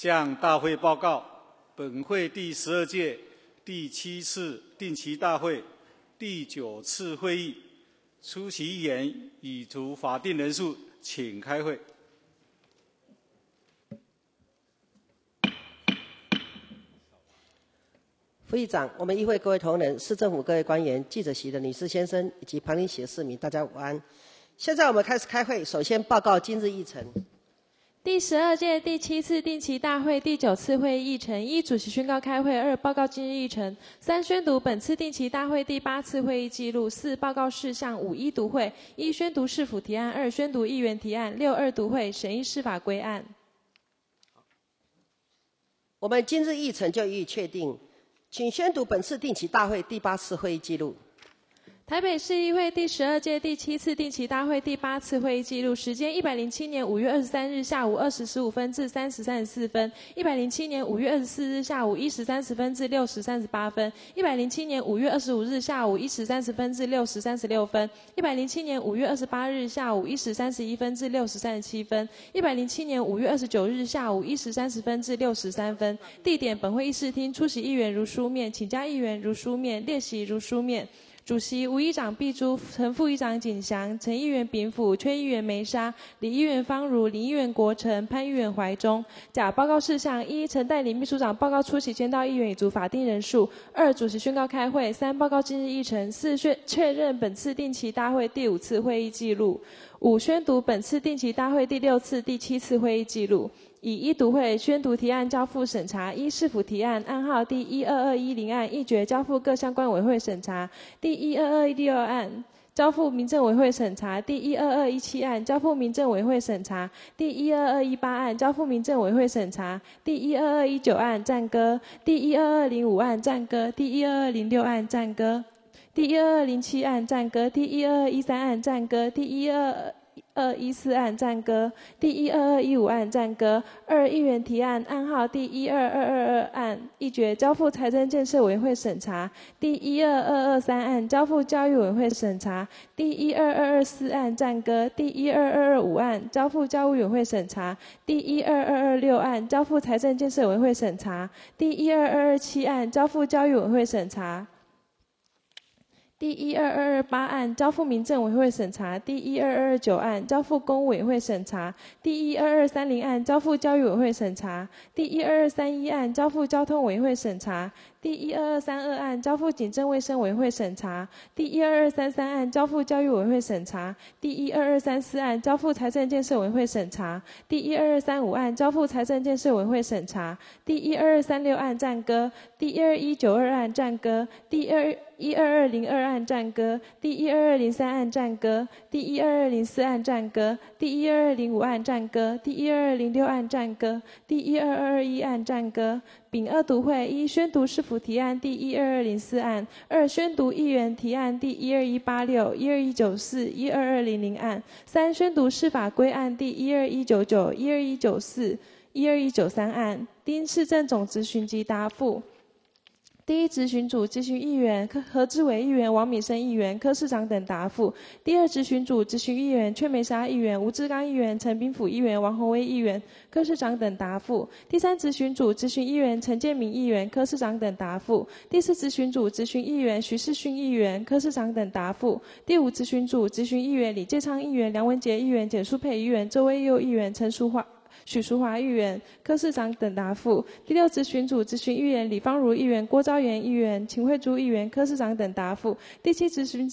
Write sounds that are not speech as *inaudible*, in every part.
向大会报告，本会第十二届第七次定期大会第九次会议，出席议员已足法定人数，请开会。副议长，我们议会各位同仁、市政府各位官员、记者席的女士、先生以及旁听席的市民，大家午安。现在我们开始开会，首先报告今日议程。第十二届第七次定期大会第九次会议议程：一、主席宣告开会；二、报告今日议程；三、宣读本次定期大会第八次会议记录；四、报告事项；五、一读会；一、宣读市府提案；二、宣读议员提案；六、二读会审议司法规案。我们今日议程就予以确定。请宣读本次定期大会第八次会议记录。台北市议会第十二届第七次定期大会第八次会议记录时间：一百零七年五月二十三日下午二时十五分至三时三十四分；一百零七年五月二十四日下午一时三十分至六时三十八分；一百零七年五月二十五日下午一时三十分至六时三十六分；一百零七年五月二十八日下午一时三十一分至六时三十七分；一百零七年五月二十九日下午一时三十分至六时三分。地点：本会议事厅。出席议员如书面，请加议员如书面，列席如书面。主席吴议长毕珠，陈副议长景祥，陈议员丙府，崔议员梅沙，李议员方如，林议员国成，潘议员怀中。甲报告事项：一、陈代理秘书长报告出席签到议员已足法定人数；二、主席宣告开会；三、报告今日议程；四、确确认本次定期大会第五次会议记录；五、宣读本次定期大会第六次、第七次会议记录。以一读会宣读提案交付审查，一市府提案案号第一二二一零案一决交付各相关委会审查，第一二二一六案交付民政委会审查，第一二二一七案交付民政委会审查，第一二二一八案交付民政委会审查，第一二二一九案暂搁，第一二二零五案暂搁，第一二二零六案暂搁，第一二二零七案暂搁，第一二二一三案暂搁，第一二。二一四案暂搁，第一二二一五案暂搁，二议员提案案号第一二二二二案一决交付财政建设委员会审查，第一二二二三案交付教育委员会审查，第一二二二四案暂搁，第一二二二五案交付教务委员会审查，第一二二二六案交付财政建设委员会审查，第一二二二七案交付教育委员会审查。第一二二二八案交付民政委员会审查，第一二二二九案交付公委会审查，第一二二三零案交付教育委员会审查，第一二二三一案交付交通委员会审查，第一二二三二案交付警政卫生委员会审查，第一二二三三案交付教育委员会审查，第一二二三四案交付财政建设委员会审查，第一二二三五案交付财政建设委员会审查，第一二二三六案战歌，第一二一九二案战歌，第二。一二二零二案战歌，第一二二零三案战歌，第一二二零四案战歌，第一二二零五案战歌，第一二二零六案战歌，第一二二二一案战歌。丙二读会：一、宣读市府提案第一二二零四案；二、宣读议员提案第一二一八六、一二一九四、一二二零零案；三、宣读市法规案第一二一九九、一二一九四、一二一九三案。丁市政总咨询及答复。第一执行组执行议员柯何志伟议员、王敏生议员、柯市长等答复。第二执行组执行议员阙美莎议员、吴志刚议员、陈炳甫议员、王宏威议员、柯市长等答复。第三执行组执行议员陈建明议员、柯市长等答复。第四执行组执行议员徐世勋议员、柯市长等答复。第五执行组执行议员李介昌议员、梁文杰议员、简淑佩议员、周威佑议员、陈淑华。许淑华议员、柯市长等答复。第六咨询组咨询议员李芳如议员、郭昭元议员、秦慧珠议员、柯市长等答复。第七咨询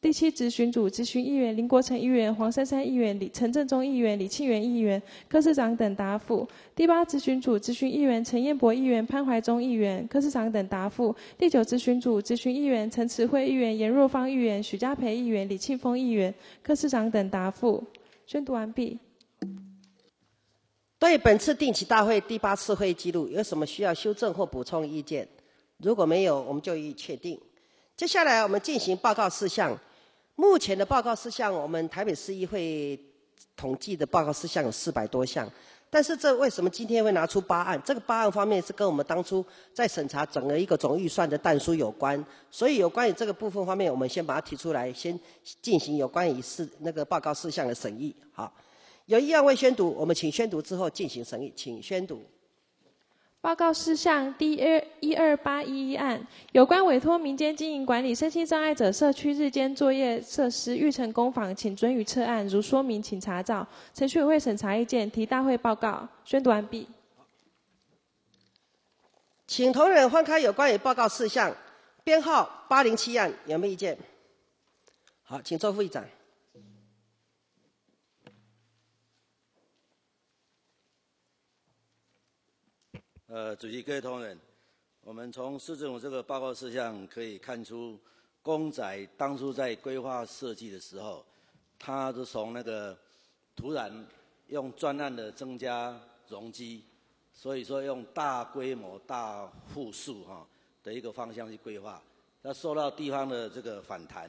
第七咨询组咨询议员林国成议员、黄珊珊议员、李陈正中议员、李庆元议员、柯市长等答复。第八咨询组咨询议员陈彦博议员、潘怀忠议员、柯市长等答复。第九咨询组咨询议员陈慈慧议员、严若芳议员、许家培议员、李庆峰议员、柯市长等答复。宣读完毕。对本次定期大会第八次会议记录有什么需要修正或补充意见？如果没有，我们就予以确定。接下来我们进行报告事项。目前的报告事项，我们台北市议会统计的报告事项有四百多项。但是这为什么今天会拿出八案？这个八案方面是跟我们当初在审查整个一个总预算的弹书有关。所以有关于这个部分方面，我们先把它提出来，先进行有关于事那个报告事项的审议。好。有议案未宣读，我们请宣读之后进行审议，请宣读。报告事项第二一二八一一案，有关委托民间经营管理身心障碍者社区日间作业设施育成工坊，请准予撤案。如说明，请查找。程序委会审查意见提大会报告。宣读完毕。请同仁翻开有关于报告事项编号八零七案，有没有意见？好，请周副议长。呃，主席、各位同仁，我们从市政府这个报告事项可以看出，公仔当初在规划设计的时候，它是从那个突然用专案的增加容积，所以说用大规模、大户数哈的一个方向去规划，那受到地方的这个反弹，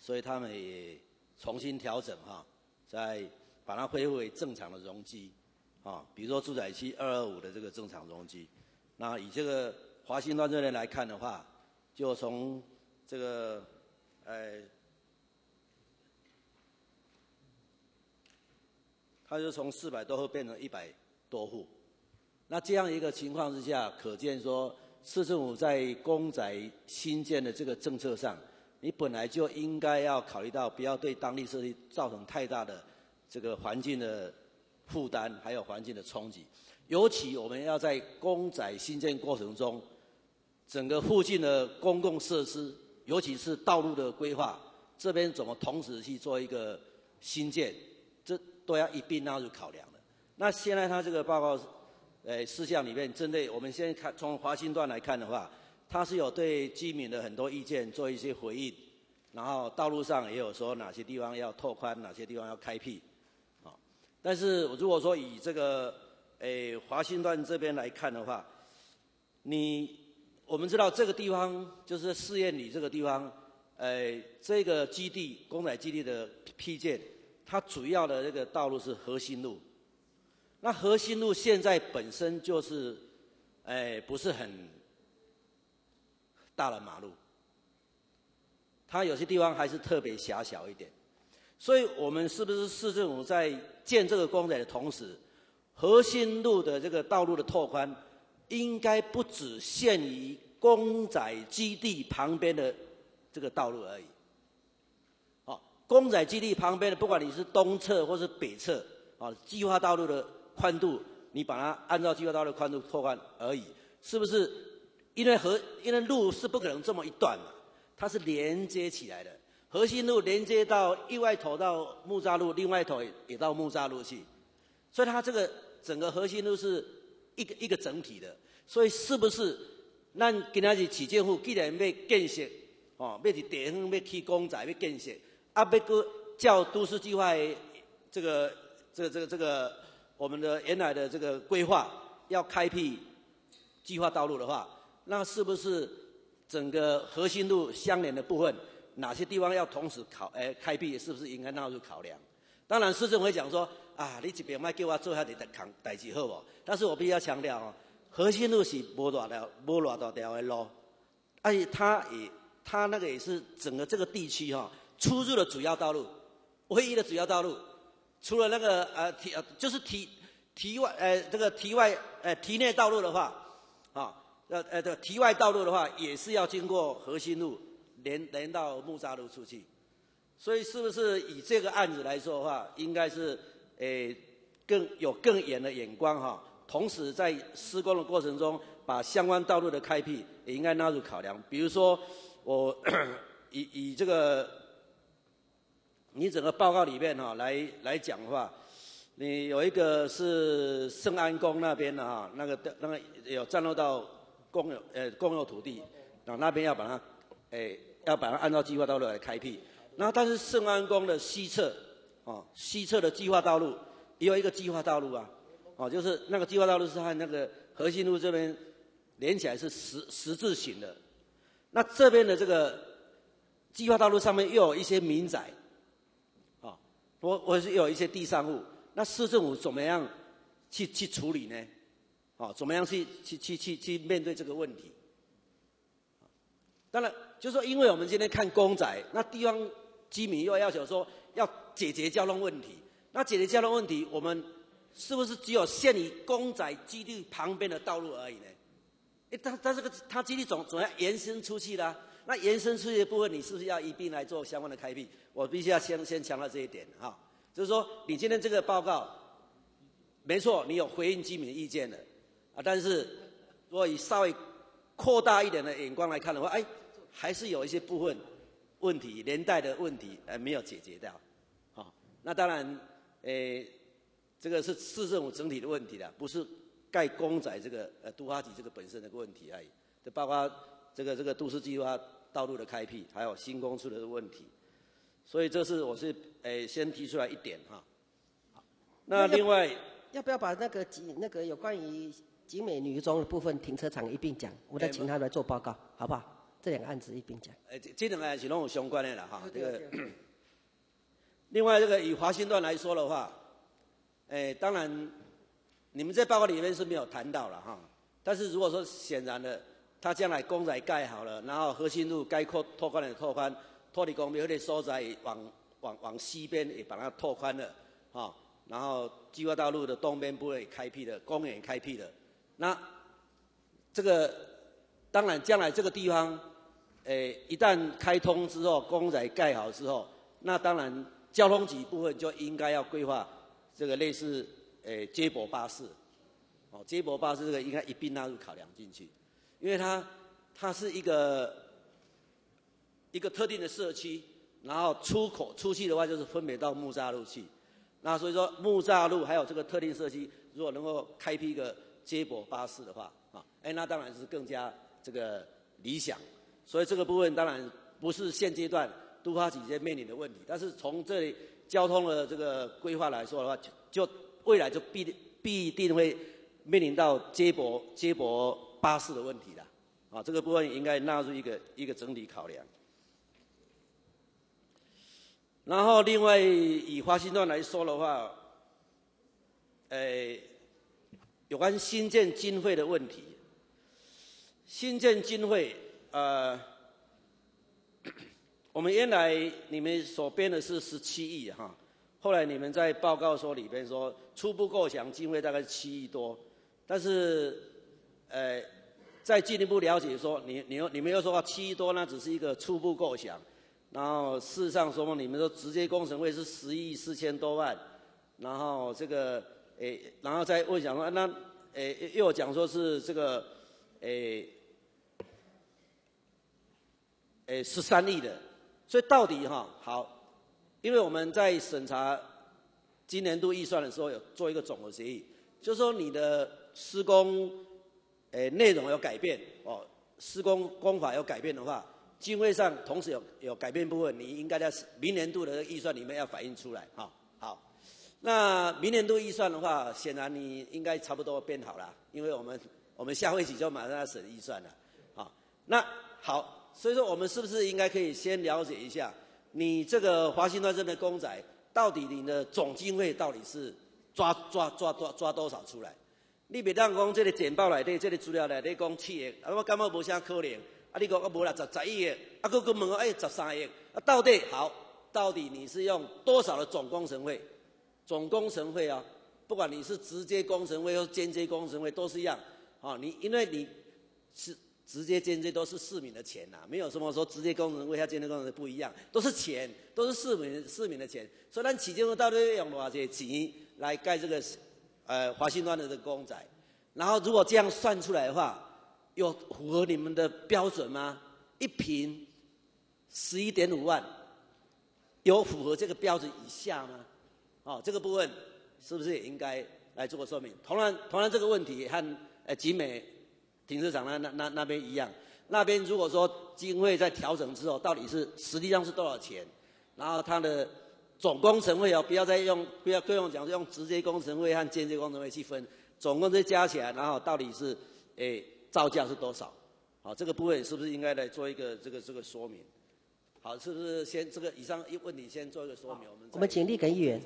所以他们也重新调整哈，再把它恢复为正常的容积。啊，比如说住宅区二二五的这个正常容积，那以这个华新端这边来看的话，就从这个，呃，它就从四百多户变成一百多户，那这样一个情况之下，可见说市政府在公宅新建的这个政策上，你本来就应该要考虑到，不要对当地社区造成太大的这个环境的。负担还有环境的冲击，尤其我们要在公宅新建过程中，整个附近的公共设施，尤其是道路的规划，这边怎么同时去做一个新建，这都要一并纳入考量的。那现在他这个报告，呃，事项里面针对我们现在看从华新段来看的话，他是有对居民的很多意见做一些回应，然后道路上也有说哪些地方要拓宽，哪些地方要开辟。但是如果说以这个诶华新段这边来看的话，你我们知道这个地方就是试验里这个地方，诶这个基地公仔基地的批建，它主要的这个道路是核心路。那核心路现在本身就是诶不是很大的马路，它有些地方还是特别狭小一点。所以我们是不是市政府在建这个公仔的同时，核心路的这个道路的拓宽，应该不只限于公仔基地旁边的这个道路而已。好，公仔基地旁边的，不管你是东侧或是北侧，啊，计划道路的宽度，你把它按照计划道路宽度拓宽而已，是不是？因为和因为路是不可能这么一段嘛，它是连接起来的。核心路连接到另外头到木栅路，另外一头也到木栅路去，所以它这个整个核心路是一个一个整体的。所以是不是咱今仔日起建户既然要建设，哦，要去地方要起公仔要建设，啊，要个叫都市计划这个这个这个这个我们的原来的这个规划要开辟计划道路的话，那是不是整个核心路相连的部分？哪些地方要同时考？诶，开辟是不是应该纳入考量？当然，市政会讲说啊，你这边卖给我做下的扛代志好不？但是我必须要强调哦，核心路是无偌条、无偌大条的路，而且它也，它那个也是整个这个地区哈出入的主要道路，唯一的主要道路，除了那个呃体呃就是体体外呃这个体外呃体内道路的话，啊呃呃这体外道路的话，也是要经过核心路。连连到木栅路出去，所以是不是以这个案子来说的话，应该是诶更有更远的眼光哈？同时在施工的过程中，把相关道路的开辟也应该纳入考量。比如说，我 *coughs* 以以这个你整个报告里面哈来来讲的话，你有一个是圣安宫那边的哈，那个那个有占用到公有呃公有土地，那那边要把它诶。要把它按照计划道路来开辟，那但是圣安宫的西侧，哦，西侧的计划道路也有一个计划道路啊，哦，就是那个计划道路是和那个核心路这边连起来是十十字形的，那这边的这个计划道路上面又有一些民宅，啊，我我是有一些地上物，那市政府怎么样去去处理呢？哦，怎么样去去去去去面对这个问题？当然。就说，因为我们今天看公仔，那地方居民又要求说要解决交通问题。那解决交通问题，我们是不是只有限于公仔基地旁边的道路而已呢？哎，它它这个它基地总总要延伸出去的，那延伸出去的部分，你是不是要一并来做相关的开辟？我必须要先先强调这一点哈，就是说你今天这个报告，没错，你有回应居民的意见的啊，但是如果以稍微扩大一点的眼光来看的话，哎，还是有一些部分问题连带的问题呃没有解决掉，好，那当然，诶。这个是市政府整体的问题了，不是盖公仔这个呃都花局这个本身的问题而已。这包括这个这个都市计划道路的开辟，还有新公处的问题。所以这是我是诶先提出来一点哈。那另外要不要把那个景那个有关于景美女中的部分停车场一并讲？我再请他来做报告，好不好？这两个案子一并讲。诶，这两个案是拢有相关的了哈。这个 *coughs* 另外这个以华新段来说的话。哎，当然，你们在报告里面是没有谈到了哈。但是如果说显然的，他将来公仔盖好了，然后核心路该扩拓宽的拓宽，托里公有点收窄，往往往西边也把它拓宽了，啊，然后计划道路的东边部位开辟了，公园开辟了，那这个当然将来这个地方，诶，一旦开通之后，公仔盖好之后，那当然交通局部分就应该要规划。这个类似诶接驳巴士，哦，接驳巴士这个应该一并纳入考量进去，因为它它是一个一个特定的社区，然后出口出去的话就是分别到木栅路去，那所以说木栅路还有这个特定社区，如果能够开辟一个接驳巴士的话，啊，哎，那当然是更加这个理想，所以这个部分当然不是现阶段都发局在面临的问题，但是从这里。交通的这个规划来说的话，就就未来就必必定会面临到接驳接驳巴士的问题了，啊，这个部分应该纳入一个一个整体考量。然后另外以华新段来说的话，呃，有关新建经费的问题，新建经费呃。我们原来你们所编的是十七亿哈，后来你们在报告说里边说初步构想经费大概七亿多，但是，呃，再进一步了解说你你你们又说七亿多那只是一个初步构想，然后事实上说你们说直接工程费是十亿四千多万，然后这个诶，然后再问讲说那诶又讲说是这个诶诶十三亿的。所以到底哈好，因为我们在审查今年度预算的时候，有做一个总的协议，就是说你的施工诶内容有改变哦，施工工法有改变的话，经费上同时有有改变部分，你应该在明年度的预算里面要反映出来哈。好，那明年度预算的话，显然你应该差不多变好了，因为我们我们下会期就马上要审预算了。好，那好。所以说，我们是不是应该可以先了解一下，你这个华兴端镇的公仔，到底你的总经费到底是抓抓抓抓抓多少出来？你别当讲这个简报来底，这个资料来底讲七亿，啊我感觉无啥可能。啊，你讲啊无啦，十十亿，啊佫佫问我哎十三亿，啊到底好？到底你是用多少的总工程费？总工程费啊，不管你是直接工程费或间接工程费都是一样。啊，你因为你是。直接间接都是市民的钱呐，没有什么说直接工程为他间接工程不一样，都是钱，都是市民市民的钱。所以咱起建到底用多少钱来盖这个呃华新端的这个公仔？然后如果这样算出来的话，有符合你们的标准吗？一平十一点五万，有符合这个标准以下吗？哦，这个部分是不是也应该来做个说明？同样，同样这个问题和呃集美。停车场那那那那边一样，那边如果说经费在调整之后，到底是实际上是多少钱？然后它的总工程费哦，不要再用不要不用讲用直接工程费和间接工程费去分，总共这加起来，然后到底是诶造价是多少？好，这个部分是不是应该来做一个这个这个说明？好，是不是先这个以上一问题先做一个说明？我们我们请立根议员。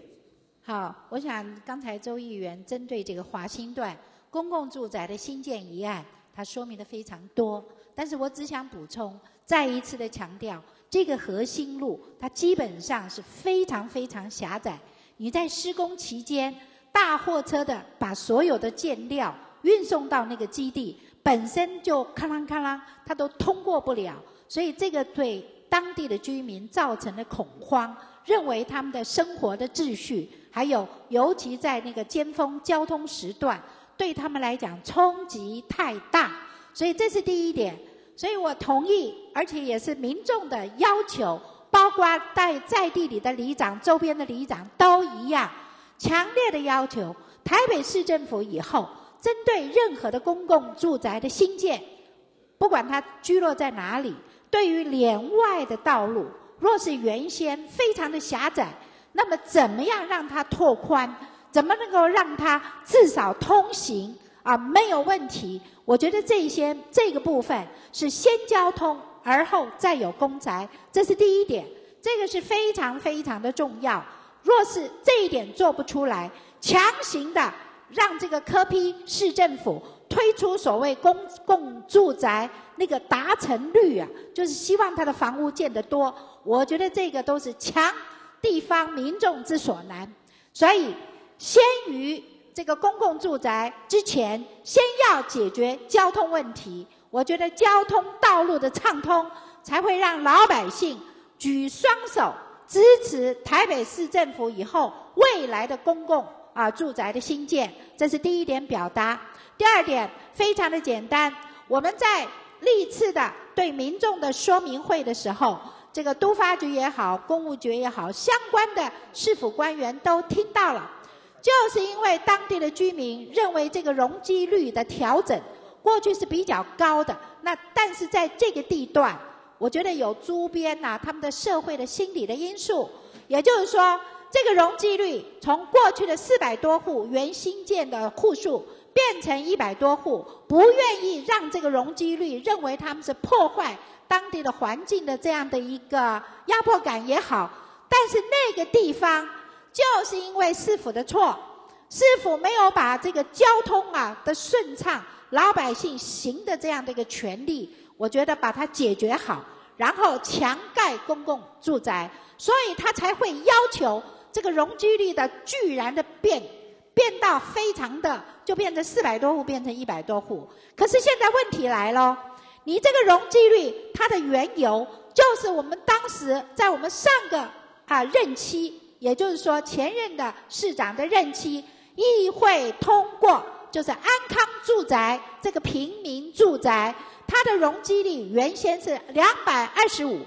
好，我想刚才周议员针对这个华新段公共住宅的新建一案。它说明的非常多，但是我只想补充，再一次的强调，这个核心路它基本上是非常非常狭窄。你在施工期间大货车的把所有的建料运送到那个基地，本身就咔啷咔啷，它都通过不了，所以这个对当地的居民造成了恐慌，认为他们的生活的秩序，还有尤其在那个尖峰交通时段，对他们来讲冲击太大，所以这是第一点。所以我同意，而且也是民众的要求，包括在在地里的里长、周边的里长都一样，强烈的要求台北市政府以后针对任何的公共住宅的新建，不管它居落在哪里，对于连外的道路，若是原先非常的狭窄，那么怎么样让它拓宽？怎么能够让它至少通行？啊，没有问题。我觉得这些这个部分是先交通，而后再有公宅，这是第一点。这个是非常非常的重要。若是这一点做不出来，强行的让这个科批市政府推出所谓公共住宅那个达成率啊，就是希望他的房屋建得多。我觉得这个都是强地方民众之所难。所以，先于。这个公共住宅之前，先要解决交通问题。我觉得交通道路的畅通，才会让老百姓举双手支持台北市政府以后未来的公共啊住宅的新建。这是第一点表达。第二点非常的简单，我们在历次的对民众的说明会的时候，这个都发局也好，公务局也好，相关的市府官员都听到了。就是因为当地的居民认为这个容积率的调整过去是比较高的，那但是在这个地段，我觉得有周边呐，他们的社会的心理的因素，也就是说，这个容积率从过去的四百多户原新建的户数变成一百多户，不愿意让这个容积率认为他们是破坏当地的环境的这样的一个压迫感也好，但是那个地方。就是因为市府的错，市府没有把这个交通啊的顺畅，老百姓行的这样的一个权利，我觉得把它解决好，然后强盖公共住宅，所以他才会要求这个容积率的居然的变，变到非常的，就变成四百多户变成一百多户。可是现在问题来了，你这个容积率它的缘由，就是我们当时在我们上个啊任期。也就是说，前任的市长的任期，议会通过就是安康住宅这个平民住宅，它的容积率原先是两百二十五，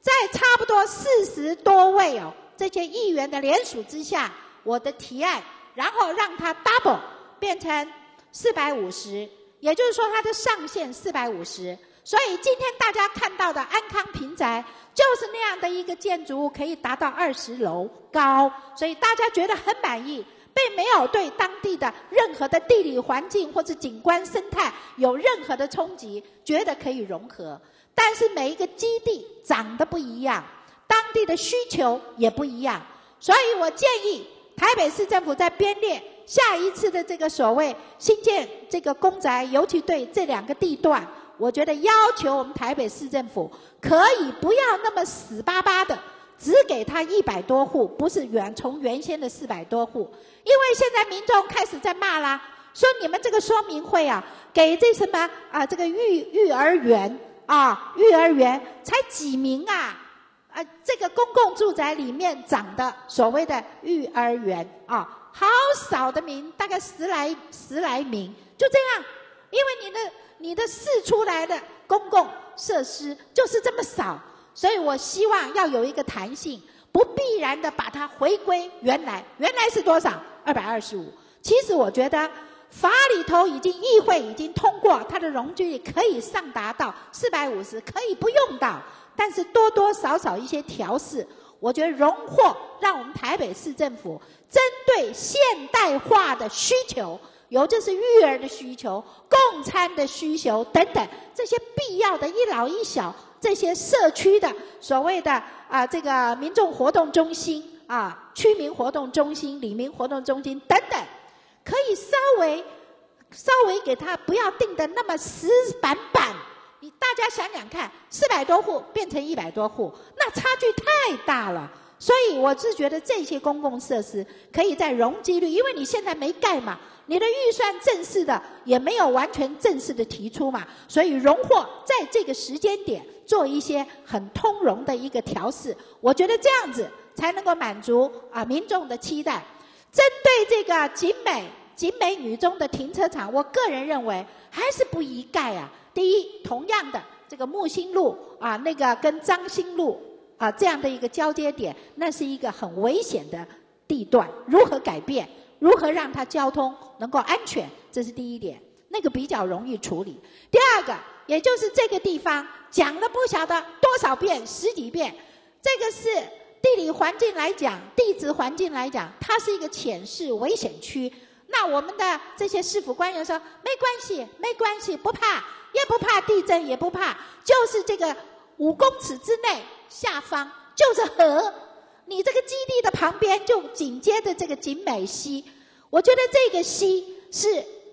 在差不多四十多位哦这些议员的联署之下，我的提案，然后让它 double 变成四百五十，也就是说它的上限四百五十。所以今天大家看到的安康平宅，就是那样的一个建筑物，可以达到二十楼高，所以大家觉得很满意，并没有对当地的任何的地理环境或者景观生态有任何的冲击，觉得可以融合。但是每一个基地长得不一样，当地的需求也不一样，所以我建议台北市政府在编列下一次的这个所谓新建这个公宅，尤其对这两个地段。我觉得要求我们台北市政府可以不要那么死巴巴的，只给他一百多户，不是原从原先的四百多户，因为现在民众开始在骂啦，说你们这个说明会啊，给这什么啊这个育育儿园啊育儿园才几名啊，啊这个公共住宅里面长的所谓的育儿园啊，好少的名，大概十来十来名，就这样，因为你的。你的试出来的公共设施就是这么少，所以我希望要有一个弹性，不必然的把它回归原来，原来是多少？二百二十五。其实我觉得法里头已经议会已经通过，它的容积可以上达到四百五十，可以不用到，但是多多少少一些调试，我觉得荣获让我们台北市政府针对现代化的需求。有就是育儿的需求、供餐的需求等等，这些必要的一老一小，这些社区的所谓的啊这个民众活动中心啊、居民活动中心、里民活动中心等等，可以稍微稍微给他不要定的那么死板板。你大家想想看，四百多户变成一百多户，那差距太大了。所以我是觉得这些公共设施可以在容积率，因为你现在没盖嘛，你的预算正式的也没有完全正式的提出嘛，所以荣获在这个时间点做一些很通融的一个调试，我觉得这样子才能够满足啊民众的期待。针对这个景美景美女中的停车场，我个人认为还是不宜盖啊。第一，同样的这个木星路啊，那个跟张兴路。啊，这样的一个交接点，那是一个很危险的地段。如何改变？如何让它交通能够安全？这是第一点，那个比较容易处理。第二个，也就是这个地方讲了不晓得多少遍，十几遍。这个是地理环境来讲，地质环境来讲，它是一个浅市危险区。那我们的这些市府官员说，没关系，没关系，不怕，也不怕地震，也不怕，就是这个五公尺之内。下方就是河，你这个基地的旁边就紧接着这个景美溪。我觉得这个溪是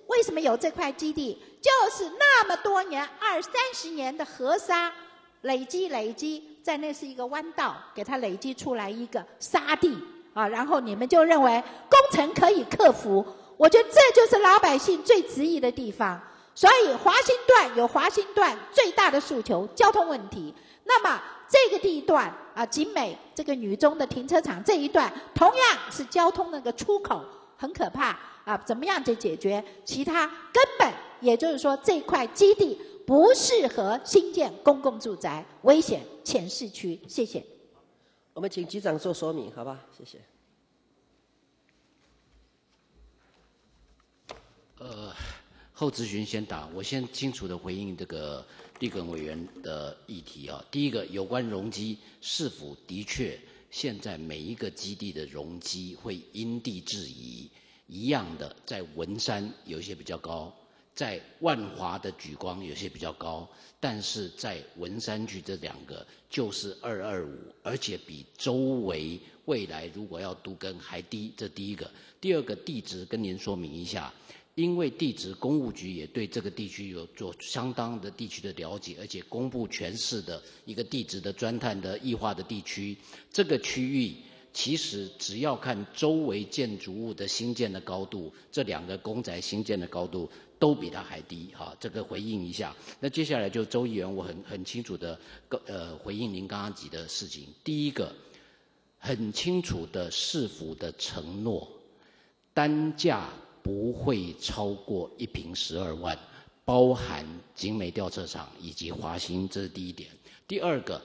为什么有这块基地，就是那么多年二三十年的河沙累积累积，在那是一个弯道，给它累积出来一个沙地啊。然后你们就认为工程可以克服，我觉得这就是老百姓最质疑的地方。所以华兴段有华兴段最大的诉求，交通问题。那么。这个地段啊，景美这个女中的停车场这一段，同样是交通那个出口，很可怕啊！怎么样去解决？其他根本也就是说，这块基地不适合新建公共住宅，危险浅市区。谢谢。我们请局长做说明，好吧？谢谢。呃，后咨询先打，我先清楚的回应这个。地根委员的议题啊，第一个有关容积是否的确现在每一个基地的容积会因地制宜，一样的在文山有些比较高，在万华的举光有些比较高，但是在文山区这两个就是二二五，而且比周围未来如果要都更还低，这第一个。第二个地址跟您说明一下。因为地质公务局也对这个地区有做相当的地区的了解，而且公布全市的一个地质的专探的异化的地区，这个区域其实只要看周围建筑物的新建的高度，这两个公宅新建的高度都比它还低。哈，这个回应一下。那接下来就周议员，我很很清楚的呃回应您刚刚提的事情。第一个，很清楚的市府的承诺，单价。不会超过一平十二万，包含景美吊车厂以及华兴，这是第一点。第二个，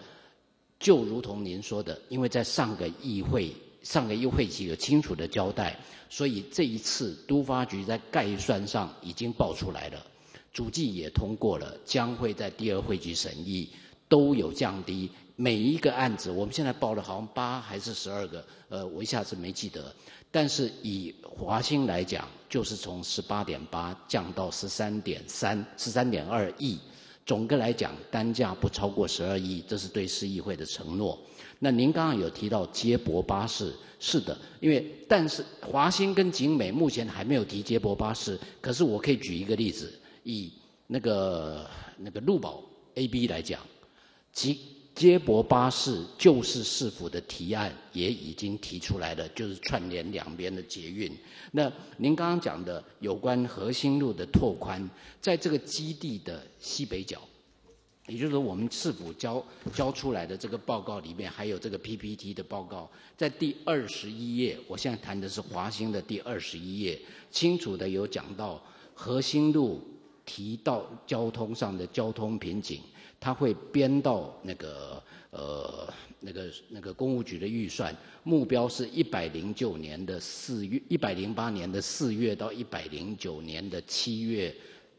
就如同您说的，因为在上个议会、上个议会期有清楚的交代，所以这一次都发局在概算上已经报出来了，主计也通过了，将会在第二会期审议都有降低。每一个案子，我们现在报了好像八还是十二个，呃，我一下子没记得。但是以华兴来讲，就是从十八点八降到十三点三、十三点二亿，总个来讲单价不超过十二亿，这是对市议会的承诺。那您刚刚有提到接驳巴士，是的，因为但是华兴跟景美目前还没有提接驳巴士，可是我可以举一个例子，以那个那个路宝 A B 来讲，即。接驳巴士就是市府的提案，也已经提出来了，就是串联两边的捷运。那您刚刚讲的有关核心路的拓宽，在这个基地的西北角，也就是说我们市府交交出来的这个报告里面，还有这个 PPT 的报告，在第二十一页，我现在谈的是华兴的第二十一页，清楚的有讲到核心路提到交通上的交通瓶颈。他会编到那个呃那个那个公务局的预算目标是一百零九年的四月，一百零八年的四月到一百零九年的七月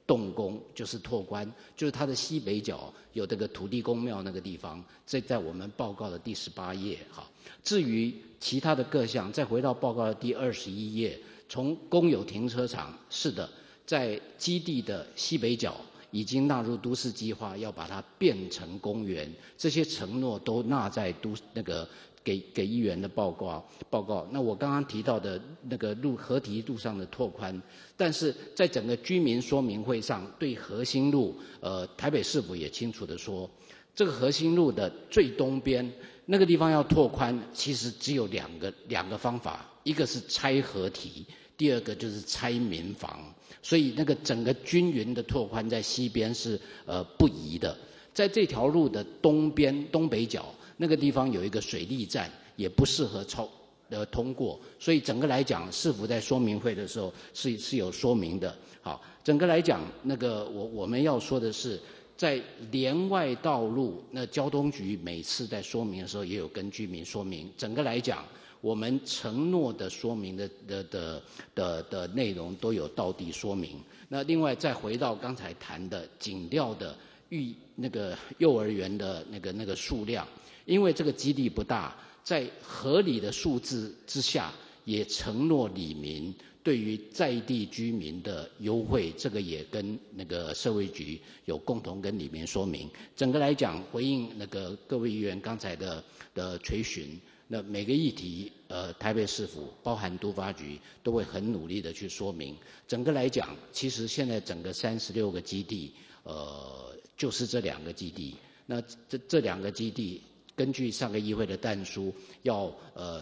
动工，就是拓宽，就是它的西北角有这个土地公庙那个地方，这在我们报告的第十八页哈。至于其他的各项，再回到报告的第二十一页，从公有停车场是的，在基地的西北角。已经纳入都市计划，要把它变成公园，这些承诺都纳在都那个给给议员的报告报告。那我刚刚提到的那个路河堤路上的拓宽，但是在整个居民说明会上，对核心路，呃，台北市府也清楚的说，这个核心路的最东边那个地方要拓宽，其实只有两个两个方法，一个是拆合体，第二个就是拆民房。所以那个整个均匀的拓宽在西边是呃不宜的，在这条路的东边东北角那个地方有一个水利站，也不适合超呃通过。所以整个来讲，市府在说明会的时候是是有说明的。好，整个来讲，那个我我们要说的是，在连外道路，那交通局每次在说明的时候也有跟居民说明。整个来讲。我们承诺的说明的的的的的内容都有到底说明。那另外再回到刚才谈的紧调的育那个幼儿园的那个那个数量，因为这个基地不大，在合理的数字之下，也承诺里民对于在地居民的优惠，这个也跟那个社会局有共同跟里面说明。整个来讲，回应那个各位议员刚才的的垂询。那每个议题，呃，台北市府包含都发局都会很努力的去说明。整个来讲，其实现在整个三十六个基地，呃，就是这两个基地。那这这两个基地，根据上个议会的弹书，要呃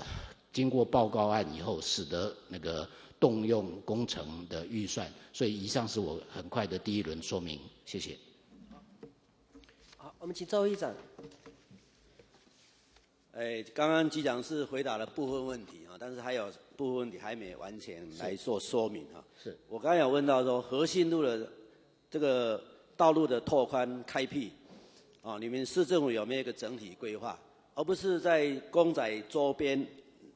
经过报告案以后，使得那个动用工程的预算。所以以上是我很快的第一轮说明，谢谢。好，我们请周议长。哎，刚刚局长是回答了部分问题啊，但是还有部分问题还没完全来做说明啊。是我刚才有问到说，核心路的这个道路的拓宽开辟啊，你们市政府有没有一个整体规划，而不是在公仔周边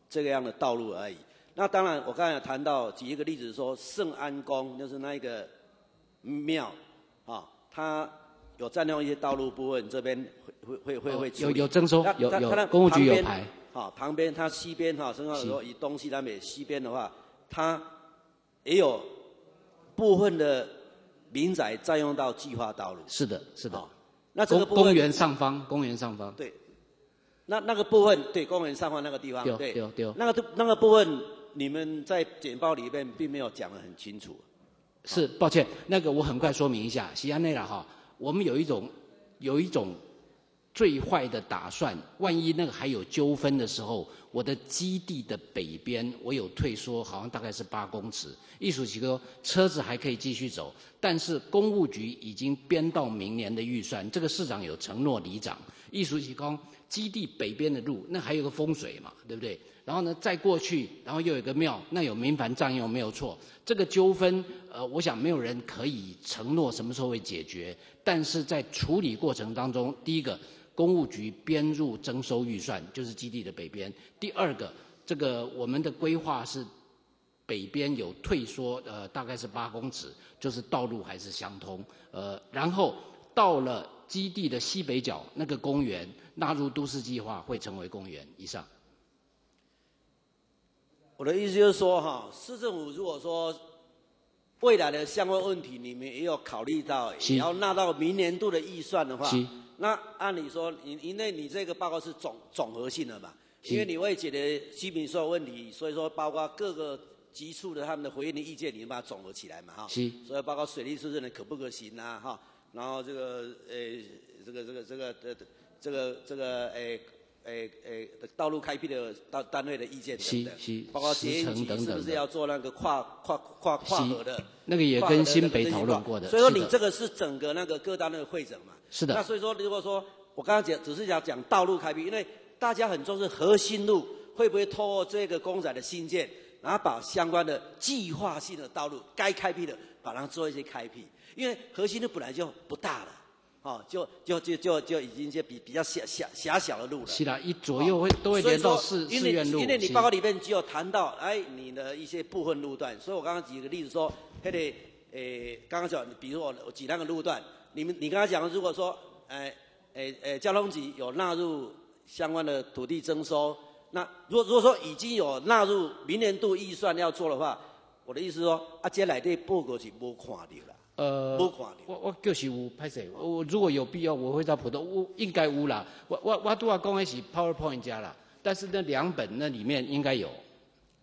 这个样的道路而已？那当然，我刚才有谈到举一个例子说，圣安宫就是那一个庙啊，它有占用一些道路部分这边。会会会会有有征收，有有公务局有牌。好，旁边它西边哈，正好说以东西南北西边的话，它也有部分的民宅占用到计划道路。是的，是的。那这个公园上方，公园上方。对。那那个部分，对公园上方那个地方，对对对。那个那个部分，你们在简报里面并没有讲得很清楚。是，抱歉，那个我很快说明一下，西安内了哈，我们有一种有一种。最坏的打算，万一那个还有纠纷的时候，我的基地的北边我有退缩，好像大概是八公尺。艺术局说车子还可以继续走，但是公务局已经编到明年的预算，这个市长有承诺里长。艺术奇公基地北边的路，那还有个风水嘛，对不对？然后呢，再过去，然后又有个庙，那有民凡占用没有错。这个纠纷，呃，我想没有人可以承诺什么时候会解决，但是在处理过程当中，第一个。公务局编入征收预算，就是基地的北边。第二个，这个我们的规划是北边有退缩，呃，大概是八公尺，就是道路还是相通。呃，然后到了基地的西北角那个公园纳入都市计划，会成为公园以上。我的意思就是说，哈，市政府如果说未来的相关问题，你们也有考虑到，也要纳到明年度的预算的话。那按理说，因因为你这个报告是总总合性的嘛，因为你会解决居民所有问题，所以说包括各个局处的他们的回应的意见，你把它总合起来嘛，哈。所以包括水利市政的可不可行啊，哈。然后这个呃，这个这个这个的这个这个诶诶诶道路开辟的单单位的意见等等，包括捷运局是不是要做那个跨跨跨跨河的？那个也跟新北讨论过的。所以说你这个是整个那个各单位会诊嘛。是的。那所以说，如果说我刚刚讲只是讲讲道路开辟，因为大家很重视核心路会不会透过这个公仔的新建，然后把相关的计划性的道路该开辟的，把它做一些开辟。因为核心路本来就不大了，哦，就就就就就已经就比比较狭狭狭小的路了。是啦，一左右会都会连到四四院路。因为你报告里面只有谈到哎你的一些部分路段，所以我刚刚举个例子说，那个诶刚刚讲，比如我我举那个路段。你们，你刚刚讲，如果说，哎哎哎，交通局有纳入相关的土地征收，那如果如果说已经有纳入明年度预算要做的话，我的意思说，啊，接来的报告是无看到啦，呃。我我就是有拍摄，我如果有必要，我会在普通，我应该有啦。我我我都要讲的是 PowerPoint 加啦，但是那两本那里面应该有。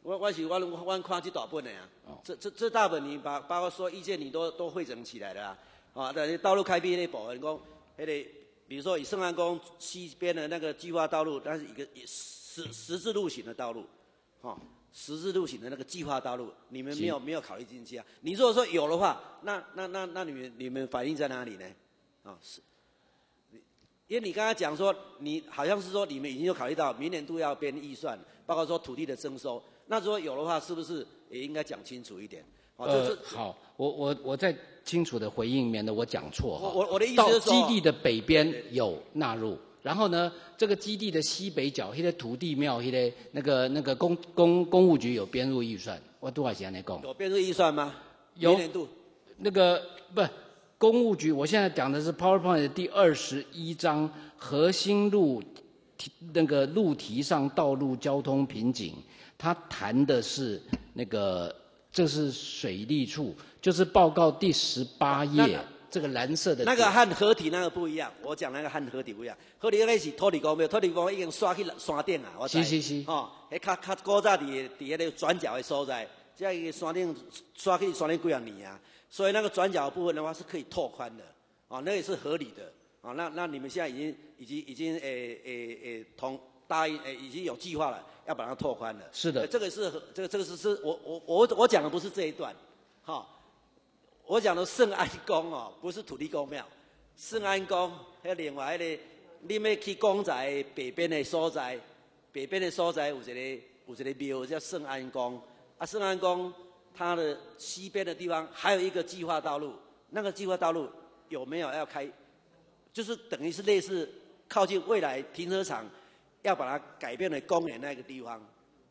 我我是我我看这大本的啊，这这这大本你把包括说意见你都都汇整起来了啊。啊，但是道路开辟那部分，讲，那个比如说以圣安宫西边的那个计划道路，那是一个十十字路型的道路，哦，十字路型的那个计划道路，你们没有没有考虑进去啊？你如果说有的话，那那那那你们你们反映在哪里呢？啊，是，因为你刚才讲说，你好像是说你们已经有考虑到明年度要编预算，包括说土地的征收，那如果有的话，是不是也应该讲清楚一点？呃，好，我我我再清楚的回应，免得我讲错哈。我我的意思是说，基地的北边有纳入，然后呢，这个基地的西北角，那个土地庙，那个那个那个公公公务局有编入预算，我多少钱来讲？有编入预算吗？有年度？那个不，公务局，我现在讲的是 PowerPoint 的第二十一章，核心路那个路堤上道路交通瓶颈，它谈的是那个。这是水利处，就是报告第十八页，这个蓝色的。那个和合体那个不一样，我讲那个和合体不一样。合体那是土地公庙，土地公已经刷去山顶啊，我知。是是是。哦，迄较较古早伫伫迄个转角的所在，这个山顶刷去山顶几啊年啊，所以那个转角部分的话是可以拓宽的，哦，那也是合理的。哦，那那你们现在已经已经已经诶诶诶同答应诶已经有计划了。要把它拓宽了，是的，这个是这个这个是是我我我我讲的不是这一段，哈，我讲的圣安宫哦，不是土地公庙，圣安宫还有另外的，你们去公宅北边的所在，北边的所在有一个有一个庙叫圣安宫，啊圣安宫它的西边的地方还有一个计划道路，那个计划道路有没有要开，就是等于是类似靠近未来停车场。要把它改变为公园那个地方，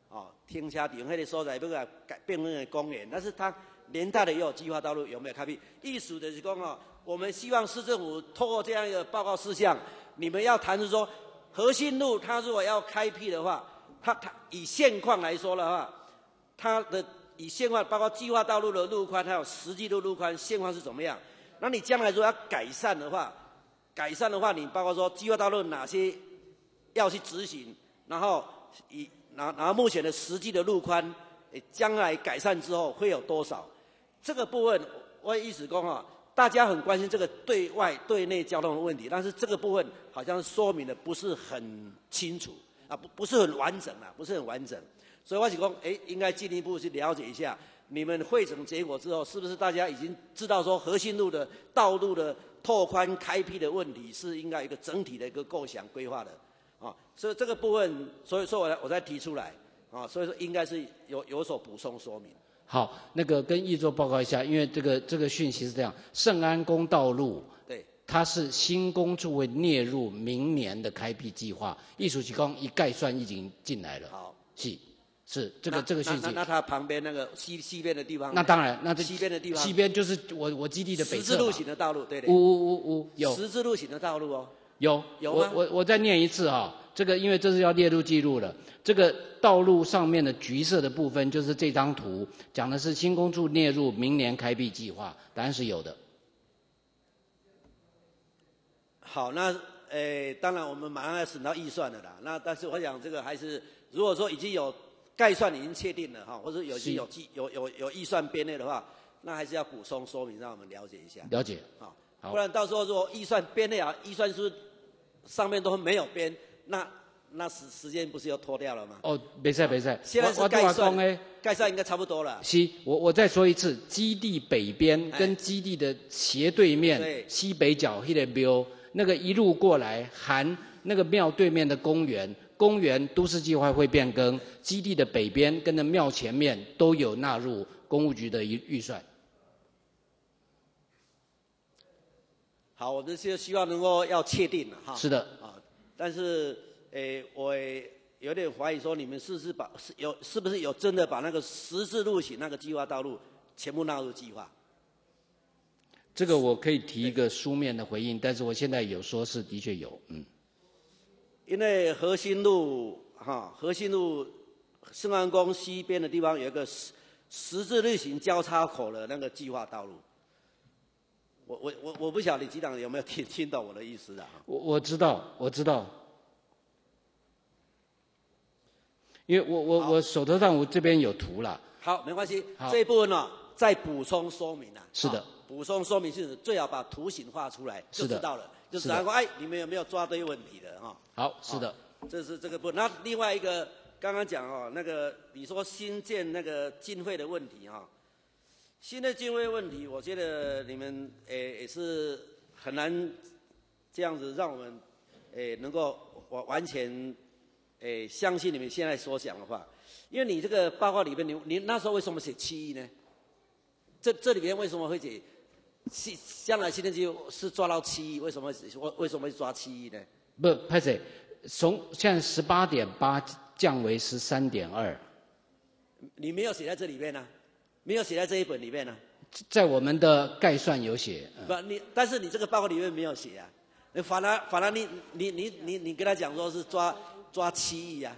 哦，停车场那个所在，不要改变成公园。但是它连带的也有计划道路，有没有开辟？意思的是讲哦，我们希望市政府透过这样一个报告事项，你们要谈是说，核心路它如果要开辟的话，它它以现况来说的话，它的以现况包括计划道路的路宽，还有实际的路宽现况是怎么样？那你将来如果要改善的话，改善的话，你包括说计划道路哪些？要去执行，然后以然然后目前的实际的路宽，将来改善之后会有多少？这个部分我意思讲啊，大家很关心这个对外对内交通的问题，但是这个部分好像说明的不是很清楚啊，不不是很完整啊，不是很完整。所以我是讲，哎，应该进一步去了解一下，你们汇成结果之后，是不是大家已经知道说核心路的道路的拓宽开辟的问题是应该一个整体的一个构想规划的？啊，所以这个部分，所以说我我再提出来，啊，所以说应该是有有所补充说明。好，那个跟易座报告一下，因为这个这个讯息是这样，圣安宫道路，对，它是新工处会列入明年的开辟计划，艺术提供一概算已经进来了。好，是是这个这个讯息。那那它旁边那个西西边的地方？那当然，那这西边的地方，西边就是我我基地的北侧。十字路型的道路，对对。呜呜呜呜，有十字路型的道路哦。有有我我我再念一次哈，这个因为这是要列入记录的。这个道路上面的橘色的部分就是这张图，讲的是新工处列入明年开辟计划，答案是有的。好，那诶，当然我们马上要审到预算的啦。那但是我想这个还是，如果说已经有概算已经确定了哈，或者有经有计有有有预算编列的话，那还是要补充说明，让我们了解一下。了解。好。不然到时候如果预算编列啊，预算书上面都没有编，那那时时间不是要拖掉了吗？哦，没事没事，现在是概算，概算应该差不多了。是，我我再说一次，基地北边跟基地的斜对面西北角那个庙，那个一路过来含那个庙对面的公园，公园都市计划会变更，基地的北边跟着庙前面都有纳入公务局的预预算。好，我们就希望能够要确定了哈。是的。啊，但是诶，我有点怀疑说，你们是不是把是有是不是有真的把那个十字路型那个计划道路全部纳入计划？这个我可以提一个书面的回应，但是我现在有说是的确有，嗯。因为核心路哈，核心路圣安宫西边的地方有一个十十字路行交叉口的那个计划道路。我我我我不晓得局长有没有听听懂我的意思啊？我我知道，我知道，因为我我我手头上我这边有图了。好，没关系，这一部分呢再补充说明啊。是的，补充说明是最好把图形画出来就知道了。就是的然后哎，你们有没有抓对问题的哈？好，是的，这是这个部分。那另外一个刚刚讲哦，那个你说新建那个经费的问题哈，新的经费问题，我觉得你们诶也是很难这样子让我们诶能够完完全诶相信你们现在所讲的话，因为你这个报告里面，你你那时候为什么写七亿呢？这这里面为什么会写？新将来新的机是抓到七亿，为什么为为什么会抓七亿呢？不，拍谁？从现在十八点八降为十三点二，你没有写在这里面呢、没有写在这一本里面呢、在我们的概算有写。嗯不，你但是你这个报告里面没有写啊。你反而反而你你你你你跟他讲说是抓抓七亿啊，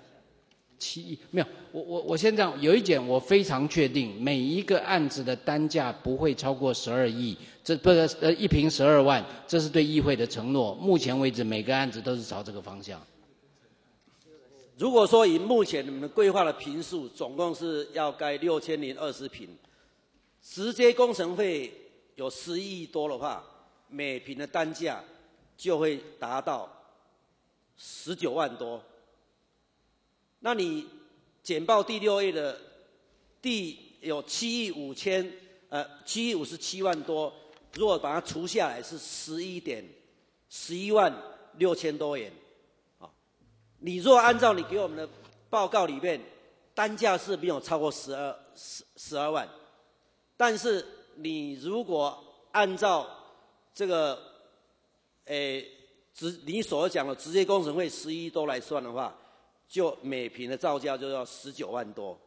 七亿没有，我我我先这样，有一点我非常确定，每一个案子的单价不会超过十二亿，这不是呃一瓶十二万，这是对议会的承诺。目前为止，每个案子都是朝这个方向。如果说以目前你们规划的平数，总共是要盖六千零二十平，直接工程费有十亿多的话，每平的单价就会达到十九万多。那你简报第六页的第有七亿五千，呃，七亿五十七万多，如果把它除下来是十一点十一万六千多元。你若按照你给我们的报告里面，单价是没有超过十二十十二万，但是你如果按照这个，诶，直你所讲的直接工程费十一多来算的话，就每平的造价就要十九万多。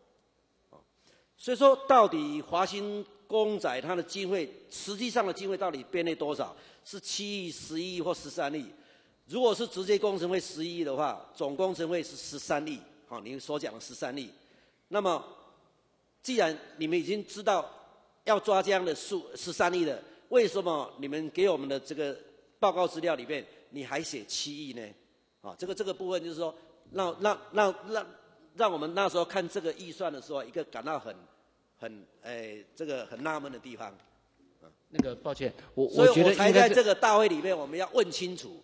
所以说，到底华兴公仔它的经费，实际上的经费到底编列多少？是七亿、十一亿或十三亿？如果是直接工程费十一亿的话，总工程费是十三亿，好，您所讲的十三亿。那么，既然你们已经知道要抓这样的数十三亿的，为什么你们给我们的这个报告资料里面，你还写七亿呢？啊，这个这个部分就是说，让让让让让我们那时候看这个预算的时候，一个感到很很诶、这个很纳闷的地方。那个抱歉，我我觉得我才应该是在这个大会里面，我们要问清楚，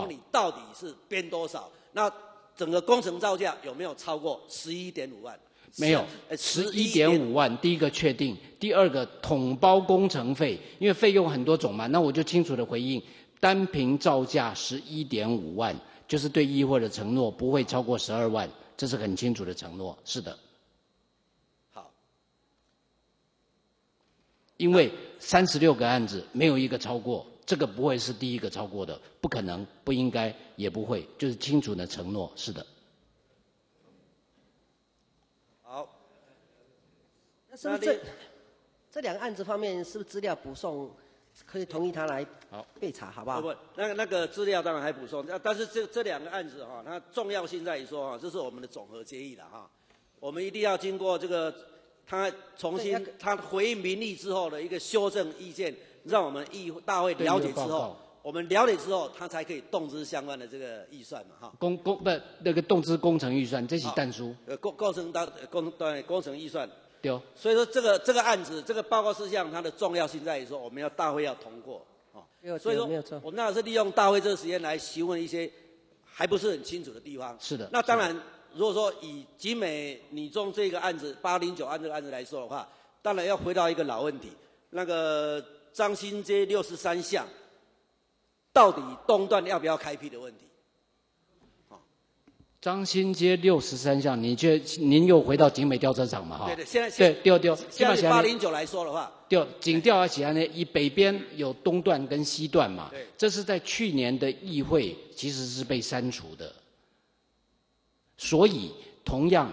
说你到底是编多少？那整个工程造价有没有超过十一点五万？没有呃十一点五万，第一个确定，第二个统包工程费，因为费用很多种嘛，那我就清楚的回应，单凭造价十一点五万，就是对议会的承诺不会超过十二万，这是很清楚的承诺，是的，好，因为三十六个案子没有一个超过，这个不会是第一个超过的，不可能，不应该，也不会，就是清楚的承诺，是的。好，那是不是这这两个案子方面，是不是资料补送可以同意他来好备查，好不好？不不，那个那个资料当然还补充，那但是这这两个案子哈，它重要性在于说哈，这是我们的总和决议了哈，我们一定要经过这个他重新他回应民意之后的一个修正意见，让我们议大会了解之后我们了解之后，他才可以动之相关的这个预算嘛哈。工工不那个动资工程预算，这是蛋书。呃，工工程当工对工程预算，丢。所以说这个这个案子这个报告事项它的重要性在于说我们要大会要通过啊，没有错所以说没有错。我们那是利用大会这个时间来询问一些还不是很清楚的地方。是的那当然，如果说以集美女中这个案子八零九案这个案子来说的话，当然要回到一个老问题，那个张新街六十三巷，到底东段要不要开辟的问题。张新街六十三巷，你觉您又回到景美吊车场嘛？哈，对对，现在对丢丢，现在八零九来说的话，丢景调而起来呢，以北边有东段跟西段嘛对，这是在去年的议会其实是被删除的，所以同样，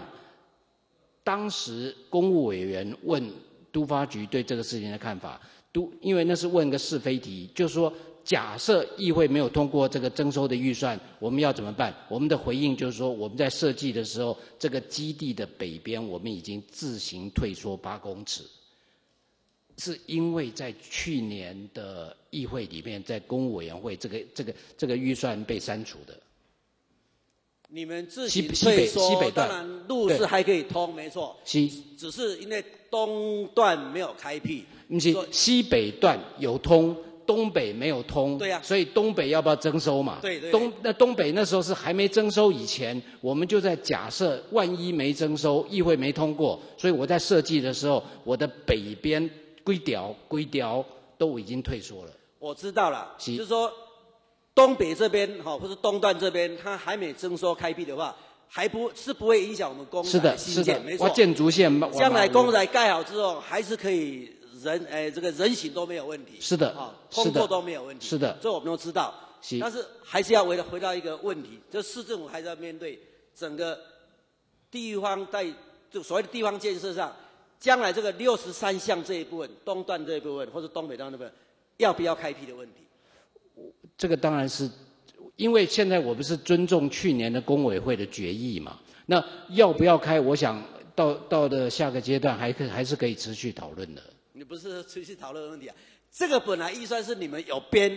当时公务委员问都发局对这个事情的看法，都因为那是问个是非题，就是说假设议会没有通过这个征收的预算，我们要怎么办？我们的回应就是说，我们在设计的时候，这个基地的北边我们已经自行退缩八公尺。是因为在去年的议会里面，在公务委员会这个这个这个预算被删除的。你们自行西西北西北段。当然路是还可以通，没错，西。只是因为东段没有开辟，不是西北段有通，东北没有通，对呀。所以东北要不要征收嘛？对对。对东那东北那时候是还没征收以前，我们就在假设万一没征收，议会没通过，所以我在设计的时候，我的北边规调规调都已经退缩了。我知道了，是就是说东北这边哈，或是东段这边，它还没征收开辟的话，还不是不会影响我们公是的，新建，是的没，错我。建筑线将来马公仔盖好之后，还是可以人哎这个人行都没有问题。是的啊，通过都没有问题。是的这我们都知道。是但是还是要回到回到一个问题，就市政府还是要面对整个地方在就所谓的地方建设上，将来这个六十三项这一部分，东段这一部分，或者东北段这部分，要不要开辟的问题。这个当然是，因为现在我不是尊重去年的工委会的决议嘛，那要不要开？我想到到的下个阶段还可还是可以持续讨论的。你不是持续讨论的问题啊，这个本来预算是你们有编，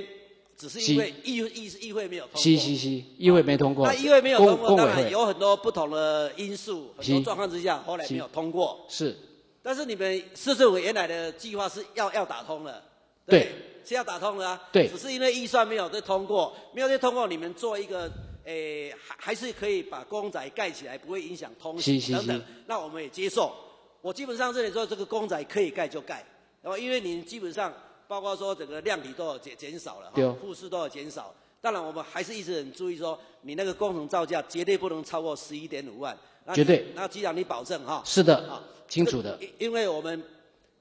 只是因为议议议会没有通过。西西西，议会没通过，那议会没有通过，当然有很多不同的因素、很多是状况之下，后来没有通过。是但是你们市政府原来的计划是要要打通了，对对，是要打通的啊。对只是因为预算没有再通过，没有再通过，你们做一个，诶，还还是可以把公仔盖起来，不会影响通行等等。那我们也接受。我基本上这里说这个公仔可以盖就盖，然后因为你基本上包括说整个量体都有减减少了，哈，户数都有减少。当然，我们还是一直很注意说，你那个工程造价绝对不能超过十一点五万。绝对那机长你保证哈？是的啊，清楚的因因为我们，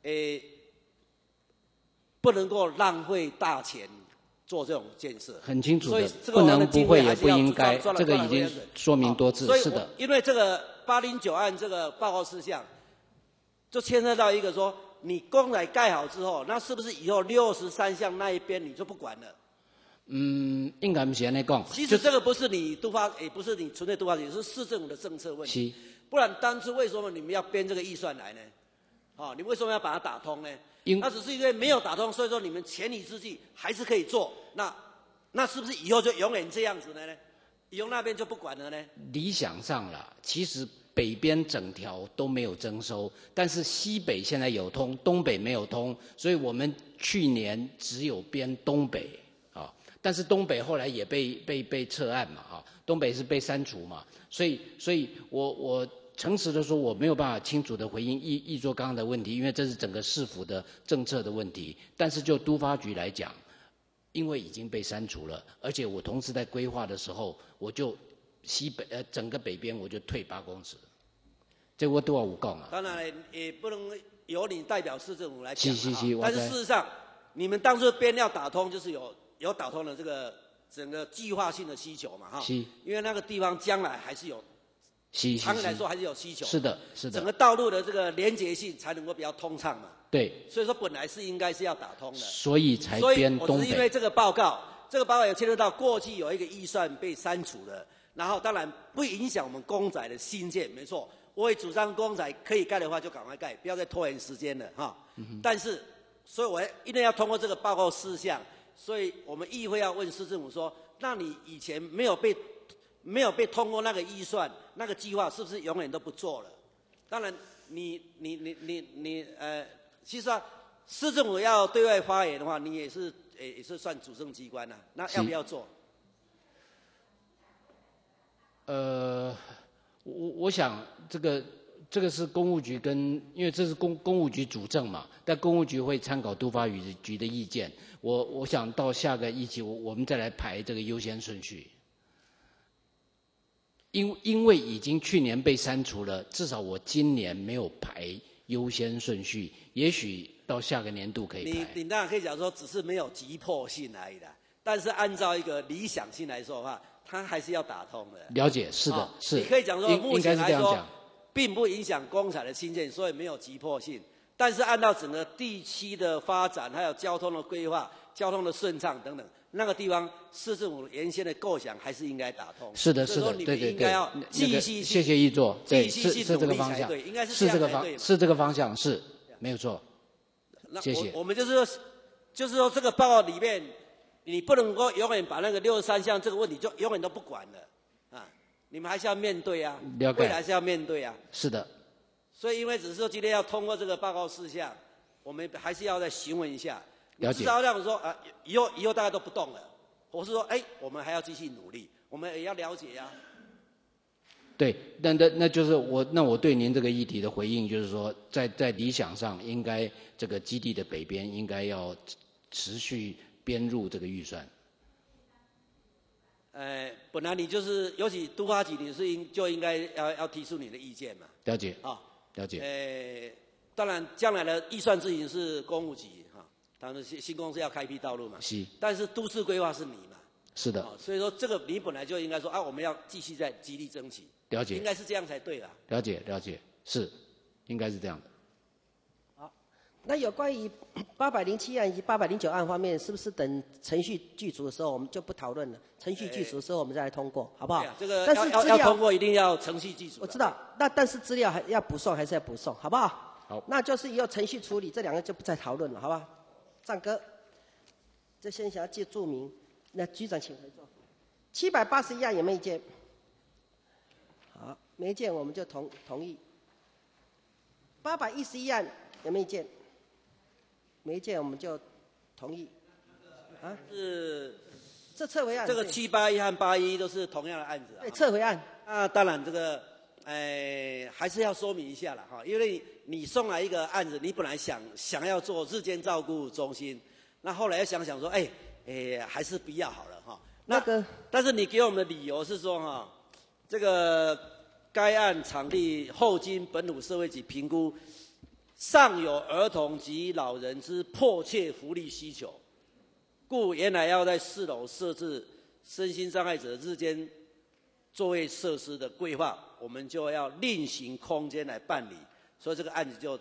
诶、不能够浪费大钱做这种建设。很清楚的所以，这个不能不会也不应该这个已经说明多次是的，因为这个八零九案这个报告事项，就牵涉到一个说，你公仔盖好之后，那是不是以后六十三项那一边你就不管了？嗯，应该不是安尼讲，其实这个不是你突发，也不是你纯粹突发也，是市政府的政策问题。是不然当初为什么你们要编这个预算来呢？哦，你为什么要把它打通呢？因那只是因为没有打通，所以说你们前理之计还是可以做。那那是不是以后就永远这样子的呢？以后那边就不管了呢？理想上啦，其实北边整条都没有征收，但是西北现在有通，东北没有通，所以我们去年只有编东北啊，但是东北后来也被被被撤案嘛啊，东北是被删除嘛，所以所以我我诚实的说，我没有办法清楚的回应易易作刚刚的问题，因为这是整个市府的政策的问题，但是就都发局来讲。因为已经被删除了，而且我同时在规划的时候，我就西北呃整个北边我就退八公尺，这我都要有讲啊。当然了，也不能由你代表市政府来讲是但是事实上，你们当初边要打通，就是有有打通了这个整个计划性的需求嘛，哈。因为那个地方将来还是有，是是长远来说，还是有需求。是的，是的，整个道路的这个连结性才能够比较通畅嘛。对，所以说本来是应该是要打通的。所以才所以我只是因为。这个报告，这个报告有牵涉到过去有一个预算被删除了，然后当然不影响我们公仔的新建，没错。我也主张公仔可以盖的话就赶快盖，不要再拖延时间了哈。嗯但是，所以我一定要通过这个报告事项，所以我们议会要问市政府说，那你以前没有被没有被通过那个预算，那个计划是不是永远都不做了？当然你，你你你你呃，其实啊，市政府要对外发言的话，你也是也也是算主政机关呐、那要不要做？呃，我我想这个这个是公务局跟，因为这是公公务局主政嘛，但公务局会参考都发局局的意见。我我想到下个议期，我我们再来排这个优先顺序。因因为已经去年被删除了，至少我今年没有排优先顺序，也许到下个年度可以排。你你当然可以讲说，只是没有急迫性而已的。但是按照一个理想性来说的话，它还是要打通的。了解，是的，哦是。你可以讲说，目应应该前来说是这样讲。，并不影响公彩的新建，所以没有急迫性。但是按照整个地区的发展，还有交通的规划、交通的顺畅等等，那个地方市政府原先的构想还是应该打通。是的，是的，对对对应该要，继续谢谢易座，对，继续是是这个方向对，应该是是这个方是这个方向，是没有错。那谢谢我我们就是说，就是说这个报告里面，你不能够永远把那个六十三项这个问题就永远都不管了啊！你们还是要面对啊，未来是要面对啊。是的，所以，因为只是说今天要通过这个报告事项，我们还是要再询问一下，了解。至少让我说啊，以后以后大家都不动了，我是说，哎，我们还要继续努力，我们也要了解呀、对，那那那就是我那我对您这个议题的回应就是说，在在理想上，应该这个基地的北边应该要持续编入这个预算。呃，本来你就是，尤其都发局，你是应就应该要要提出你的意见嘛，了解，啊、了解，呃，当然将来的预算执行是公务局哈，他们新新公司要开辟道路嘛，是但是都市规划是你嘛，是的，哦，所以说这个你本来就应该说啊，我们要继续在极力争取，了解应，该是这样才对啦。了解，了解，是，应该是这样的。好那有关于 *coughs* 八百零七案以及八百零九案方面，是不是等程序具足的时候，我们就不讨论了？程序具足的时候，我们再来通过，好不好啊？这个但是资料要要通过，一定要程序具足。我知。道，那但是资料还要补送，还是要补送，好不好？好那就是以后程序处理，这两个就不再讨论了，好吧？战哥，这先想要借注明，那局长请回座。七百八十一案有没有意见？好，没意见我们就同同意。八百一十一案有没有意见？没意见我们就同意。啊，是这撤回案这个七八一和八一都是同样的案子啊对。撤回案，那当然，这个，呃，还是要说明一下了哈，因为你送来一个案子，你本来想想要做日间照顾中心，那后来又想想说，哎，哎，还是不要好了哈。那个但是你给我们的理由是说哈，这个该案场地后经本土社会局评估，尚有儿童及老人之迫切福利需求，故原来要在四楼设置身心障碍者日间座位设施的规划，我们就要另行空间来办理，所以这个案子就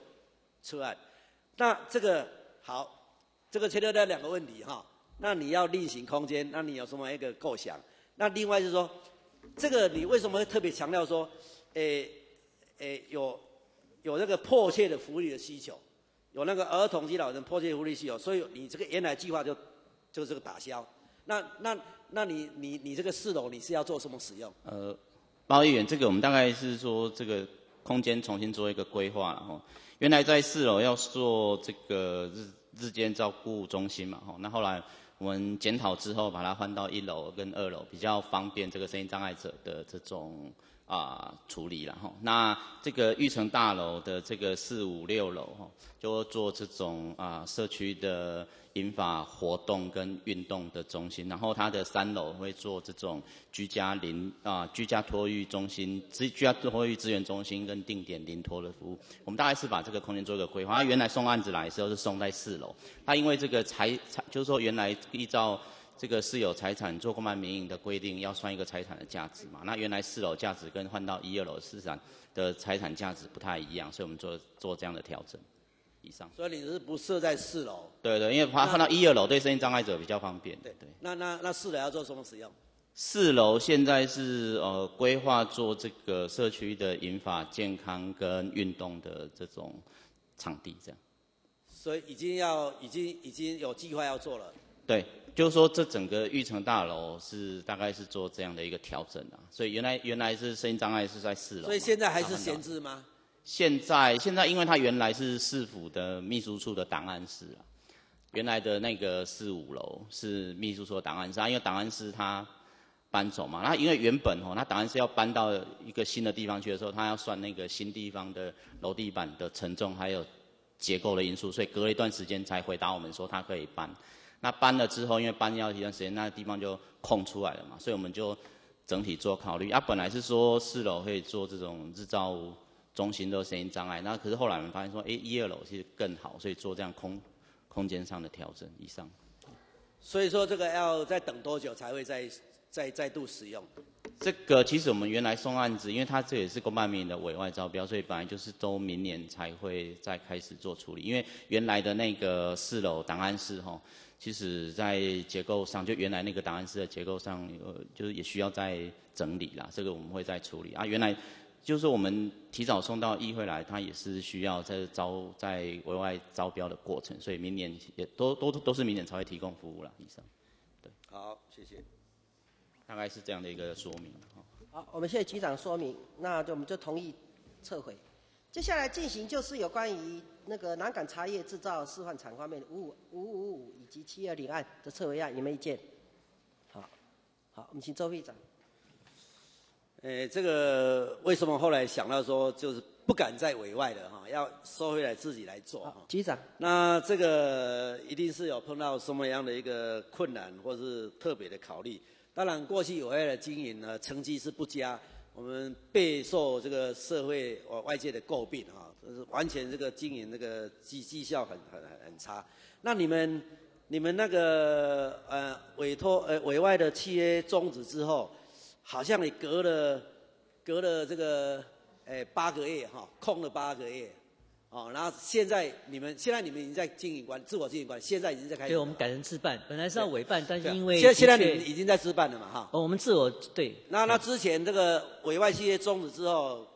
撤案。那这个好，这个牵扯到两个问题哈。那你要另行空间，那你有什么一个构想？那另外就是说，这个你为什么会特别强调说，诶、诶、有有那个迫切的福利的需求，有那个儿童及老人迫切福利需求，所以你这个原来计划就就这个打消。那那那你你你这个四楼你是要做什么使用？呃，包议员，这个我们大概是说这个空间重新做一个规划了哈。原来在四楼要做这个日日间照顾中心嘛哈，那后来我们检讨之后，把它换到一楼跟二楼，比较方便这个声音障碍者的这种啊、处理了哈。那这个育成大楼的这个四五六楼哈，就做这种啊、社区的引法活动跟运动的中心，然后它的三楼会做这种居家临啊、居家托育中心、资居家托育资源中心跟定点临托的服务。我们大概是把这个空间做一个规划。它原来送案子来的时候是送在四楼，它因为这个财财就是说原来依照这个私有财产做公办民营的规定，要算一个财产的价值嘛。那原来四楼价值跟换到一二楼市场的财产价值不太一样，所以我们做做这样的调整。以上，所以你是不设在四楼？对对，因为它换到一二楼对身心障碍者比较方便。对对。那那那四楼要做什么使用？四楼现在是呃规划做这个社区的引法健康跟运动的这种场地，这样。所以已经要已经已经有计划要做了。对，就是说这整个玉成大楼是大概是做这样的一个调整啊，所以原来原来是声音障碍是在四楼，所以现在还是闲置吗？现在现在因为它原来是市府的秘书处的档案室啊，原来的那个四五楼是秘书处的档案室啊，因为档案室它搬走嘛，那因为原本哦，那档案室要搬到一个新的地方去的时候，他要算那个新地方的楼地板的承重还有结构的因素，所以隔了一段时间才回答我们说他可以搬。那搬了之后，因为搬要一段时间，那个地方就空出来了嘛，所以我们就整体做考虑。啊，本来是说四楼可以做这种日照中心的声音障碍，那可是后来我们发现说，哎，一二楼其实更好，所以做这样空空间上的调整。以上，所以说这个要再等多久才会再再再度使用？这个其实我们原来送案子，因为它这也是公办民营的委外招标，所以本来就是都明年才会再开始做处理。因为原来的那个四楼档案室哈，其实在结构上，就原来那个档案室的结构上，呃，就是也需要再整理啦。这个我们会再处理啊。原来就是我们提早送到议会来，它也是需要在招在委外招标的过程，所以明年也都都都是明年才会提供服务了。以上对好，谢谢。大概是这样的一个说明。好，我们谢谢局长说明，那就我们就同意撤回。接下来进行就是有关于那个南港茶叶制造示范厂方面的五五五五五以及七二零案的测绘案，有没有意见？好，好，我们请周会长。呃，这个为什么后来想到说，就是不敢再委外了哈，要收回来自己来做哈。局长，那这个一定是有碰到什么样的一个困难，或是特别的考虑。当然，过去委外的经营呢，成绩是不佳，我们备受这个社会呃外界的诟病哈，就是完全这个经营这个绩绩效很很很很差。那你们你们那个呃委托呃委外的契约终止之后，好像你隔了隔了这个诶八个月哈，空了八个月。哦，然后现在你们现在你们已经在经营管自我经营管，现在已经在开始。对，我们改成自办，本来是要委办，但是因为现现在你们已经在自办了嘛哈。哦，我们自我对。那那之前这个委外契约终止之后，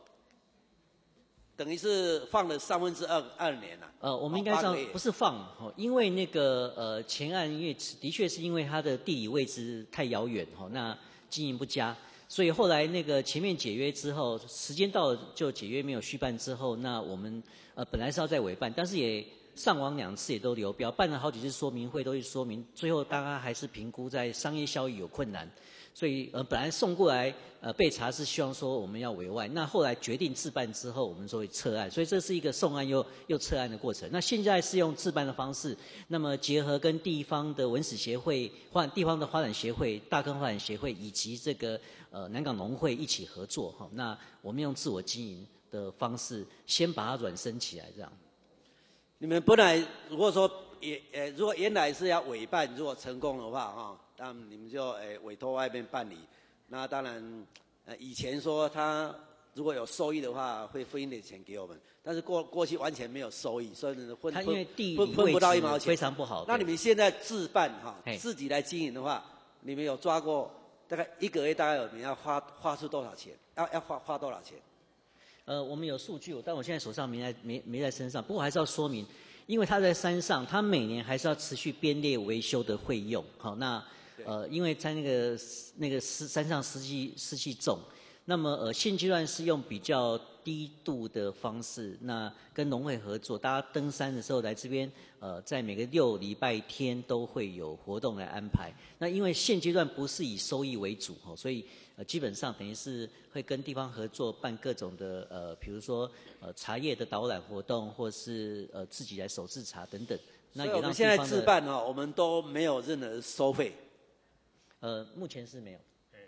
等于是放了三分之二二年了。呃，我们应该这样，不是放哦，因为那个呃前案，因为的确是因为它的地理位置太遥远哈，那经营不佳。所以后来那个前面解约之后，时间到了就解约没有续办之后，那我们呃本来是要再委办，但是也上网两次也都流标，办了好几次说明会都去说明，最后大家还是评估在商业效益有困难。所以呃，本来送过来呃被查是希望说我们要委外，那后来决定自办之后，我们作为撤案，所以这是一个送案又又撤案的过程。那现在是用自办的方式，那么结合跟地方的文史协会、或地方的发展协会、大坑发展协会以及这个呃南港农会一起合作哈。那我们用自我经营的方式，先把它软升起来，这样。你们本来如果说也呃，如果原来是要委办，如果成功的话哈。那你们就诶委托外面办理，那当然，呃以前说他如果有收益的话，会分一点钱给我们，但是过过去完全没有收益，所以分分分不到一毛钱，非常不好。那你们现在自办哈，自己来经营的话，你们有抓过大概一个月大概有你要花花出多少钱？要要花花多少钱？呃，我们有数据，但我现在手上没在没没在身上，不过还是要说明，因为他在山上，他每年还是要持续编列维修的费用，好那。呃，因为在那个那个湿山上湿气湿气重，那么呃现阶段是用比较低度的方式，那跟农会合作，大家登山的时候来这边，呃，在每个六礼拜天都会有活动来安排。那因为现阶段不是以收益为主哦，所以呃基本上等于是会跟地方合作办各种的呃，比如说呃茶叶的导览活动，或是呃自己来手制茶等等。那我们现在自办哦，我们都没有任何收费。呃，目前是没有。诶，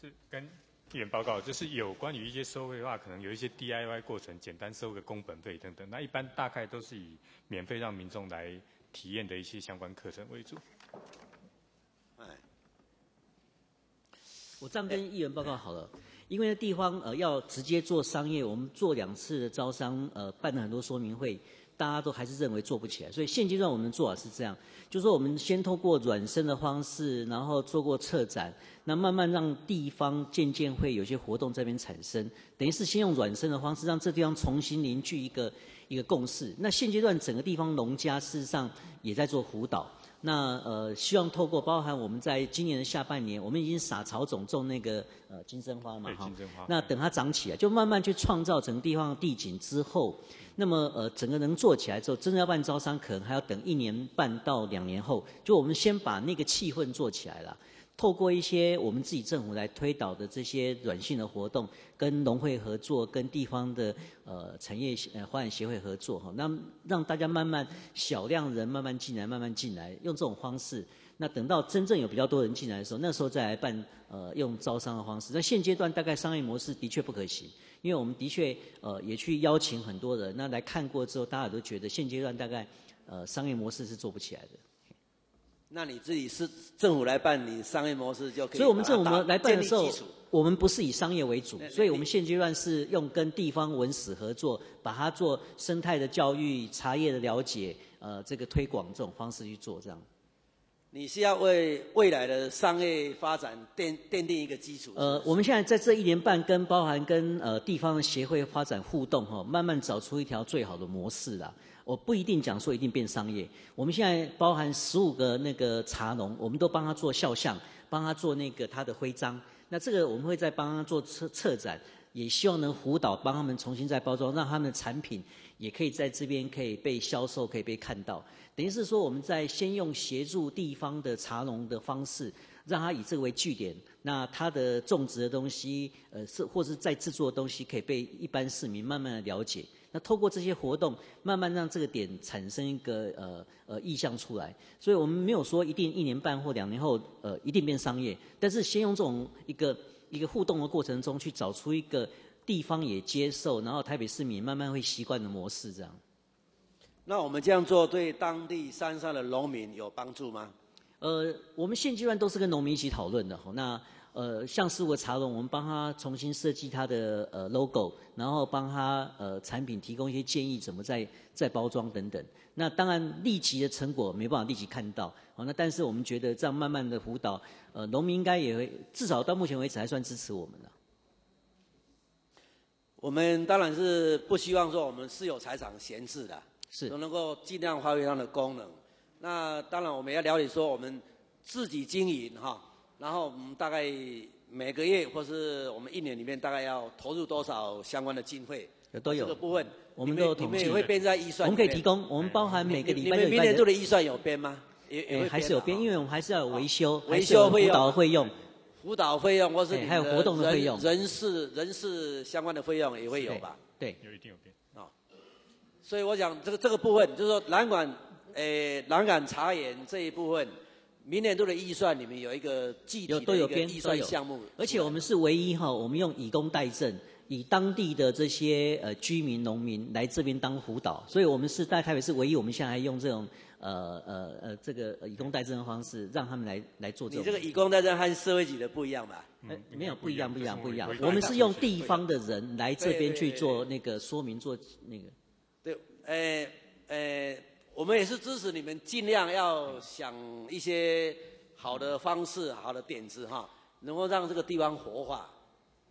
是跟议员报告，就是有关于一些收费的话，可能有一些 DIY 过程，简单收个工本费等等。那一般大概都是以免费让民众来体验的一些相关课程为主。哎，我这样跟议员报告好了，因为地方呃要直接做商业，我们做两次的招商，呃办了很多说明会。大家都还是认为做不起来，所以现阶段我们做法是这样，就是说我们先透过软身的方式，然后做过策展，那慢慢让地方渐渐会有些活动这边产生，等于是先用软身的方式，让这地方重新凝聚一个一个共识。那现阶段整个地方农家事实上也在做辅导。那呃，希望透过包含我们在今年的下半年，我们已经撒草种种那个呃金针花嘛，哈，那等它长起来，就慢慢去创造整个地方的地景之后，那么呃，整个能做起来之后，真的要办招商，可能还要等一年半到两年后。就我们先把那个气氛做起来了。透过一些我们自己政府来推导的这些软性的活动，跟农会合作，跟地方的呃产业呃发展协会合作哈，那让大家慢慢小量人慢慢进来，慢慢进来，用这种方式。那等到真正有比较多人进来的时候，那时候再来办呃用招商的方式。那现阶段大概商业模式的确不可行，因为我们的确呃也去邀请很多人，那来看过之后，大家都觉得现阶段大概呃商业模式是做不起来的。那你自己是政府来办理商业模式就可以。所以我们政府来办的时候，我们不是以商业为主，所以我们现阶段是用跟地方文史合作，把它做生态的教育、茶叶的了解，呃，这个推广这种方式去做这样。你是要为未来的商业发展奠奠定一个基础。呃，我们现在在这一年半，跟包含跟呃地方的协会发展互动哈，慢慢找出一条最好的模式啦。我不一定讲说一定变商业。我们现在包含十五个那个茶农，我们都帮他做肖像，帮他做那个他的徽章。那这个我们会再帮他做策策展，也希望能辅导帮他们重新再包装，让他们的产品也可以在这边可以被销售，可以被看到。等于是说，我们在先用协助地方的茶农的方式，让他以这个为据点，那他的种植的东西，呃，是或是在制作的东西，可以被一般市民慢慢的了解。那透过这些活动，慢慢让这个点产生一个呃呃意向出来。所以我们没有说一定一年半或两年后，呃，一定变商业。但是先用这种一个一个互动的过程中，去找出一个地方也接受，然后台北市民慢慢会习惯的模式，这样。那我们这样做对当地山上的农民有帮助吗？呃，我们现阶段都是跟农民一起讨论的。那呃，像是我茶农，我们帮他重新设计他的呃 logo，然后帮他呃产品提供一些建议，怎么再再包装等等。那当然立即的成果没办法立即看到，好，那但是我们觉得这样慢慢的辅导，呃，农民应该也会至少到目前为止还算支持我们了。我们当然是不希望说我们私有财产闲置的。是都能够尽量发挥它的功能。那当然我们要了解说我们自己经营哈，然后我们大概每个月或是我们一年里面大概要投入多少相关的经费？都有这个部分，我们都有统计。会编在预算？我们可以提供，我们包含每个礼拜。你们明年度的预算有编吗？也也还是有编，因为我们还是要有维修、维修辅导费用、辅导费用或是还有活动的费用、人事人事相关的费用也会有吧？对，有一定有编。所以我想，这个这个部分就是说，南管，诶，南管茶园这一部分，明年度的预算里面有一个具体的一个预算项目。而且我们是唯一哈，我们用以工代赈，以当地的这些呃居民、农民来这边当辅导。所以我们是在台北是唯一，我们现在还用这种呃呃呃这个以工代赈的方式，让他们来来做这种。你这个以工代赈和社会局的不一样吧？没有不一样，不一样，不一样。我们是用地方的人来这边去做那个说明，做那个。对呃呃，我们也是支持你们尽量要想一些好的方式、好的点子哈，能够让这个地方活化。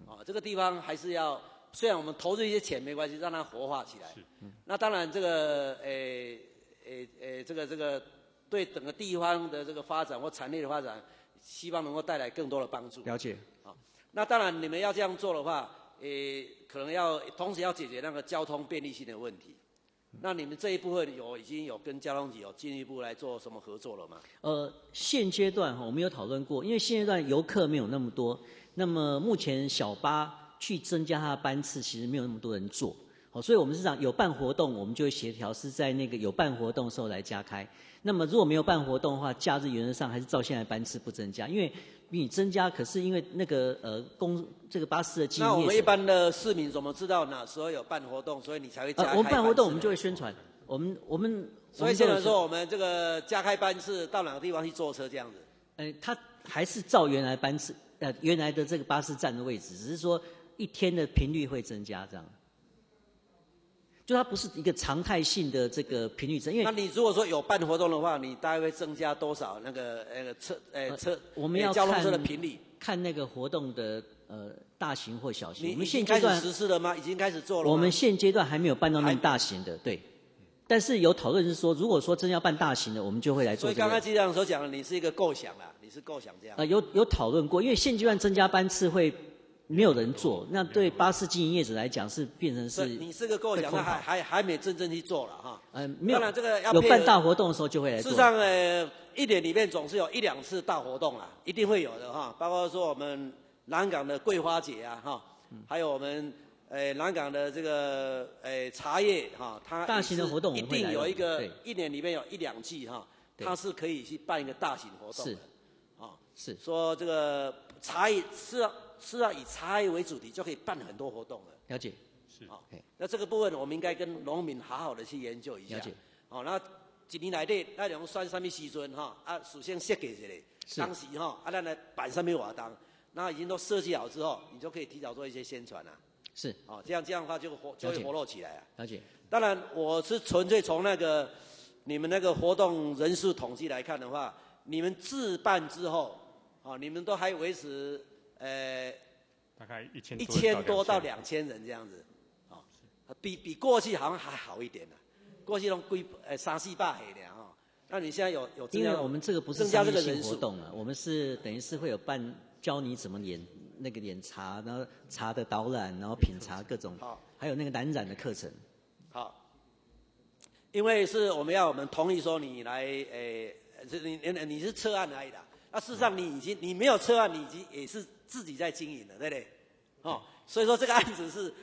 啊，这个地方还是要，虽然我们投入一些钱没关系，让它活化起来。是那当然，这个诶诶诶，这个这个对整个地方的这个发展或产业的发展，希望能够带来更多的帮助。了解。啊，那当然你们要这样做的话，诶，可能要同时要解决那个交通便利性的问题。那你们这一部分有已经有跟交通局有进一步来做什么合作了吗？呃，现阶段哈，我们有讨论过，因为现阶段游客没有那么多，那么目前小巴去增加它的班次，其实没有那么多人坐，好，所以我们是讲有办活动，我们就会协调是在那个有办活动的时候来加开。那么如果没有办活动的话，假日原则上还是照现在班次不增加，因为。你增加，可是因为那个呃公这个巴士的经验那我们一般的市民怎么知道哪时候有办活动？所以你才会加开我们办活动，我们就会宣传。我们我们所以现在说我们这个加开班次到哪个地方去坐车这样子？呃，他还是照原来班次呃原来的这个巴士站的位置，只是说一天的频率会增加这样。就它不是一个常态性的这个频率增，因为那你如果说有办活动的话，你大概会增加多少那个那个车呃车我们要交通车的频率？看那个活动的呃大型或小型。我们现阶段实施了吗？已经开始做了。我们现阶段还没有办到那么大型的，对。但是有讨论是说，如果说真要办大型的，我们就会来做。所以刚刚机长所讲的，你是一个构想啦，你是构想这样。呃，有有讨论过，因为现阶段增加班次会。没有人做，那对巴士经营业者来讲是变成是。你是个构想，那还还还没真正去做了哈。嗯，没有。当然这个要有办大活动的时候就会来做。事实上，呃，一年里面总是有一两次大活动啦，一定会有的哈。包括说我们南港的桂花节啊，哈，还有我们呃南港的这个呃茶叶哈，它大型的活动一定有一个一年里面有一两季哈，它是可以去办一个大型活动的。是。啊，是。说这个茶叶是。是要以茶叶为主题，就可以办很多活动了。了解，是好。那这个部分，我们应该跟农民好好的去研究一下。了解。哦，那一年来的那种算什么时阵哈？啊，首先设计一下，当时哈，啊，咱来办什么活动？那已经都设计好之后，你就可以提早做一些宣传了。是。哦，这样这样的话就活就会活络起来啊。了解。当然，我是纯粹从那个你们那个活动人数统计来看的话，你们自办之后，啊，你们都还维持。呃，大概一千一千多到两千人这样子，啊，比比过去好像还好一点呢。过去都归呃三四百的哈，那你现在有有因为我们这个不是商业性活动了，我们是等于是会有办教你怎么演那个演茶，然后茶的导览，然后品茶各种，好，还有那个蓝染的课程。好，因为是我们要我们同意说你来，诶、这你你你是策案而已的。那事实上你已经你没有策案，你已经也是自己在经营的，对不对？哦，所以说这个案子是，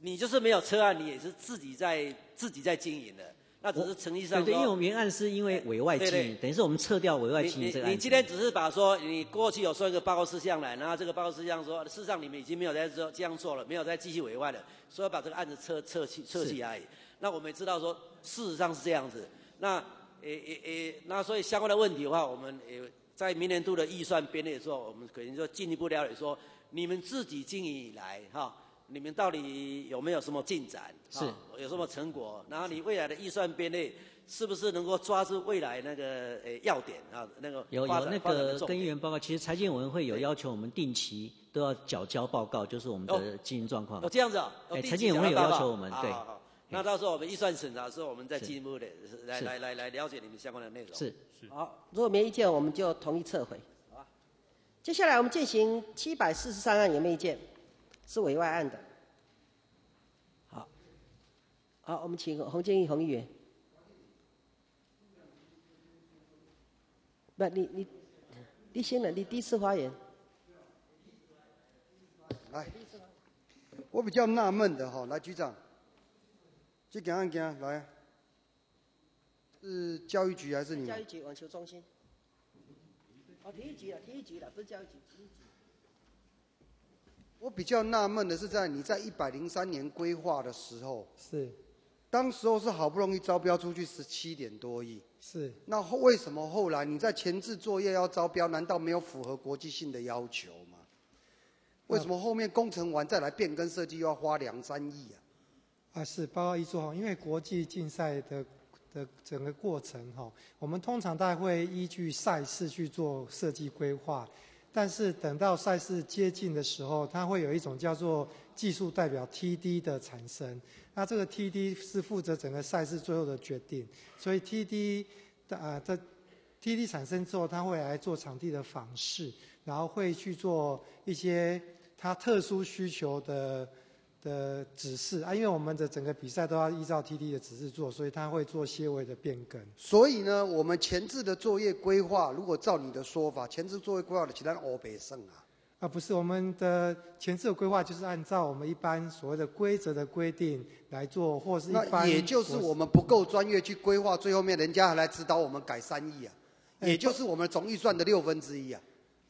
你就是没有车案，你也是自己在自己在经营的。那只是诚意上对对，因为我，们原案是因为委外经营，等于是我们撤掉委外经营这个案子。你你今天只是把说你过去有说一个报告事项来，然后这个报告事项说，事实上你们已经没有在这这样做了，没有再继续委外了，所以把这个案子撤撤去撤去而已。那我们也知道说，事实上是这样子。那诶诶诶，那所以相关的问题的话，我们也在明年度的预算编列的时候，我们可能就进一步了解说，你们自己经营以来哈，你们到底有没有什么进展？是有什么成果？然后你未来的预算编列是不是能够抓住未来那个诶要点啊？那个有有那个跟议员报告，其实财经委员会有要求我们定期都要缴交报告，就是我们的经营状况。哦，这样子啊、财经委员会有要求我们对好好好那到时候我们预算审查的时候，我们再进一步的来来来来了解你们相关的内容。是是好，如果没意见，我们就同意撤回。好吧。接下来我们进行七百四十三案，有没有意见？是委外案的。好，好，我们请洪建义洪议员。不，你你你先了，你第一次发言。来，我比较纳闷的哈，来局长，这件案件来，是教育局还是你们？教育局网球中心。哦，体育局啊，体育局的，不是教育局。体育局我比较纳闷的是，在你在一百零三年规划的时候，是当时候是好不容易招标出去十七点多亿，是，那后为什么后来你在前置作业要招标，难道没有符合国际性的要求吗？为什么后面工程完再来变更设计又要花两三亿啊？啊是报告一做哈，因为国际竞赛的的整个过程哈，我们通常大概会依据赛事去做设计规划，但是等到赛事接近的时候，它会有一种叫做技术代表 TD 的产生。那这个 TD 是负责整个赛事最后的决定，所以 TD 的啊在 TD 产生之后，它会来做场地的访视，然后会去做一些它特殊需求的的指示啊，因为我们的整个比赛都要依照 TD 的指示做，所以他会做些微的变更。所以呢，我们前置的作业规划，如果照你的说法，前置作业规划的其他欧北胜啊，啊，不是，我们的前置的规划就是按照我们一般所谓的规则的规定来做，或是一那般也就是我们不够专业去规划，最后面人家还来指导我们改三亿啊，哎也就是我们总预算的六分之一啊。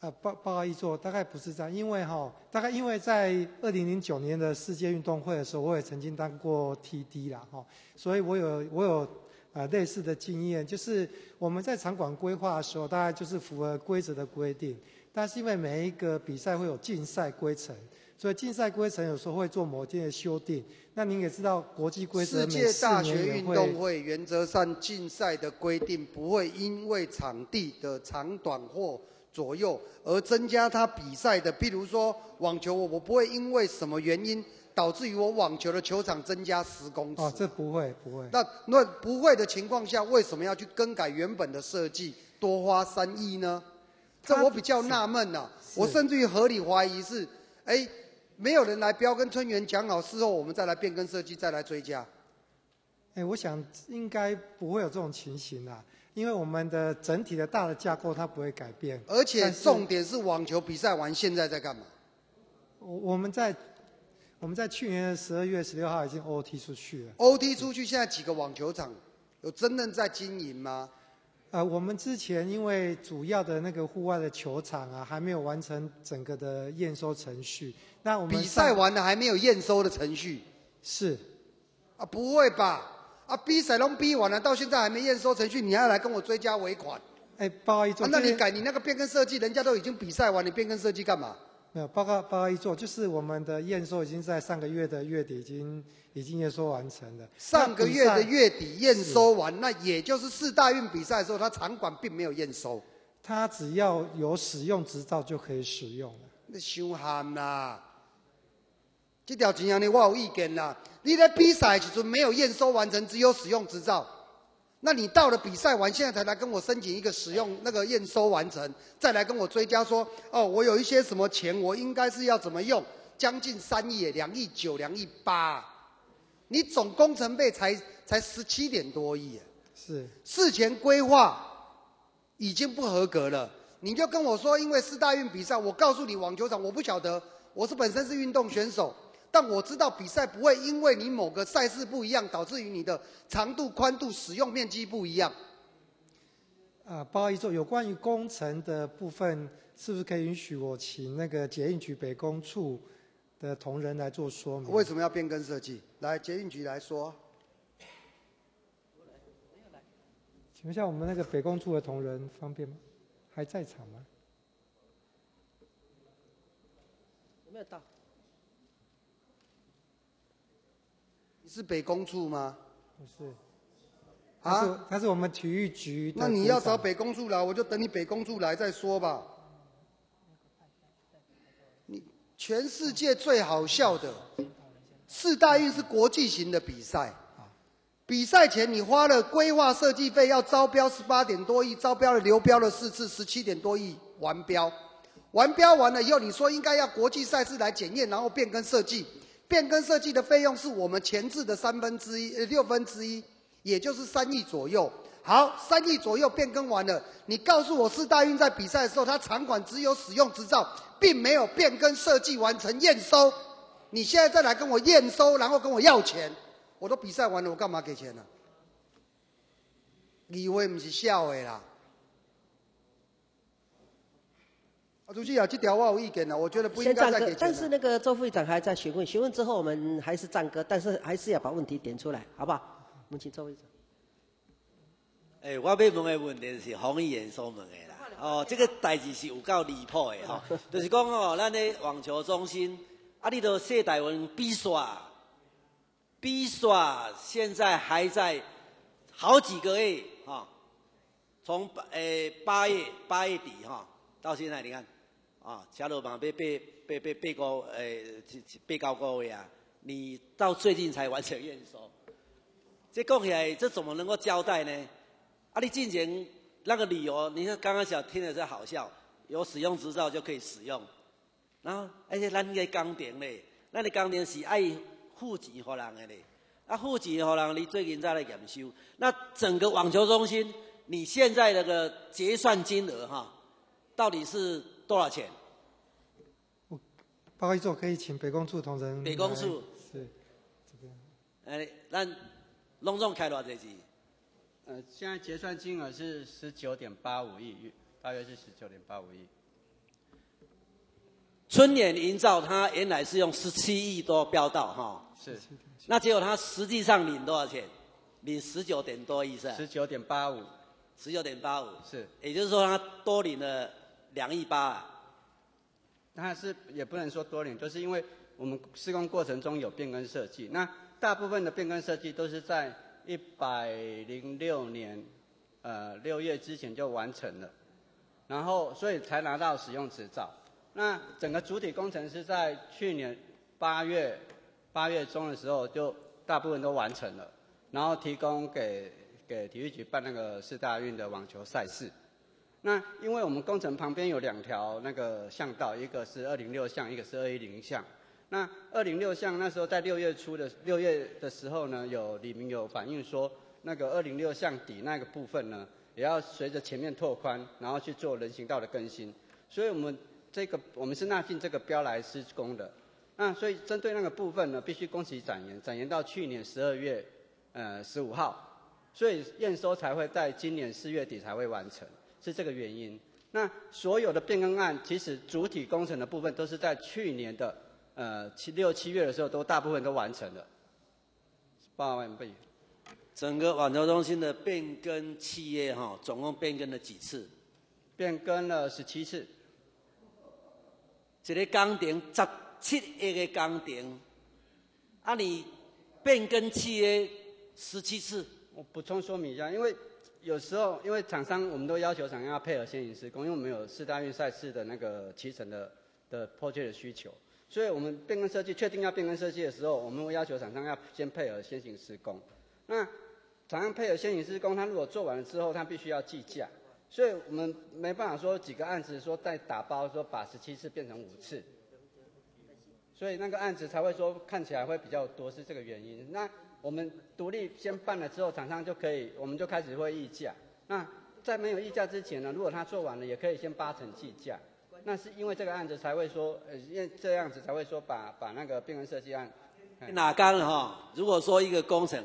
啊，报报告一做，大概不是这样，因为哈，大概因为在二零零九年的世界运动会的时候，我也曾经当过 TD 啦哈，所以我有我有呃类似的经验，就是我们在场馆规划的时候，大概就是符合规则的规定，但是因为每一个比赛会有竞赛规程，所以竞赛规程有时候会做某些的修订。那您也知道，国际规则世界大学运动会原则上竞赛的规定不会因为场地的长短或左右而增加他比赛的，譬如说网球，我我不会因为什么原因导致于我网球的球场增加十公尺。哦，这不会不会。那那不会的情况下，为什么要去更改原本的设计，多花三亿呢？这我比较纳闷呐。我甚至于合理怀疑是，哎，没有人来标跟村员讲好，事后我们再来变更设计，再来追加。哎，我想应该不会有这种情形啦，因为我们的整体的大的架构它不会改变。而且重点是网球比赛完现在在干嘛？我我们在我们在去年的十二月十六号已经 OT 出去了。OT 出去，现在几个网球场有真正在经营吗？呃，我们之前因为主要的那个户外的球场啊，还没有完成整个的验收程序。那我们比赛完了还没有验收的程序是啊？不会吧？啊，比赛都比完了，到现在还没验收程序，你还要来跟我追加尾款？哎，报告一做、啊，那你改你那个变更设计，人家都已经比赛完，你变更设计干嘛？没有报告报告一做，就是我们的验收已经在上个月的月底已经已经验收完成了。上个月的月底验收完，那也就是四大运比赛的时候，他场馆并没有验收。他只要有使用执照就可以使用了。你伤憨啦！这条钱呢，我有意见啦。你在比赛的时阵没有验收完成，只有使用执照，那你到了比赛完，现在才来跟我申请一个使用那个验收完成，再来跟我追加说，哦，我有一些什么钱，我应该是要怎么用？将近三亿，两亿九，两亿八，你总工程费才才十七点多亿，是。事前规划已经不合格了。你就跟我说，因为四大运比赛，我告诉你，网球场我不晓得，我是本身是运动选手，但我知道比赛不会因为你某个赛事不一样，导致于你的长度、宽度、使用面积不一样。啊，不好意思，有关于工程的部分，是不是可以允许我请那个捷运局北工处的同仁来做说明？为什么要变更设计？来，捷运局来说。请问一下，我们那个北工处的同仁方便吗？还在场吗？有没有到？是北工处吗？不是。他是啊？他是我们体育局那你要找北工处来，我就等你北工处来再说吧。你全世界最好笑的，四大运是国际型的比赛，比赛前你花了规划设计费，要招标十八点多亿，招标了流标了四次，十七点多亿完标。完标完了以后，你说应该要国际赛事来检验，然后变更设计。变更设计的费用是我们前置的三分之一，呃六分之一，也就是三亿左右。好，三亿左右变更完了，你告诉我四大运在比赛的时候，他场馆只有使用执照，并没有变更设计完成验收。你现在再来跟我验收，然后跟我要钱，我都比赛完了，我干嘛给钱呢、议会不是笑的啦。啊，主席啊，这条我有意见了，我觉得不应该再给。但是那个周副议长还在询问，询问之后我们还是暂搁，但是还是要把问题点出来，好不好？我们请周副议长。诶、我要问的问题是洪议员所问的啦。哦，这个代志是有够离谱的吼，*laughs* 就是讲哦，咱的网球中心，啊，你都谢台湾比耍，比耍现在还在好几个月哈、从诶八月八月底哈、到现在，你看啊，加罗榜被被被被被告诶被告各位啊，你到最近才完成验收。这讲起来，这怎么能够交代呢？啊，你进前那个理由，你看刚刚想听的是好笑，有使用执照就可以使用，然后而且咱个工程咧，咱个工程是爱户籍互人的咧，啊户籍互人，你最近再来验收。那整个网球中心，你现在那个结算金额哈，到底是多少钱？不好意思，我可以请北工处同仁。北工处是哎，那隆重开多少钱？呃，现在结算金额是十九点八五亿，大约是十九点八五亿。春联营造它原来是用十七亿多标到哈，是那结果它实际上领多少钱？领十九点多亿是？十九点八五，十九点八五，是，也就是说它多领了两亿八啊。但是也不能说多领，就是因为我们施工过程中有变更设计，那大部分的变更设计都是在一百零六年，呃六月之前就完成了，然后所以才拿到使用执照。那整个主体工程是在去年八月八月中的时候就大部分都完成了，然后提供给给体育局办那个四大运的网球赛事。那因为我们工程旁边有两条那个巷道，一个是二零六巷，一个是二一零巷。那二零六巷那时候在六月初的六月的时候呢，有李明有反映说，那个二零六巷底那个部分呢，也要随着前面拓宽，然后去做人行道的更新。所以我们这个我们是纳进这个标来施工的。那所以针对那个部分呢，必须工期展延，展延到去年十二月呃十五号，所以验收才会在今年四月底才会完成。是这个原因。那所有的变更案，其实主体工程的部分都是在去年的呃七六七月的时候，都大部分都完成了。八万倍。整个网球中心的变更企业哈，总共变更了几次？变更了十七次。一个工程十七亿个工程，啊，你变更企业十七次。我补充说明一下，因为有时候因为厂商我们都要求厂商要配合先行施工，因为我们有四大运赛事的那个骑乘的的迫切的需求，所以我们变更设计确定要变更设计的时候，我们会要求厂商要先配合先行施工。那厂商配合先行施工，他如果做完了之后，他必须要计价，所以我们没办法说几个案子说再打包说把十七次变成五次，所以那个案子才会说看起来会比较多，是这个原因。那我们独立先办了之后，厂商就可以，我们就开始会议价。那在没有议价之前呢，如果他做完了，也可以先八成计价。那是因为这个案子才会说，呃，因为这样子才会说把把那个变更设计案。哪刚哈？如果说一个工程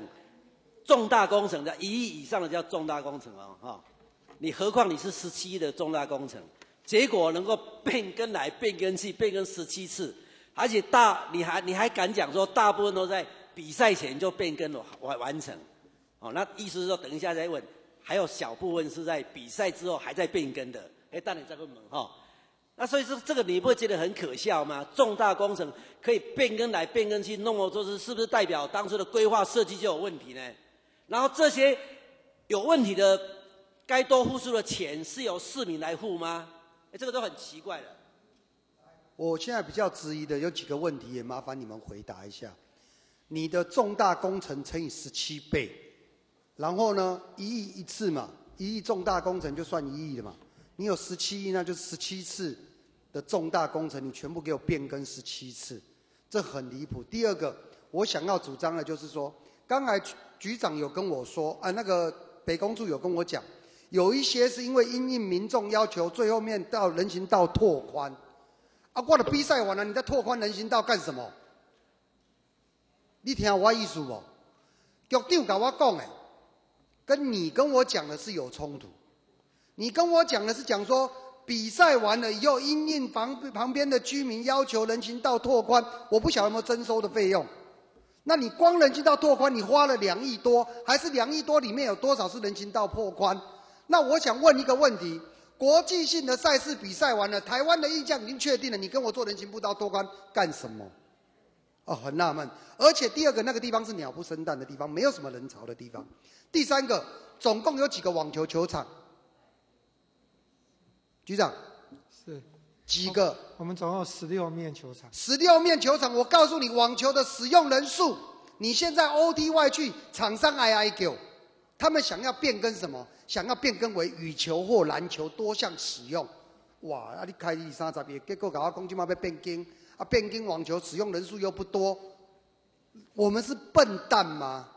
重大工程的一亿以上的叫重大工程哦，哈，你何况你是十七亿的重大工程，结果能够变更来变更去变更十七次，而且大你还你还敢讲说大部分都在比赛前就变更了完完成，哦，那意思是说等一下再问，还有小部分是在比赛之后还在变更的，哎，等你再问哈。那所以说这个你不会觉得很可笑吗？重大工程可以变更来变更去弄哦，就是是不是代表当初的规划设计就有问题呢？然后这些有问题的该多付出的钱是由市民来付吗？哎，这个都很奇怪的。我现在比较质疑的有几个问题，也麻烦你们回答一下。你的重大工程乘以十七倍，然后呢，一亿一次嘛，一亿重大工程就算一亿的嘛。你有十七亿，那就是十七次的重大工程，你全部给我变更十七次，这很离谱。第二个，我想要主张的就是说，刚才局长有跟我说，啊，那个北工处有跟我讲，有一些是因为因应民众要求，最后面到人行道拓宽，啊，过了比赛完了，你在拓宽人行道干什么？你听我意思不？局长跟我讲的，跟你跟我讲的是有冲突。你跟我讲的是讲说比赛完了以后，因应旁旁边的居民要求人行道拓宽，我不晓得有没有征收的费用。那你光人行道拓宽，你花了两亿多，还是两亿多里面有多少是人行道拓宽？那我想问一个问题：国际性的赛事比赛完了，台湾的意向已经确定了，你跟我做人行步道拓宽干什么？哦，很纳闷。而且第二个，那个地方是鸟不生蛋的地方，没有什么人潮的地方。第三个，总共有几个网球球场？局长，是几个？我们总共有十六面球场。十六面球场，我告诉你，网球的使用人数，你现在 O T Y 去，厂商 IIQ，他们想要变更什么？想要变更为羽球或篮球多项使用。哇！啊，你开二三十个，结果搞我讲今嘛要变更，啊，变更网球使用人数又不多，我们是笨蛋吗？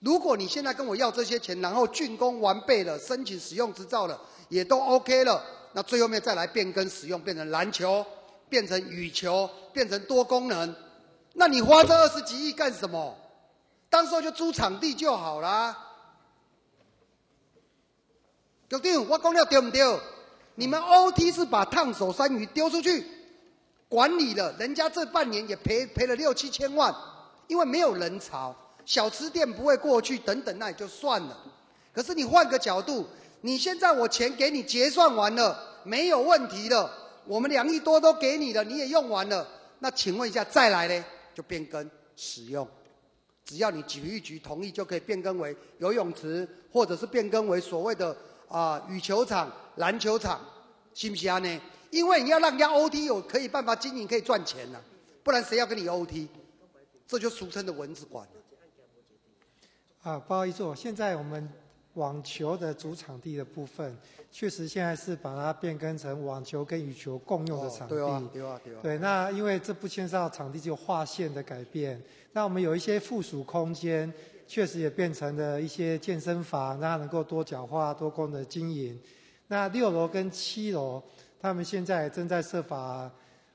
如果你现在跟我要这些钱，然后竣工完备了，申请使用执照了。也都 OK 了，那最后面再来变更使用，变成篮球，变成羽球，变成多功能，那你花这二十几亿干什么？当时候就租场地就好啦。局长，我讲了对不对？你们 OT 是把烫手山芋丢出去，管理了，人家这半年也赔赔了六七千万，因为没有人潮，小吃店不会过去，等等，那也就算了。可是你换个角度。你现在我钱给你结算完了，没有问题了。我们两亿多都给你了，你也用完了。那请问一下，再来呢？就变更使用，只要你体育局同意，就可以变更为游泳池，或者是变更为所谓的啊羽球场、篮球场，行不行啊？呢？因为你要让人家 OT 有可以办法经营，可以赚钱呢，不然谁要跟你 OT？这就俗称的蚊子馆啊，不好意思，现在我们。网球的主场地的部分，确实现在是把它变更成网球跟羽球共用的场地。对啊，对啊，对啊。对，那因为这不牵涉到场地，就划线的改变。那我们有一些附属空间，确实也变成了一些健身房，让它能够多角化、多功能经营。那六楼跟七楼，他们现在正在设法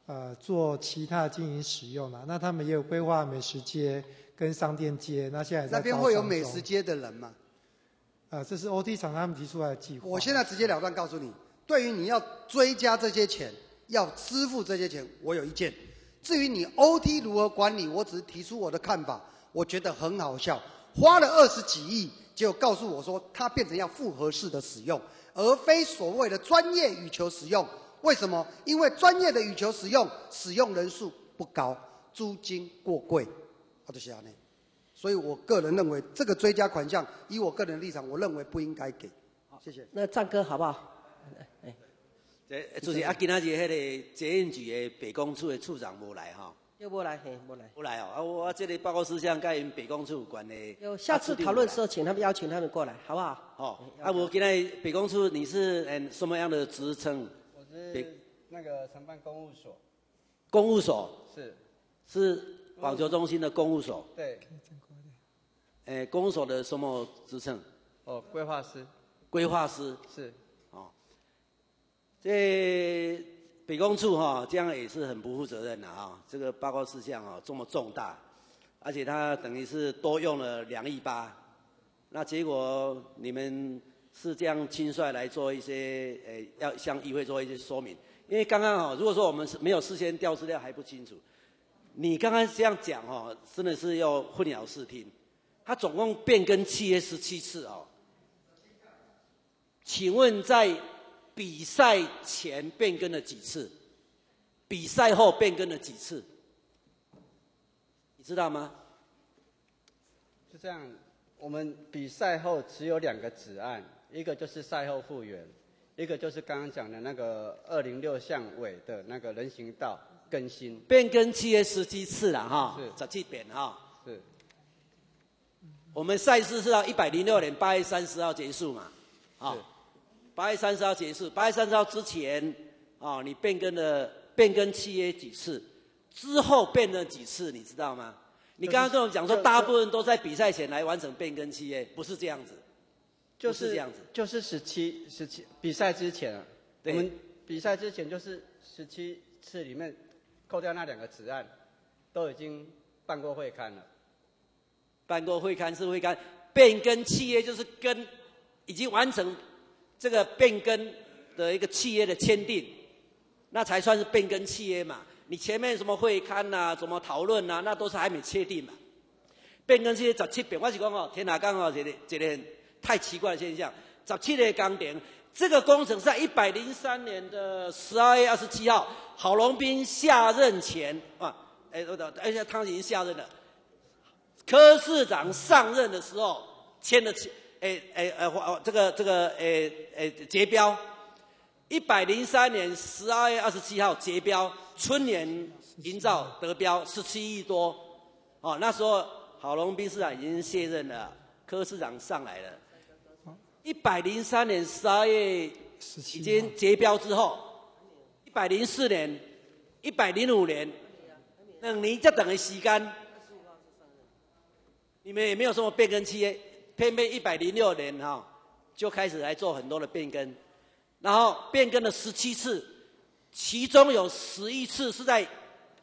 呃做其他经营使用嘛。那他们也有规划美食街跟商店街。那现在在那边会有美食街的人吗？啊，这是 OT 厂他们提出来的计划。我现在直截了当告诉你，对于你要追加这些钱，要支付这些钱，我有意见。至于你 OT 如何管理，我只是提出我的看法。我觉得很好笑，花了二十几亿，就告诉我说它变成要复合式的使用，而非所谓的专业羽球使用。为什么？因为专业的羽球使用，使用人数不高，租金过贵。好的，谢谢你。所以我个人认为，这个追加款项，以我个人立场，我认为不应该给。好，谢谢。那赞哥好不好？哎，这就是啊，今仔日迄个捷运局的北工处的处长无来哈。又不来，嘿，不来。不来哦，啊，我我这个报告事项跟因北公处有关的。有下次讨论的时候，请他们邀请他们过来，好不好？哦，啊，我今天北公处你是嗯什么样的职称？我是那个承办公务所。公务所。是。是网球中心的公务所。对。诶，公务所的什么职称？哦，规划师。规划师。是。哦。这。北工处哈，这样也是很不负责任的哈。这个报告事项哦，这么重大，而且他等于是多用了两亿八，那结果你们是这样轻率来做一些，诶，要向议会做一些说明。因为刚刚哈，如果说我们是没有事先调资料还不清楚，你刚刚这样讲哈，真的是要混淆视听。他总共变更契约十七次哦，请问在？比赛前变更了几次？比赛后变更了几次？你知道吗？是这样，我们比赛后只有两个指案，一个就是赛后复原，一个就是刚刚讲的那个二零六巷尾的那个人行道更新。变更七月十七次了哈，是十七遍哈。是。我们赛事是到一百零六年八月三十号结束嘛？啊。八月三十号结束，八月三十号之前，啊，你变更了变更契约几次？之后变了几次？你知道吗？你刚刚跟我讲说，大部分都在比赛前来完成变更契约，不是这样子，就是这样子，就是十七十七比赛之前，我们比赛之前就是十七次里面扣掉那两个子案，都已经办过会刊了，办过会刊是会刊，变更契约就是跟已经完成。这个变更的一个契约的签订，那才算是变更契约嘛。你前面什么会刊呐，怎么讨论呐，那都是还没确定嘛。变更契约十七遍，我是讲哦，天哪，刚好一个一个太奇怪的现象。十七个钢点，这个工程是在一百零三年的十二月二十七号，郝龙斌下任前啊，哎，而且他已经下任了。柯市长上任的时候签的契。诶诶呃，哦，这个这个诶诶结标，一百零三年十二月二十七号结标，春年营造得标十七亿多，哦，那时候郝龙斌市长已经卸任了，柯市长上来了，一百零三年十二月已经结标之后，一百零四年、一百零五年，两年再等于时间，你们也没有什么变更期约。偏偏一百零六年哈就开始来做很多的变更，然后变更了十七次，其中有十一次是在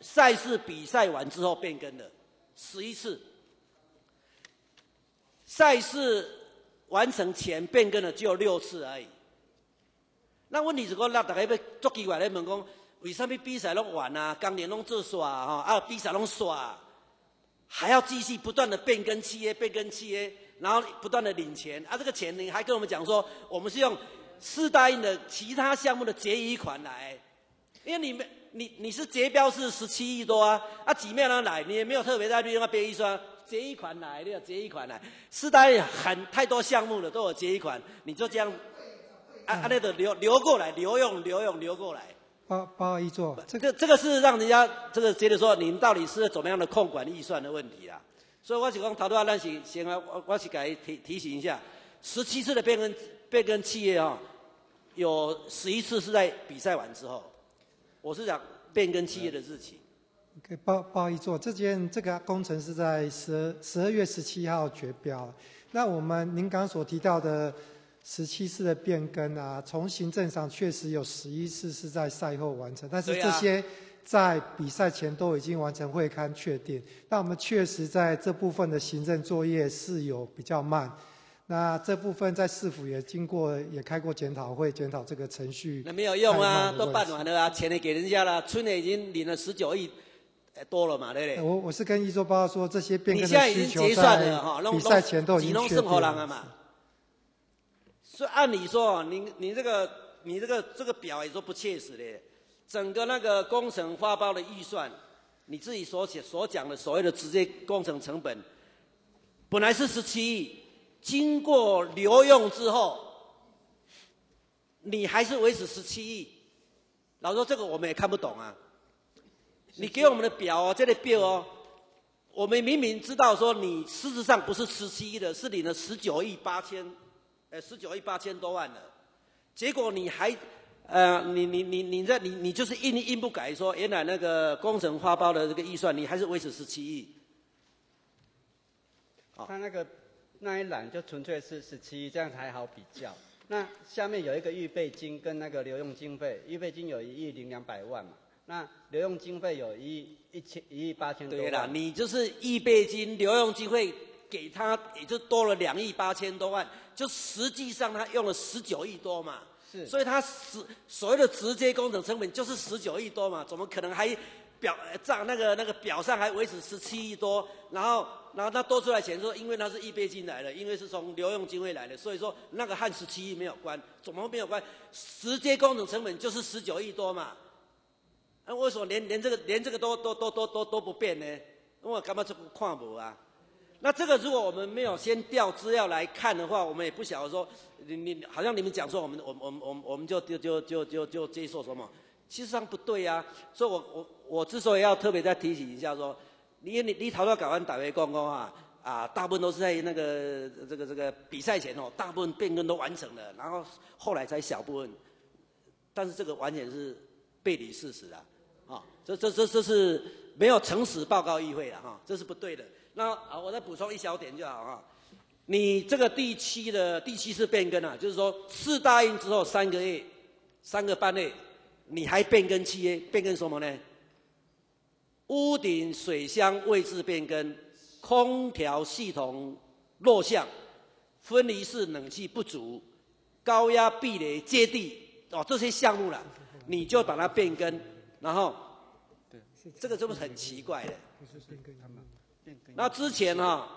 赛事比赛完之后变更的，十一次。赛事完成前变更的只有六次而已。那问题是讲，那大家要做奇怪来问讲，为什么比赛拢完啊？钢年拢做耍哈啊，比赛拢耍，还要继续不断的变更契约，变更契约。然后不断的领钱，啊，这个钱你还跟我们讲说，我们是用市答应的其他项目的结余款来，因为你们你你是结标是十七亿多啊，啊几面呢来，你也没有特别在利用编预算结余款来，你要结余款来，市答应很太多项目了都有结余款，你就这样，啊啊那个流流过来，流用流用流过来。八八一座，这个这个是让人家这个觉得说，您到底是怎么样的控管预算的问题啊？所以我是讲，头拄啊，咱是先啊，我我是给提提醒一下，十七次的变更变更企业啊，有十一次是在比赛完之后。我是讲变更企业的日期。可以报报一做，这件这个工程是在十十二月十七号绝标。那我们您刚刚所提到的十七次的变更啊，从行政上确实有十一次是在赛后完成，但是这些。在比赛前都已经完成会刊确定，那我们确实在这部分的行政作业是有比较慢。那这部分在市府也经过也开过检讨会，检讨这个程序。那没有用啊，都办完了啊，钱也给人家了，村里已经领了十九亿多了嘛，对不对？我我是跟一周报告说这些变更的需求在比赛前都已经确定了嘛。所以按理说，你你这个你这个这个表也说不切实的。整个那个工程发包的预算，你自己所写所讲的所谓的直接工程成本，本来是十七亿，经过留用之后，你还是维持十七亿。老说这个我们也看不懂啊，你给我们的表哦，这个表哦，我们明明知道说你事实上不是十七亿的，是领了十九亿八千，呃，十九亿八千多万的，结果你还，呃，你你你你在你你就是硬硬不改说原来那个工程花包的这个预算，你还是维持十七亿。他那个那一栏就纯粹是十七亿，这样才好比较。那下面有一个预备金跟那个留用经费，预备金有一亿零两百万嘛，那留用经费有一一千一亿八千多万。对啦，你就是预备金、留用经费给他，也就多了两亿八千多万，就实际上他用了十九亿多嘛。所以他实所谓的直接工程成本就是十九亿多嘛，怎么可能还表账那个那个表上还维持十七亿多，然后？然后他多出来钱说，因为他是预备金来的，因为是从留用经费来的，所以说那个和十七亿没有关，怎么没有关？直接工程成本就是十九亿多嘛，那为什么连连这个连这个都都都都都都不变呢？我干嘛这不看不啊？那这个如果我们没有先调资料来看的话，我们也不晓得说，你你好像你们讲说我们我我我我们就就就就就就接受什么？其实上不对呀，所以我我我之所以要特别再提醒一下说。你你你头到港湾打回公公啊啊，大部分都是在那个这个这个比赛前哦，大部分变更都完成了，然后后来才小部分，但是这个完全是背离事实啊，啊，这这这这是没有诚实报告议会的哈，这是不对的。那啊，我再补充一小点就好啊，你这个第七的第七次变更啊，就是说四大运之后三个月、三个半月，你还变更契约，变更什么呢？屋顶水箱位置变更，空调系统弱项，分离式冷气不足，高压壁垒接地哦，这些项目了，你就把它变更，然后，这个是不是很奇怪的？那之前哈，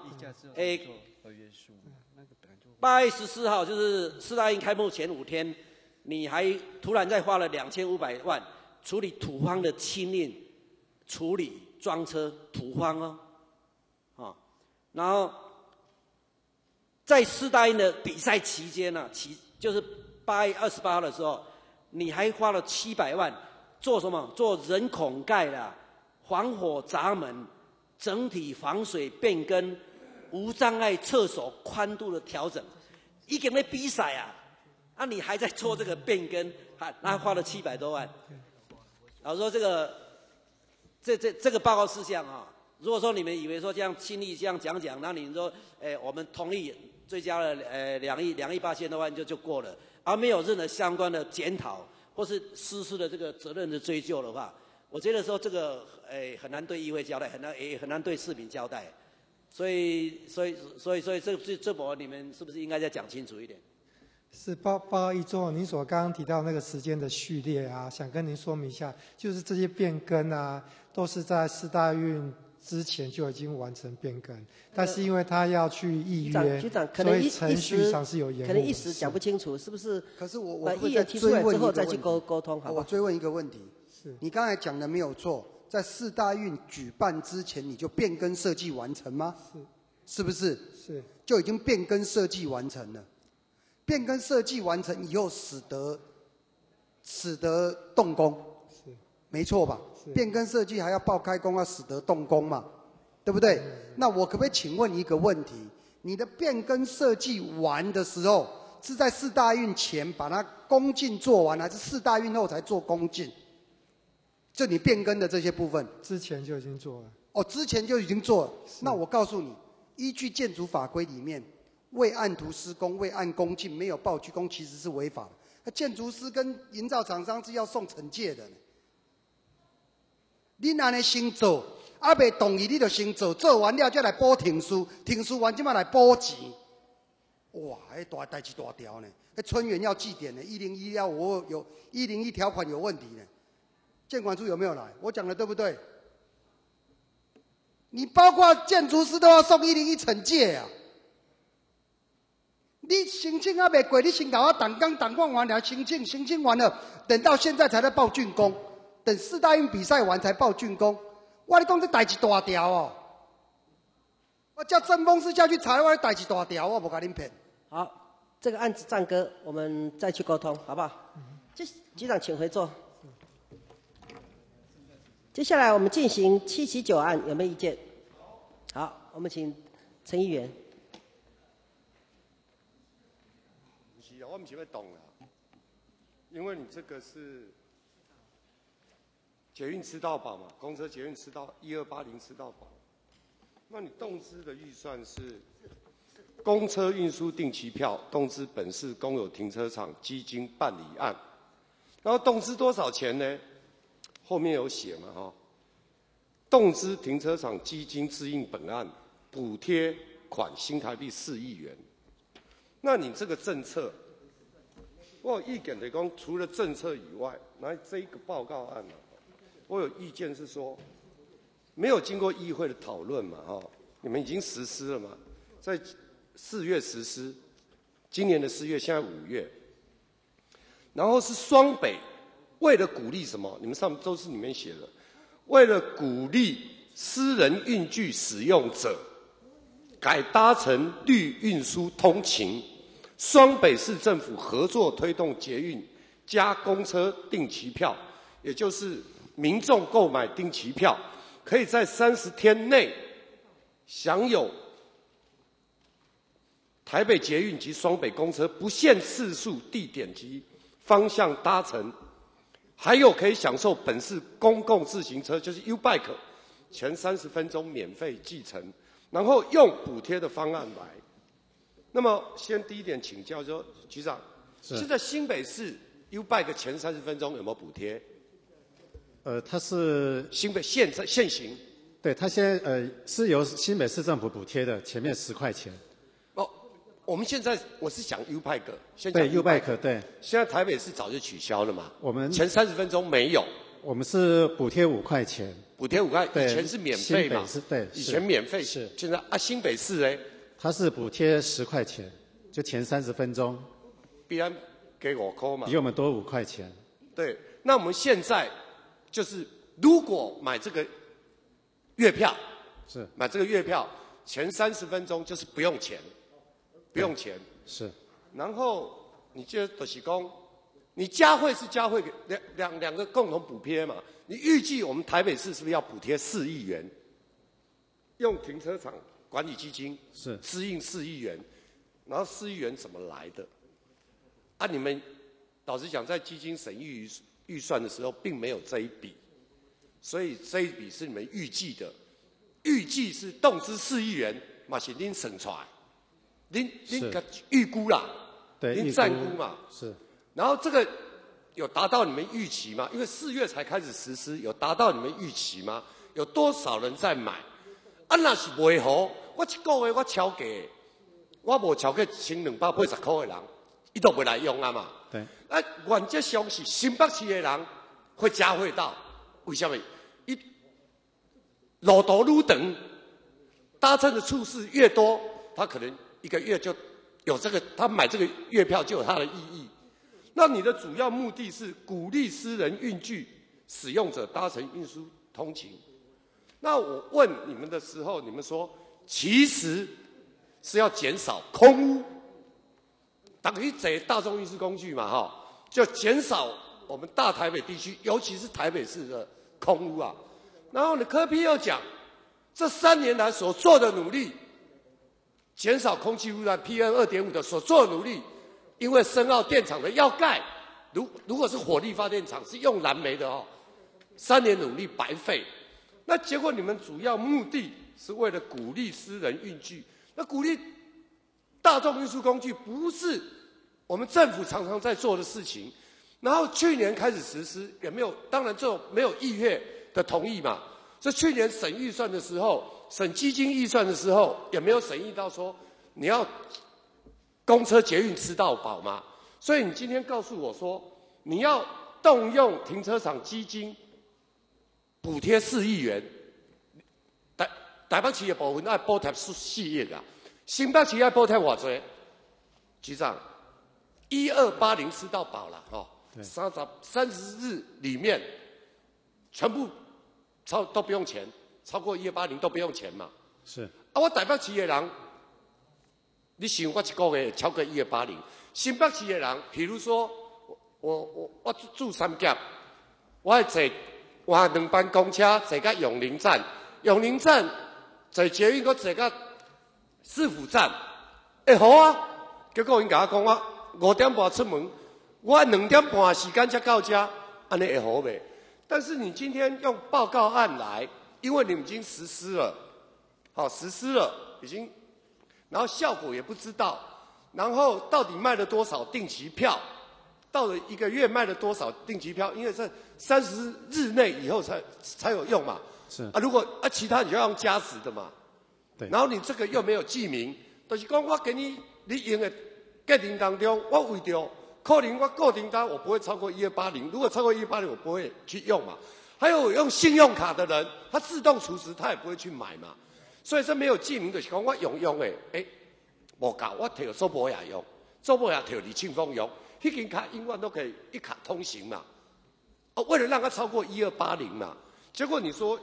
哎，八月十四号就是四大运开幕前五天，你还突然再花了两千五百万处理土方的清运。处理装车土方哦，啊，然后在四大运的比赛期间呢，其就是八月二十八号的时候，你还花了七百万做什么？做人孔盖的防火闸门整体防水变更，无障碍厕所宽度的调整，一个那比赛啊，啊，你还在做这个变更，还那花了七百多万，然后说这个。这这这个报告事项啊，如果说你们以为说这样轻易这样讲讲，那你说，哎，我们同意追加了呃两亿两亿八千多万就就过了，而没有任何相关的检讨或是实施的这个责任的追究的话，我觉得说这个哎很难对议会交代，很难也很难对市民交代，所以所以所以所以这这这波你们是不是应该再讲清楚一点？是报报告一做您所刚刚提到那个时间的序列啊，想跟您说明一下，就是这些变更啊，都是在四大运之前就已经完成变更，但是因为他要去预约，所以程序上是有延误。可能一时讲不清楚，是不是？可是我我把议员提出来之后再去沟沟通，好我追问一个问题，是你刚才讲的没有错，在四大运举办之前你就变更设计完成吗？是，是不是？是，就已经变更设计完成了。变更设计完成以后，使得使得动工，是没错吧？变更设计还要报开工，要使得动工嘛，对不对？那我可不可以请问一个问题？你的变更设计完的时候，是在四大运前把它工进做完，还是四大运后才做工进？就你变更的这些部分，之前就已经做了。哦，之前就已经做了。那我告诉你，依据建筑法规里面。未按图施工、未按工进、没有报鞠躬，其实是违法的。那建筑师跟营造厂商是要送惩戒的。你安尼先做，还未同意，你就先做，做完了再来补停书，停书完即马来补钱。哇，迄大代志大条呢！迄村员要祭点呢，一零一要我有一零一条款有问题呢。监管处有没有来？我讲的对不对？你包括建筑师都要送一零一惩戒啊！你申请还没过，你先搞我党纲党框完了申请，申请完了，等到现在才在报竣工，等四大运比赛完才报竣工。我你讲这代志大条哦！我叫郑峰师下去查，我代志大条，我不跟你骗。好，这个案子战哥，我们再去沟通，好不好？这局长请回座。接下来我们进行七七九案，有没有意见？好，我们请陈议员。不是啊，我们是要懂啊，因为你这个是捷运吃到饱嘛，公车捷运吃到一二八零吃到饱，那你动资的预算是公车运输定期票动资本市公有停车场基金办理案，然后动资多少钱呢？后面有写嘛哈，动资停车场基金支应本案补贴款新台币四亿元，那你这个政策，我有意见的讲，除了政策以外，来这一个报告案啊，我有意见是说，没有经过议会的讨论嘛哈，你们已经实施了嘛，在四月实施，今年的四月，现在五月，然后是双北。为了鼓励什么？你们上都是里面写的，为了鼓励私人运具使用者改搭乘绿运输通勤，双北市政府合作推动捷运加公车定期票，也就是民众购买定期票，可以在三十天内享有台北捷运及双北公车不限次数、地点及方向搭乘。还有可以享受本市公共自行车，就是 U Bike，前三十分钟免费继承，然后用补贴的方案来。那么先第一点请教，说局长，现在新北市 U Bike 前三十分钟有没有补贴？呃，它是新北现在现行。对，它现在呃是由新北市政府补贴的，前面十块钱。我们现在我是讲 U Bike，先讲 U Bike，对。现在台北市早就取消了嘛。我们前三十分钟没有。我们是补贴五块钱。补贴五块，以前是免费嘛？是，对。以前免费是。现在啊，新北市哎。它是补贴十块钱，就前三十分钟。必然给我扣嘛。比我们多五块钱。对，那我们现在就是如果买这个月票，是买这个月票，前三十分钟就是不用钱。不用钱是，然后你接德喜公，你加会是加会给两两两个共同补贴嘛？你预计我们台北市是不是要补贴四亿元？用停车场管理基金是支应四亿元，然后四亿元怎么来的？啊，你们老实讲，在基金审预预算的时候，并没有这一笔，所以这一笔是你们预计的，预计是动资四亿元，马是您省出来。您您个预估啦，对，您暂估嘛，是。然后这个有达到你们预期吗？因为四月才开始实施，有达到你们预期吗？有多少人在买？啊，那是袂好。我一个月我超价，我无超过千两百八十块的人，伊都袂来用啊嘛。对。啊，原则上是新北市的人会加会到，为什么？一路途愈长，搭乘的次数越多，他可能。一个月就有这个，他买这个月票就有它的意义。那你的主要目的是鼓励私人运具使用者搭乘运输通勤。那我问你们的时候，你们说其实是要减少空污，等于这大众运输工具嘛，哈，就减少我们大台北地区，尤其是台北市的空污啊。然后呢，科批又讲这三年来所做的努力。减少空气污染 PM 二点五的所做的努力，因为深澳电厂的要盖，如如果是火力发电厂是用燃煤的哦，三年努力白费，那结果你们主要目的是为了鼓励私人运具，那鼓励大众运输工具不是我们政府常常在做的事情，然后去年开始实施也没有，当然这种没有议院的同意嘛，所以去年审预算的时候。审基金预算的时候，也没有审议到说你要公车捷运吃到饱吗？所以你今天告诉我说你要动用停车场基金补贴四亿元，台台北市的部分爱补贴四四亿啊，新北市爱补贴偌多？局长，一二八零吃到饱了哦，三十三十日里面全部超都不用钱。超过一二八零都不用钱嘛？是啊，我台北市的人，你想我一个月超过一二八零，新北市的人，比如说我我我住三甲，我要坐我两班公车坐到永宁站，永宁站坐捷运我坐到市府站，会好啊。结果因甲我讲我五点半出门，我两点半时间才到家，安尼会好袂？但是你今天用报告案来，因为你们已经实施了，好实施了，已经，然后效果也不知道，然后到底卖了多少定期票，到了一个月卖了多少定期票，因为在三十日内以后才才有用嘛。是啊，如果啊其他你就要用加值的嘛。对然后你这个又没有记名，就是讲我给你你用的过程当中，我为着可能我固定单我不会超过一二八零，如果超过一二八零我不会去用嘛。还有用信用卡的人，他自动储值他也不会去买嘛。所以说没有记名的是讲我用用的，诶、无够，我摕周伯雅用，周伯雅摕李庆峰用，迄张卡永远都可以一卡通行嘛。哦，为了让他超过一二八零嘛，结果你说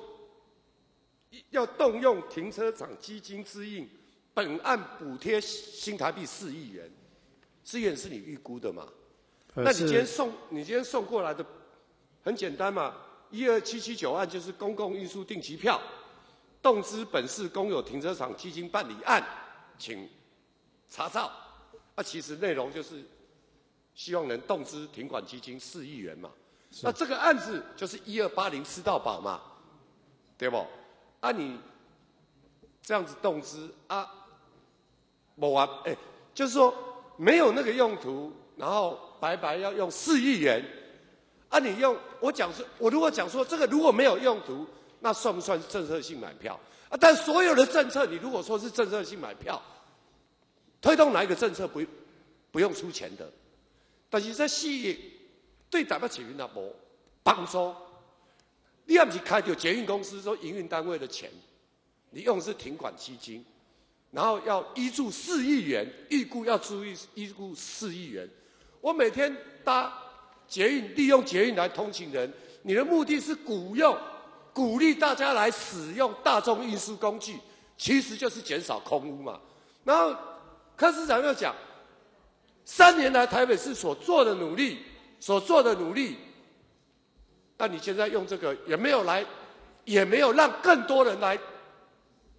要动用停车场基金支应，本案补贴新台币四亿元，四亿元是你预估的嘛？呃那你今天送你今天送过来的很简单嘛，一二七七九案就是公共运输定期票，动资本市公有停车场基金办理案，请查照。啊，其实内容就是希望能动资停管基金四亿元嘛。那这个案子就是一二八零吃到饱嘛，对不？啊，你这样子动资啊，某完哎，就是说没有那个用途，然后白白要用四亿元，啊，你用我讲说，我如果讲说这个如果没有用途，那算不算政策性买票啊？但所有的政策，你如果说是政策性买票，推动哪一个政策不不用出钱的，但是在企业对台北捷运啊无帮助。你要不是开掉捷运公司说营运单位的钱，你用的是停管基金，然后要依注四亿元，预估要注意依估四亿元。我每天搭捷运，利用捷运来通勤人，你的目的是鼓用鼓励大家来使用大众运输工具，其实就是减少空污嘛。然后柯市长又讲，三年来台北市所做的努力，所做的努力。那你现在用这个也没有来，也没有让更多人来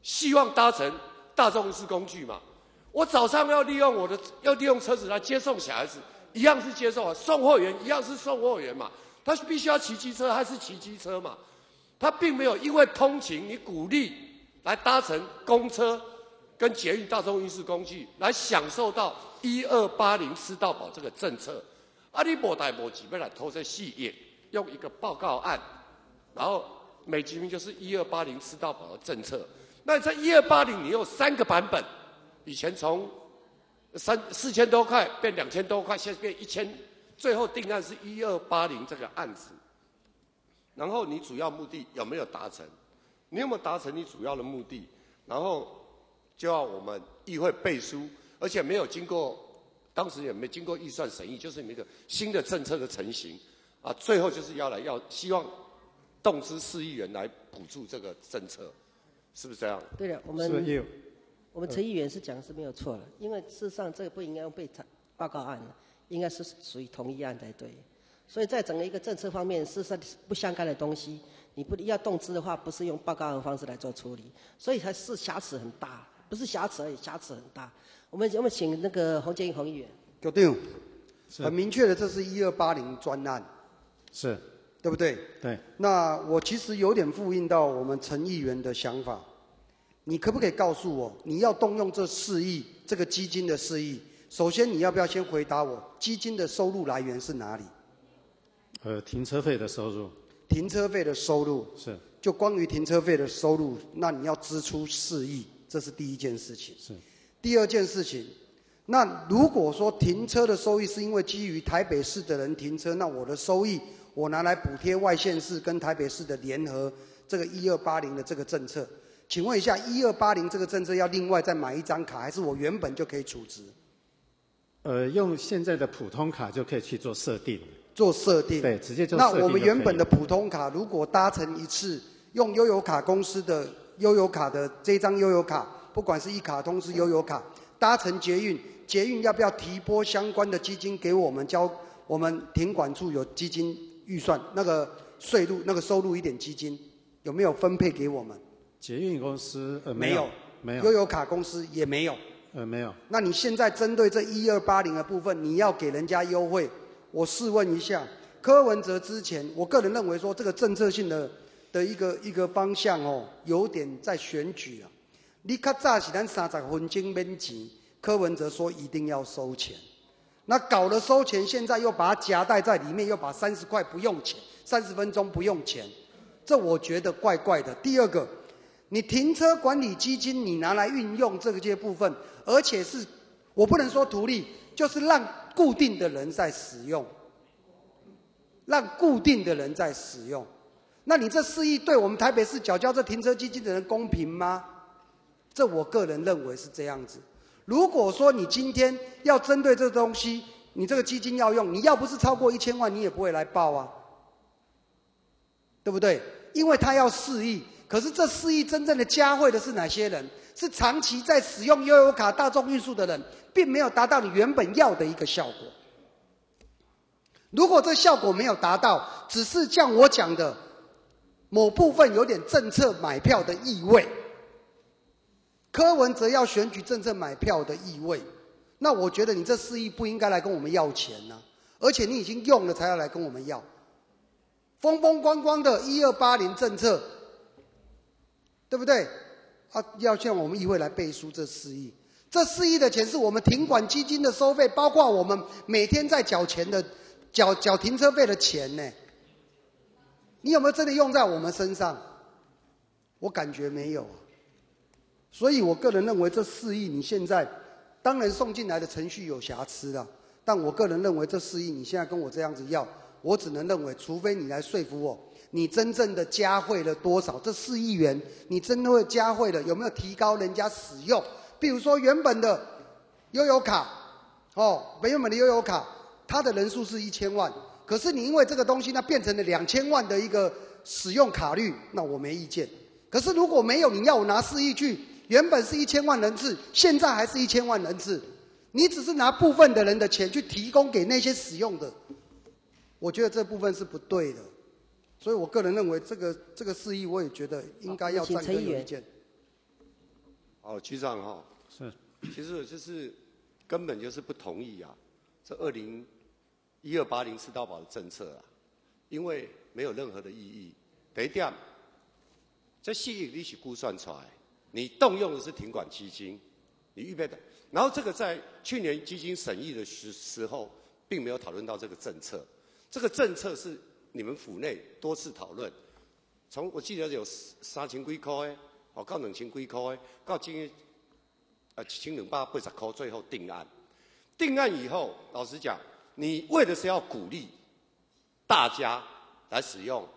希望搭乘大众运输工具嘛？我早上要利用我的要利用车子来接送小孩子，一样是接受啊，送货员一样是送货员嘛，他必须要骑机车还是骑机车嘛？他并没有因为通勤你鼓励来搭乘公车跟捷运大众运输工具来享受到一二八零吃到饱这个政策，啊你无代无志要来偷这事业。用一个报告案，然后每居民就是一二八零吃到饱的政策。那在一二八零，你有三个版本，以前从三四千多块变两千多块，现在变一千，最后定案是一二八零这个案子。然后你主要目的有没有达成？你有没有达成你主要的目的？然后就要我们议会背书，而且没有经过，当时也没经过预算审议，就是一个新的政策的成型。啊，最后就是要来要希望动资四亿元来补助这个政策，是不是这样？对的，我是不是也有们我们陈议员是讲的是没有错的，因为事实上这个不应该用被查报告案的，应该是属于同一案才对。所以在整个一个政策方面，事实上不相干的东西，你不要动资的话，不是用报告案的方式来做处理，所以才是瑕疵很大，不是瑕疵而已，瑕疵很大。我们我们请那个洪建议洪议员。决定，很明确的，这是一二八零专案。是，对不对？对。那我其实有点复印到我们陈议员的想法，你可不可以告诉我，你要动用这四亿这个基金的四亿，首先你要不要先回答我，基金的收入来源是哪里？呃，停车费的收入停车费的收入是就关于停车费的收入，那你要支出四亿，这是第一件事情。是。第二件事情，那如果说停车的收益是因为基于台北市的人停车，那我的收益我拿来补贴外县市跟台北市的联合这个一二八零的这个政策，请问一下，一二八零这个政策要另外再买一张卡，还是我原本就可以储值？呃，用现在的普通卡就可以去做设定。做设定。对，直接就那我们原本的普通卡，如果搭乘一次用悠游卡公司的悠游卡的这张悠游卡，不管是一卡通是悠游卡，搭乘捷运，捷运要不要提拨相关的基金给我们交？我们停管处有基金预算，那个税入那个收入一点基金，有没有分配给我们？捷运公司呃没有，没有悠游卡公司也没有。呃没有，那你现在针对这一二八零的部分，你要给人家优惠，我试问一下，柯文哲之前，我个人认为说这个政策性的的一个一个方向哦，有点在选举啊。你较早是咱三十分钟免钱，柯文哲说一定要收钱，那搞了收钱，现在又把它夹带在里面，又把三十块不用钱，三十分钟不用钱，这我觉得怪怪的。第二个，你停车管理基金你拿来运用这些部分，而且是我不能说图利，就是让固定的人在使用，让固定的人在使用。那你这四亿对我们台北市缴交这停车基金的人公平吗？这我个人认为是这样子。如果说你今天要针对这东西，你这个基金要用，你要不是超过一千万，你也不会来报啊，对不对？因为他要四亿，可是这四亿真正的加惠的是哪些人？是长期在使用悠游卡大众运输的人，并没有达到你原本要的一个效果。如果这效果没有达到，只是像我讲的某部分有点政策买票的意味，柯文哲要选举政策买票的意味，那我觉得你这四亿不应该来跟我们要钱呢、而且你已经用了才要来跟我们要，风风光光的一二八零政策，对不对？啊，要向我们议会来背书这四亿，这四亿的钱是我们停管基金的收费，包括我们每天在缴钱的缴缴停车费的钱呢。你有没有真的用在我们身上？我感觉没有。所以我个人认为这四亿你现在当然送进来的程序有瑕疵了，但我个人认为这四亿你现在跟我这样子要，我只能认为，除非你来说服我，你真正的加惠了多少？这四亿元你真的会加惠了？有没有提高人家使用？比如说原本的悠游卡，哦，原本的悠游卡，它的人数是一千万，可是你因为这个东西，那变成了两千万的一个使用卡率，那我没意见。可是如果没有，你要我拿四亿去，原本是一千万人次，现在还是一千万人次，你只是拿部分的人的钱去提供给那些使用的，我觉得这部分是不对的。所以我个人认为，这个这个四亿，我也觉得应该要占请陈议员更有意见。哦，局长哈、是，其实就是根本就是不同意啊，这二零一二八零吃到饱的政策啊，因为没有任何的意义。第一点，这吸引力是估算出来，你动用的是停管基金，你预备的，然后这个在去年基金审议的时时候，并没有讨论到这个政策，这个政策是你们府内多次讨论，从我记得有三千几块的，哦，到两千几块的，到今日呃一千两百八十块，最后定案。定案以后，老实讲，你为的是要鼓励大家来使用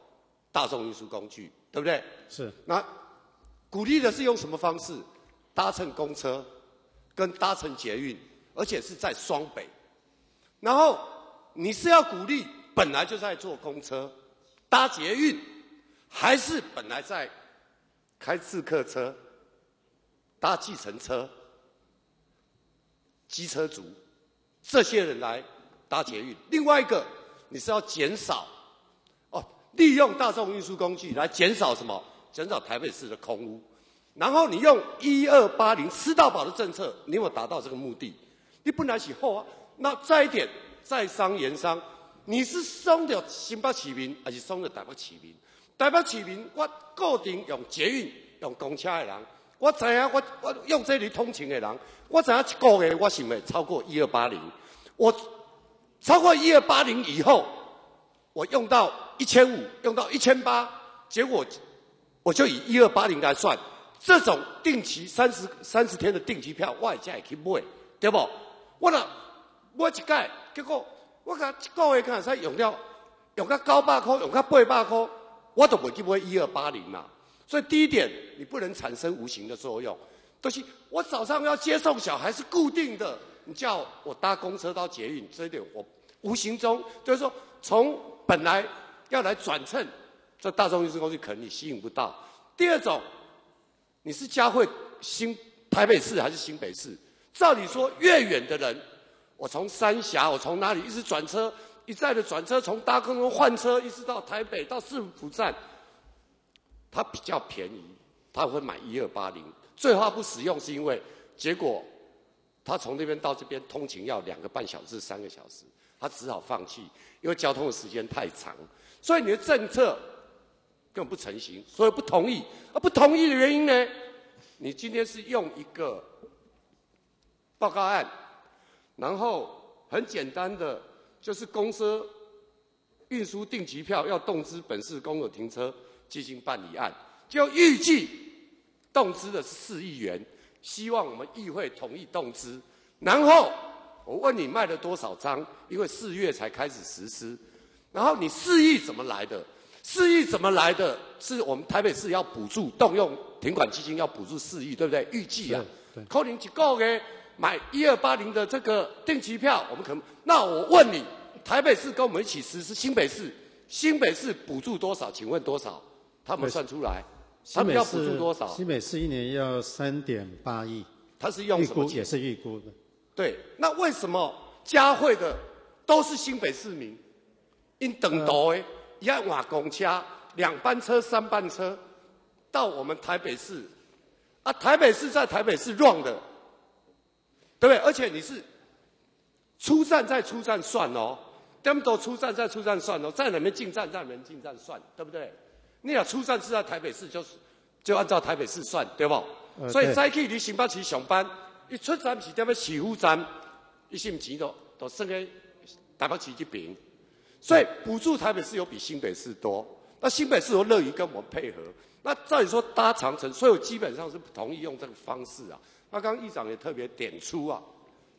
大众运输工具，对不对？是。那鼓励的是用什么方式？搭乘公车跟搭乘捷运，而且是在双北。然后你是要鼓励本来就在坐公车、搭捷运，还是本来在开自客车、搭计程车、机车族这些人来搭捷运？另外一个，你是要减少哦，利用大众运输工具来减少什么？减少台北市的空污。然后你用一二八零吃到饱的政策，你有没有达到这个目的？你本来是好啊。那再一点，在商言商，你是送着新北市民，还是送着台北市民？台北市民，我固定用捷运、用公车的人，我知影我我用这里通勤的人，我知影一个月我是没超过一二八零。我超过一二八零以后，我用到一千五，用到一千八，结果我就以一二八零来算。这种定期三十三十天的定期票，我才会去买，对不？我若买一届，结果我甲一个月敢会使用了用到九百块，用到八百块，我都袂去买一二八零啦。所以第一点，你不能产生无形的作用。就是我早上要接送小孩是固定的，你叫我搭公车到捷运，这一点我无形中就是说，从本来要来转乘这大众运输工具，可能你吸引不到。第二种。你是嘉惠新台北市还是新北市？照理说，越远的人，我从三峡，我从哪里一直转车一再的转车，从大坑中换车，一直到台北到市府站，它比较便宜，他会买一二八零。最后不使用是因为结果他从那边到这边通勤要两个半小时、三个小时，他只好放弃，因为交通的时间太长。所以你的政策根本不成型，所以不同意。而，不同意的原因呢？你今天是用一个报告案，然后很简单的就是公车运输定期票要动资本市公有停车基金办理案，就预计动资的是四亿元，希望我们议会同意动资。然后我问你卖了多少张？因为四月才开始实施。然后你四亿怎么来的？四亿怎么来的？是我们台北市要补助动用停管基金要补助四亿，对不对？预计啊，扣零几够给买一二八零的这个定期票，我们可能那我问你，台北市跟我们一起实施，新北市新北市补助多少？请问多少？他们算出来，他们要补助多少？新北市一年要三点八亿，他是用什么也是预估的。对，那为什么嘉惠的都是新北市民？因等多诶，要瓦公车，两班车、三班车到我们台北市，啊，台北市在台北市 run 的，对不对？而且你是出站再出站算哦，这么多出站再出站算哦，在哪边进站在哪边进站算，对不对？你要出站是在台北市，就是就按照台北市算，对不？所以再去你新北市上班，一出站是踮咧市府站，一些钱都都算喺台北市这边。所以补助台北市有比新北市多，那新北市又乐于跟我们配合。那照理说搭长城，所以我基本上是不同意用这个方式啊。那刚刚议长也特别点出啊，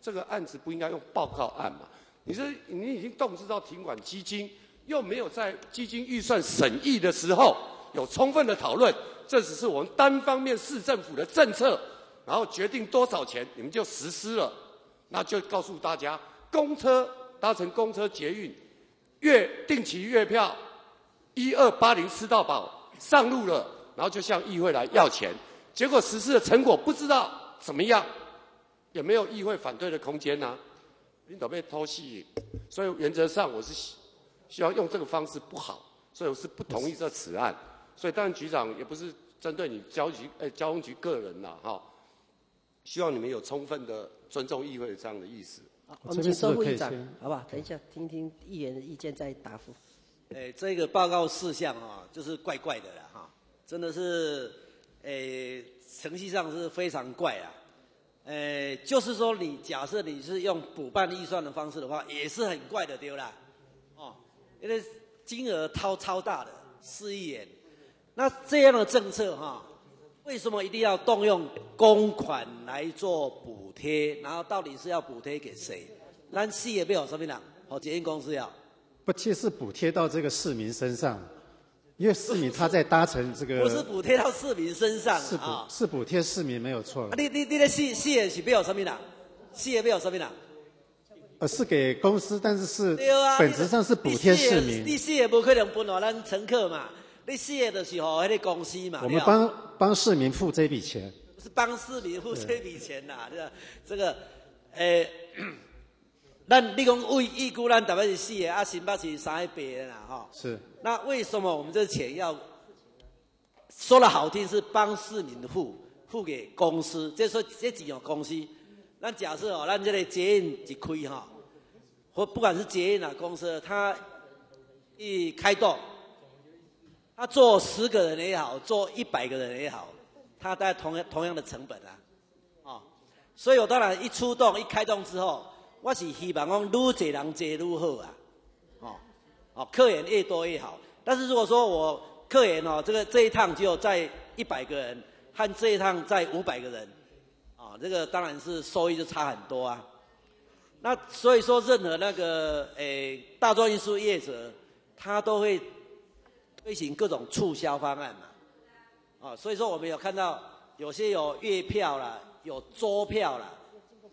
这个案子不应该用报告案嘛？你是你已经动资到停管基金，又没有在基金预算审议的时候有充分的讨论，这只是我们单方面市政府的政策，然后决定多少钱，你们就实施了，那就告诉大家，公车搭乘公车捷运。月定期月票一二八零吃到饱上路了，然后就向议会来要钱，结果实施的成果不知道怎么样，也没有议会反对的空间呐，领导被偷戏，所以原则上我是希希望用这个方式不好，所以我是不同意这此案，所以当然局长也不是针对你交局诶交通局个人呐哈，希望你们有充分的尊重议会的这样的意思。我们请周副议长，好吧？等一下，听听议员的意见再答复。诶，这个报告事项啊，就是怪怪的了哈，真的是，诶，程序上是非常怪啊。诶，就是说你假设你是用补办预算的方式的话，也是很怪的丢啦。哦，因为金额超超大的四亿元，那这样的政策哈。为什么一定要动用公款来做补贴？然后到底是要补贴给谁？咱企业没有什么人？哦，捷运公司要。不，其实是补贴到这个市民身上，因为市民他在搭乘这个。不是补贴到市民身上是补是补贴市民没有错。你你你的企企业是不有什么人？企业不有什么的？呃，是给公司，但是是本质上是补贴市民。你企业不可能分给咱乘客嘛？你企业的时候，那个公司嘛。我们帮帮市民付这笔钱。是帮市民付这笔钱呐，这个这个，诶，咱你讲为预估咱大概是四个，啊，新北市三百的啦，哈。是。那为什么我们这钱要说的好听是帮市民付，付给公司？这说这几种公司，那假设哦，咱这个捷运一开哈，或不管是捷运啊公司，它一开动。他做十个人也好，做一百个人也好，他带同样同样的成本啊，哦，所以我当然一出动一开动之后，我是希望讲愈多人接愈好啊，哦，哦，客源越多越好。但是如果说我客源哦，这个这一趟就在一百个人，和这一趟在五百个人，啊，这个当然是收益就差很多啊。那所以说，任何那个诶大众运输业者，他都会。推行各种促销方案嘛，啊，所以说我们有看到有些有月票啦，有周票啦，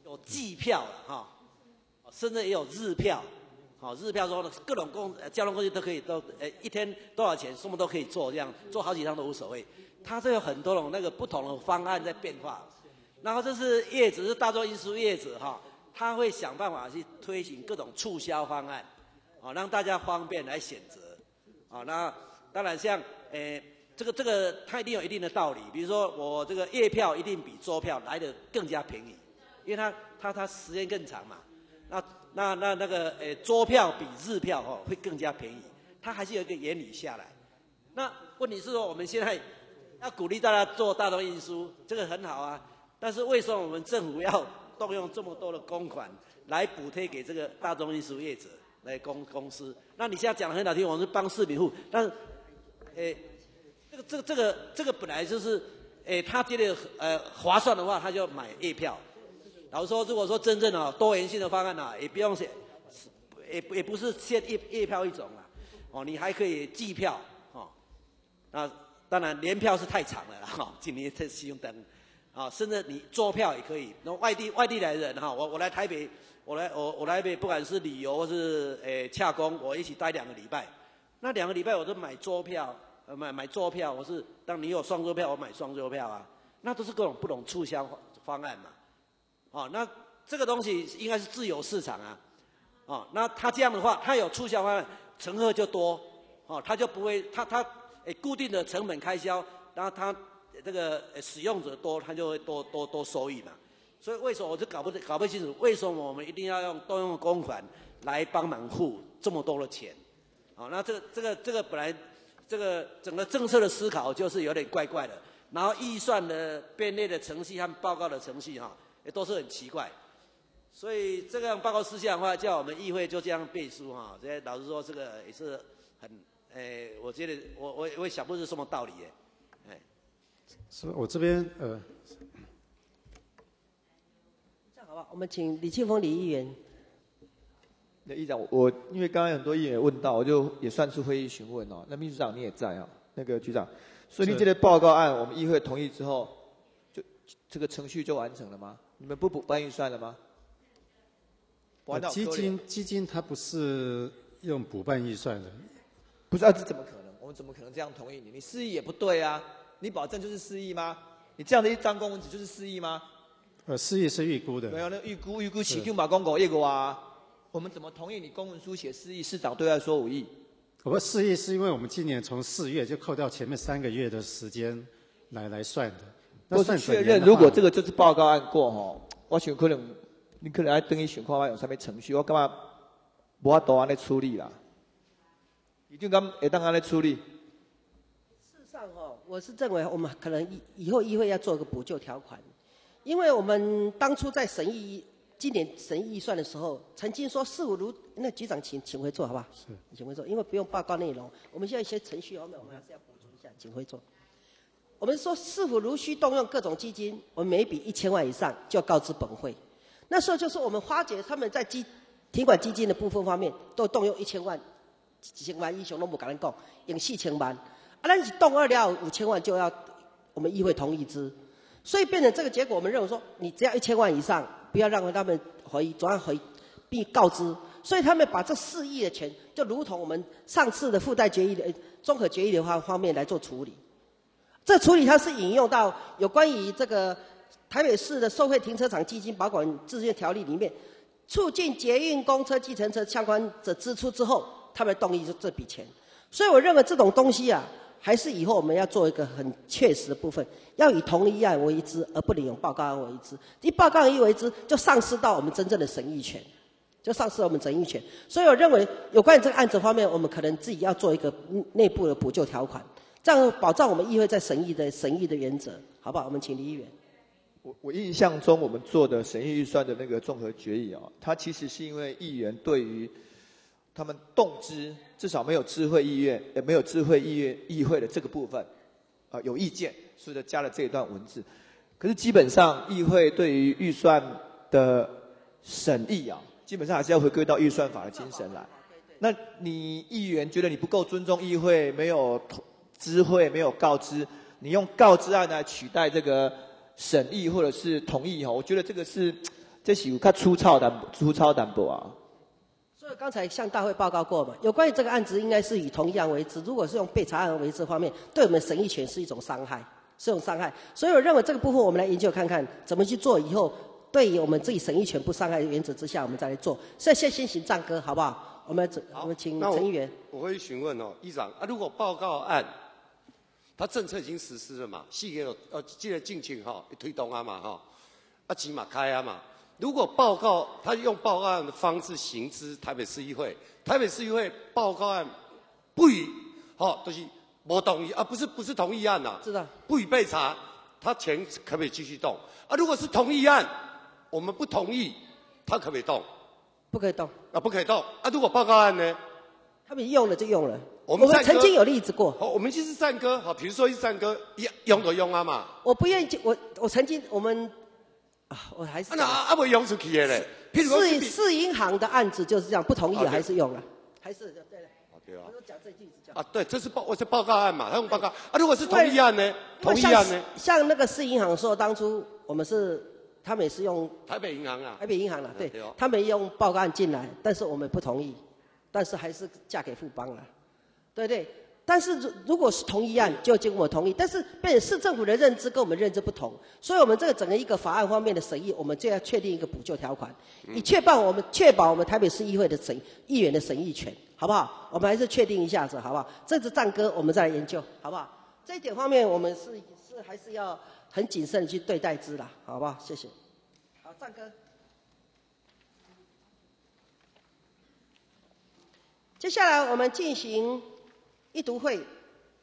有季票啦，哈，甚至也有日票，好，日票说各种公交通工具都可以都，诶，一天多少钱，什么都可以做，这样做好几趟都无所谓。它这有很多种那个不同的方案在变化，然后这是业者是大众运输业者哈，他会想办法去推行各种促销方案。啊，让大家方便来选择，啊，那当然像诶，这个这个它一定有一定的道理，比如说我这个月票一定比周票来的更加便宜，因为它它它时间更长嘛，那那那那个诶桌票比日票哦会更加便宜，它还是有一个原理下来。那问题是说我们现在要鼓励大家做大众运输，这个很好啊，但是为什么我们政府要动用这么多的公款来补贴给这个大众运输业者？来公公司，那你现在讲的很好听，我们是帮市民户，但是，诶，这个这个这个这个本来就是，诶，他觉得呃划算的话，他就买月票。然后说，如果说真正的多元性的方案呢，也不用写，也也不是限一一票一种了，哦，你还可以季票，哦，那当然年票是太长了啦哈，今年这使用等，啊，甚至你坐票也可以。那外地外地来的人哈，我我来台北。我来，我我来北，不管是旅游或是诶洽工，我一起待两个礼拜。那两个礼拜我都买桌票，呃买买桌票，我是当你有双桌票，我买双桌票啊。那都是各种不同促销方案嘛。哦，那这个东西应该是自由市场啊。哦，那他这样的话，他有促销方案，乘客就多，哦，他就不会，他他诶固定的成本开销，然后他这个使用者多，他就会多多多收益嘛。所以为什么我就搞不搞不清楚？为什么我们一定要用动用公款来帮忙付这么多的钱？哦，那这个这个这个本来这个整个政策的思考就是有点怪怪的。然后预算的编列的程序和报告的程序哈，也都是很奇怪。所以这个报告事项的话，叫我们议会就这样背书哈。这些老实说，这个也是很诶，我觉得我我我也想不出什么道理耶，哎。是，我这边呃。这样好不好，我们请李庆峰李议员。那议长，我因为刚刚很多议员问到，我就也算是会议询问哦。那秘书长你也在啊，那个局长，所以你这个报告案我们议会同意之后，就这个程序就完成了吗？你们不补办预算了吗？基金基金它不是用补办预算的，不是啊？这怎么可能？我们怎么可能这样同意你？你示意也不对啊！你保证就是示意吗？你这样的一张公文纸就是示意吗？呃，事业是预估的。没有，那预估预估起就把公狗一个啊。我们怎么同意你公文书写四亿，市长对外说五亿？我们四亿是因为我们今年从四月就扣掉前面三个月的时间来来算的。我是确认，如果这个就是报告案过吼，我想可能你可能要等于选况有啥物程序，我干嘛无法多安尼处理啦？一定敢会当安尼处理？事实上吼，我是认为我们可能以以后议会要做个补救条款。因为我们当初在审议今年审议预算的时候，曾经说事务如那局长请请回座好不好？是，请回座，因为不用报告内容。我们现在一些程序方面，我们还是要补充一下，请回座。我们说是否如需动用各种基金，我们每笔一千万以上就要告知本会。那时候就是我们花姐他们在基提款基金的部分方面都动用一千万、几千万英雄都不敢讲，用四千万。啊，那动二了五千万就要我们议会同意之。所以变成这个结果，我们认为说，你只要一千万以上，不要让他们回，总要回并告知。所以他们把这四亿的钱，就如同我们上次的附带决议的综合决议的方方面来做处理。这处理它是引用到有关于这个台北市的收费停车场基金保管自愿条例里面，促进捷运、公车、计程车相关的支出之后，他们动议这这笔钱。所以我认为这种东西啊。还是以后我们要做一个很确实的部分，要以同一案为之，而不能用报告案为之。以报告案为之，就丧失到我们真正的审议权，就丧失了我们审议权。所以我认为，有关于这个案子方面，我们可能自己要做一个内部的补救条款，这样保障我们议会在审议的审议的原则，好不好？我们请李议员。我我印象中，我们做的审议预算的那个综合决议啊，它其实是因为议员对于他们动之。至少没有智慧意愿，也没有智慧意愿议会的这个部分，啊，有意见，所以就加了这一段文字。可是基本上，议会对于预算的审议啊，基本上还是要回归到预算法的精神来。那你议员觉得你不够尊重议会，没有知会，没有告知，你用告知案来取代这个审议或者是同意哈？我觉得这个是这是较粗糙的粗糙淡薄啊。所以刚才向大会报告过嘛，有关于这个案子应该是以同一案为之。如果是用被查案为之方面，对我们审议权是一种伤害，是一种伤害。所以我认为这个部分我们来研究看看怎么去做，以后对于我们自己审议权不伤害的原则之下，我们再来做。所以先先行战歌好不好？我们我们请陈议员。我会询问哦，议长啊，如果报告案，他政策已经实施了嘛，细节呃，记得进去哈，推动啊嘛哈，啊起码开啊嘛。如果报告他用报告案的方式行之台北市议会，台北市议会报告案不予，好、就是不同意啊，不是不是同意案呐、知道不予备查，他钱可不可以继续动？啊，如果是同意案，我们不同意，他可不可以动？不可以动啊，不可以动啊。如果报告案呢？他们用了就用了。我们曾经有例子过。好，我们就是赞歌，好，比如说一赞歌，一用就用啊嘛。我不愿意，我我曾经我们啊，我还是啊那啊啊，不用出去的嘞。譬如说市市银行的案子就是这样，不同意还是用了，还是对了。对啊。我讲这句子叫啊，对，这是报，我是报告案嘛，他用报告啊。如果是同意案呢？同意案呢？像像那个市银行说，当初我们是他们也是用台北银行啊。台北银行啊，对对哦，他们用报告案进来，但是我们不同意，但是还是嫁给富邦了，对不对？但是如如果是同意案，就经过我同意，但是被市政府的认知跟我们认知不同，所以我们这个整个一个法案方面的审议，我们就要确定一个补救条款，以确保我们确保我们台北市议会的审议员的审议权，好不好？我们还是确定一下子，好不好？这支战歌我们再来研究，好不好？这一点方面，我们是是还是要很谨慎地去对待之啦，好不好？谢谢。好，战歌。接下来我们进行一读会，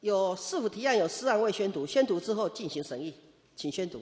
有市府提案，有四案未宣读，宣读之后进行审议，请宣读。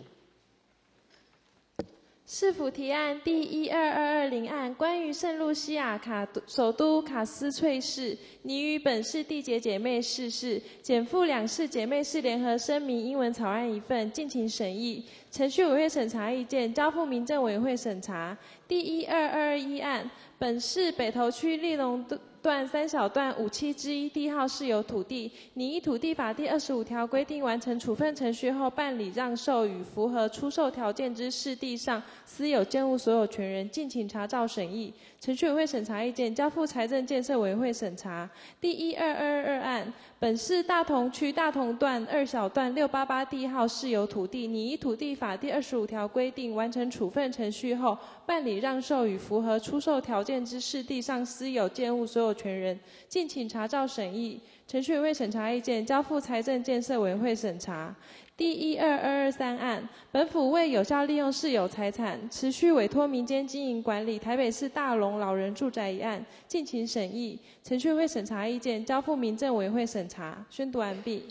市府提案第一二二二零案，关于圣露西亚卡首都卡斯翠市拟与本市缔结姐妹市市减负两市姐妹市联合声明英文草案一份，敬请审议。程序委员会审查意见交付民政委员会审查。第一二二二一案，本市北投区立龙段三小段五七之一地号是有土地，拟依土地法第二十五条规定完成处分程序后办理让售与符合出售条件之市地上私有建物所有权人，敬请查照审议。程序委员会审查意见交付财政建设委员会审查。第一二二二二案，本市大同区大同段二小段六八八地号市有土地，拟依土地法第二十五条规定完成处分程序后办理让售与符合出售条件之市地上私有建物所有权人，敬请查照审议。程序委员会审查意见交付财政建设委员会审查。第一二二二三案，本府为有效利用市有财产，持续委托民间经营管理台北市大龙老人住宅一案，敬请审议。程序委员会审查意见交付民政委员会审查。宣读完毕。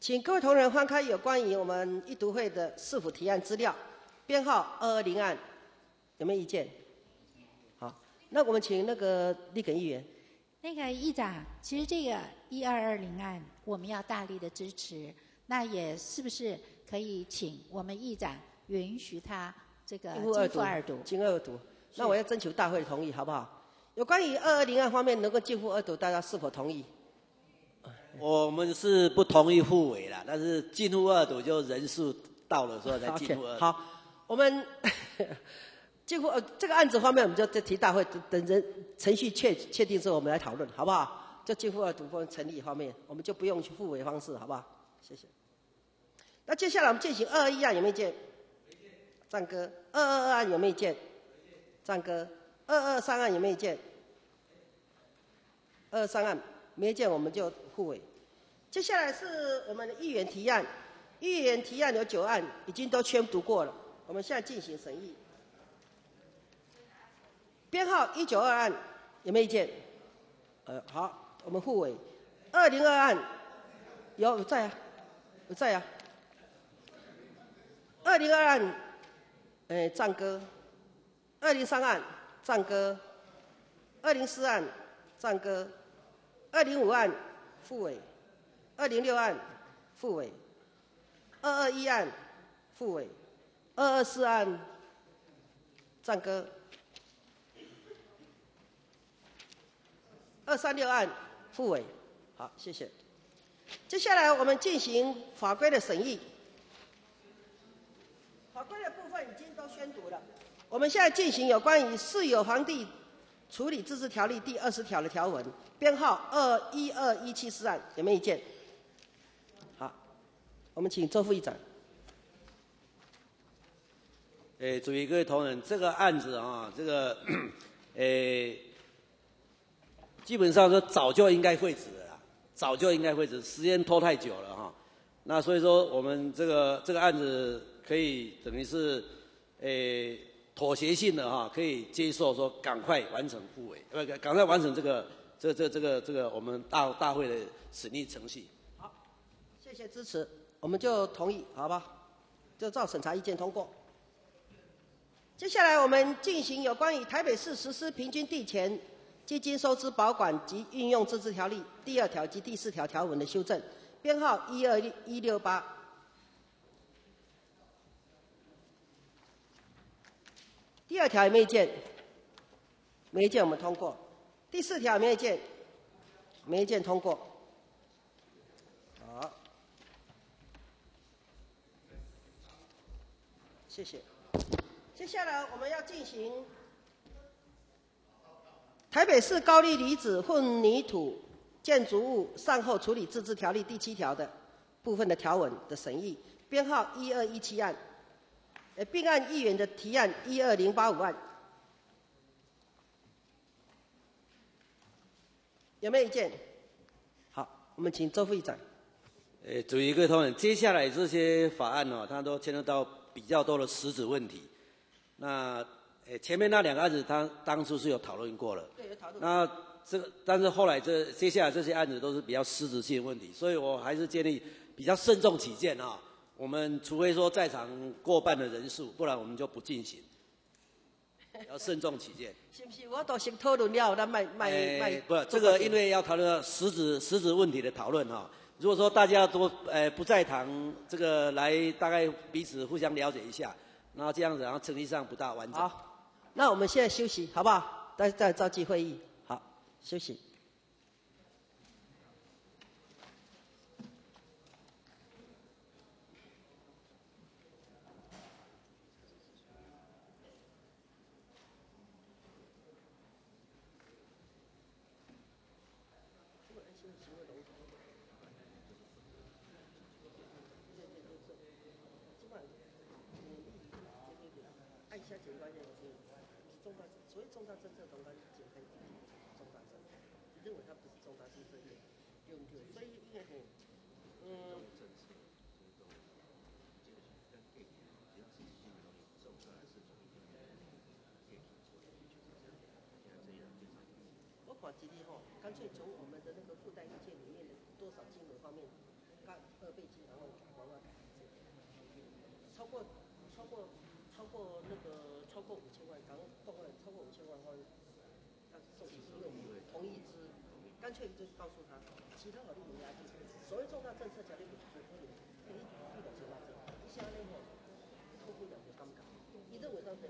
请各位同仁翻开有关于我们一读会的市府提案资料，编号二二零案，有没有意见？好，那我们请那个立耿议员。那个议长，其实这个一二二零案，我们要大力的支持。那也是不是可以请我们议长允许他这个进入二读，二读？进二读。那我要征求大会的同意，好不好？有关于二二零案方面能够进入二读，大家是否同意？我们是不同意互委了，但是进入二读就人数到了之后再进入二。好，我们进入呃这个案子方面，我们就再提大会等等人程序确确定之后，我们来讨论，好不好？就进入二读方成立方面，我们就不用去互委方式，好不好？谢谢。那接下来我们进行二二一案，有没有意见？战哥，二二二案有没有意见？战哥，二二三案有没有意见？二三案没意见，我们就互委。接下来是我们的议员提案，议员提案有九案，已经都宣读过了，我们现在进行审议。编号一九二案有没有意见？呃，好，我们互委。二零二案有在啊，有在啊。二零二案，呃，战歌。二零三案，战歌。二零四案，战歌。二零五案，复委。二零六案，复委。二二一案，复委。二二四案，战歌。二三六案，复委。好，谢谢。接下来我们进行法规的审议。法规的部分已经都宣读了，我们现在进行有关于《市有房地处理自治条例》第二十条的条文，编号二一二一七四案，有没有意见？好，我们请周副议长。诶，主席各位同仁，这个案子啊，这个，*coughs* 诶，基本上说早就应该废止了啦，早就应该废止，时间拖太久了哈。那所以说我们这个这个案子可以等于是，诶妥协性的哈，可以接受说赶快完成复委，不赶快完成这个这这这个这个我们大大会的审议程序。好谢谢支持，我们就同意，好吧？就照审查意见通过。接下来我们进行有关于台北市实施平均地权基金收支保管及运用自治条例第二条及第四条条文的修正，编号一二一六八。第二条有没有意见？没意见，我们通过。第四条有没有意见？没意见，通过。好，谢谢。接下来我们要进行台北市高氯离子混凝土建筑物善后处理自治条例第七条的部分的条文的审议，编号一二一七案，呃，并案议员的提案一二零八五案，有没有意见？好，我们请周副议长。呃，主席各位同仁，接下来这些法案呢、它都牵涉到比较多的实质问题。那呃，前面那两个案子，他当初是有讨论过了。对，有讨论。那这个，但是后来这接下来这些案子都是比较实质性的问题，所以我还是建议比较慎重起见啊。我们除非说在场过半的人数，不然我们就不进行。要慎重起见。是不是？我都先讨论了，咱卖卖。不，这个因为要讨论到实质实质问题的讨论哈。如果说大家都呃不在场，这个来大概彼此互相了解一下，然后这样子，然后成绩上不大完整。好，那我们现在休息，好不好？再再召集会议，好，休息。所谓重大政策，重大简单重大政策，你认为它不是重大政策，对不对？所以应该很，嗯。我看今天吼，干脆从我们的那个附带意见里面的多少金额方面，干二倍金，然后往外改。超过超过超过那个超过五千万，刚动案超过五千万的话，他送给因为我们同意之，干脆就告诉他，其他法律没压力。所谓重大政策条例不可以，可以遇到重大政策，一下呢吼，透过两个尴尬，你认为他对？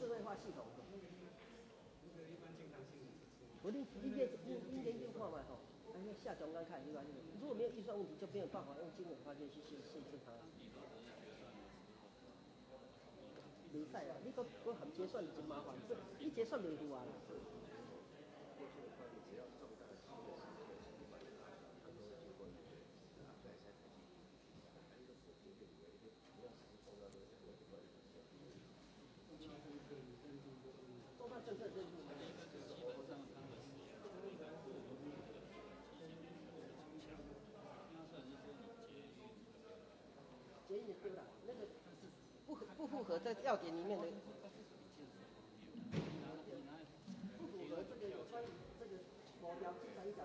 智慧化系统。我你你研你你研究看嘛吼，哎那下中间看一般问题就没有办法用金融方面去去限制他了，唔使啊，你讲过行结算已经麻烦，一结算就完了。重大政策就是。捷运对了，那个不合不符合在要点里面的。不符合这个有关这个某条经常讲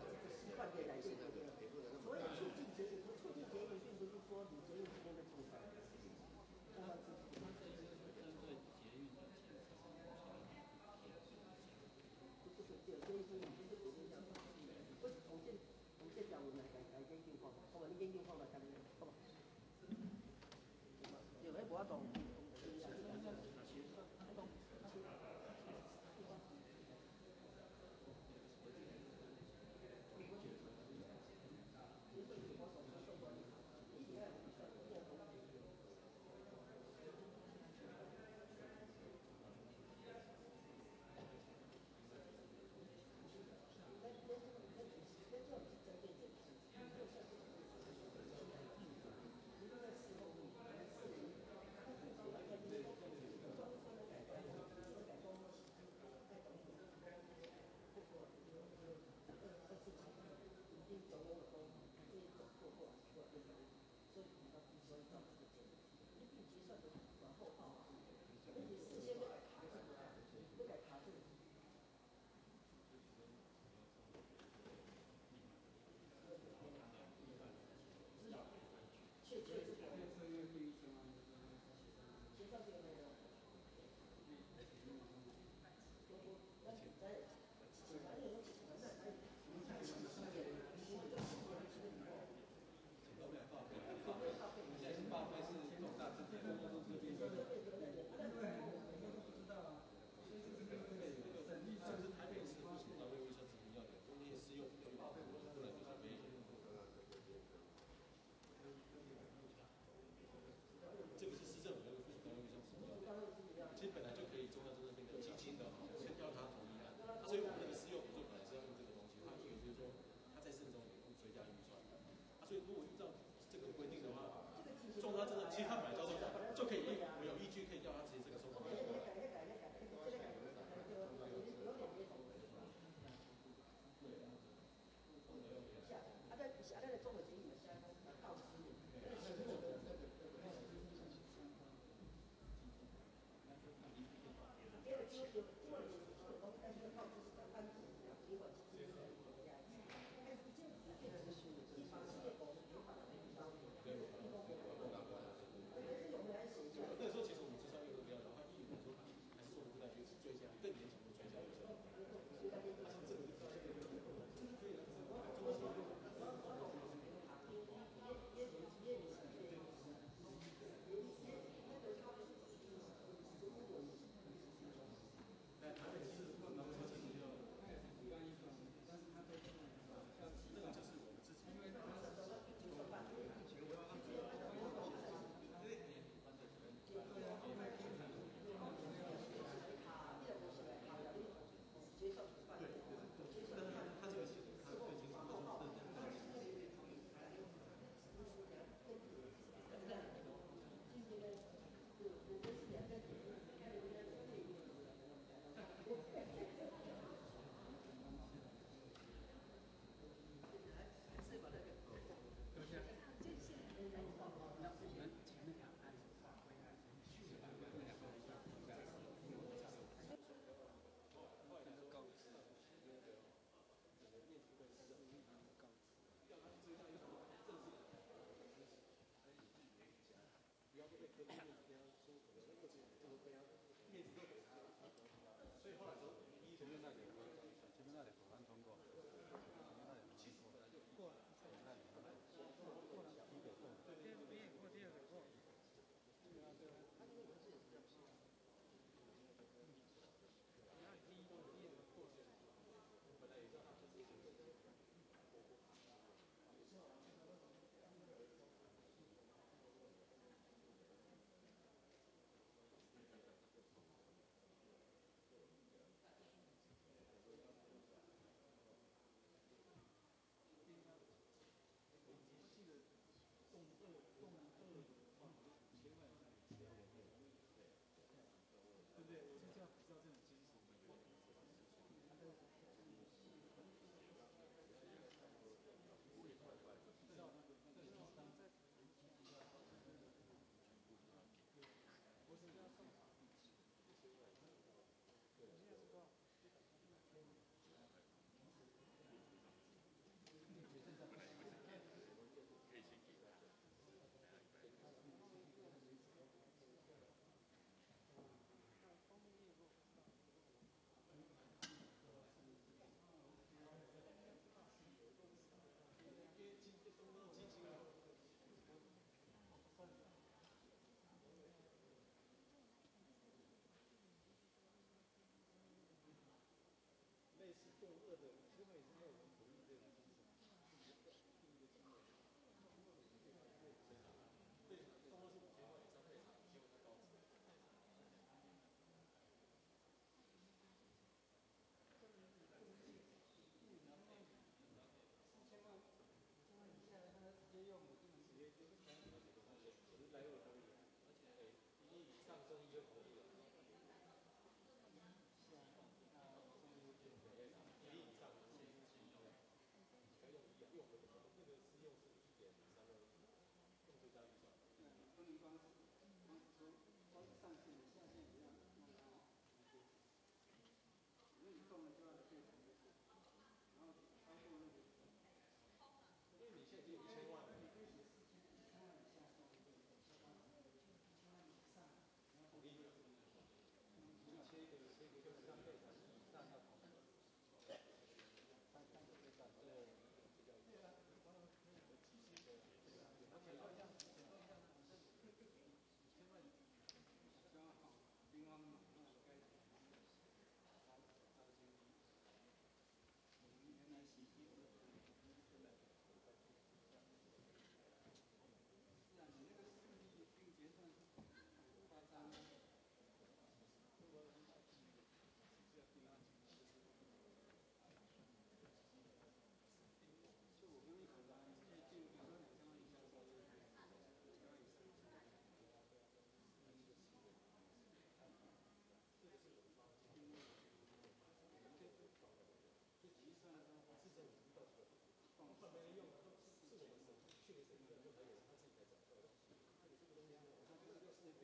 supermajority.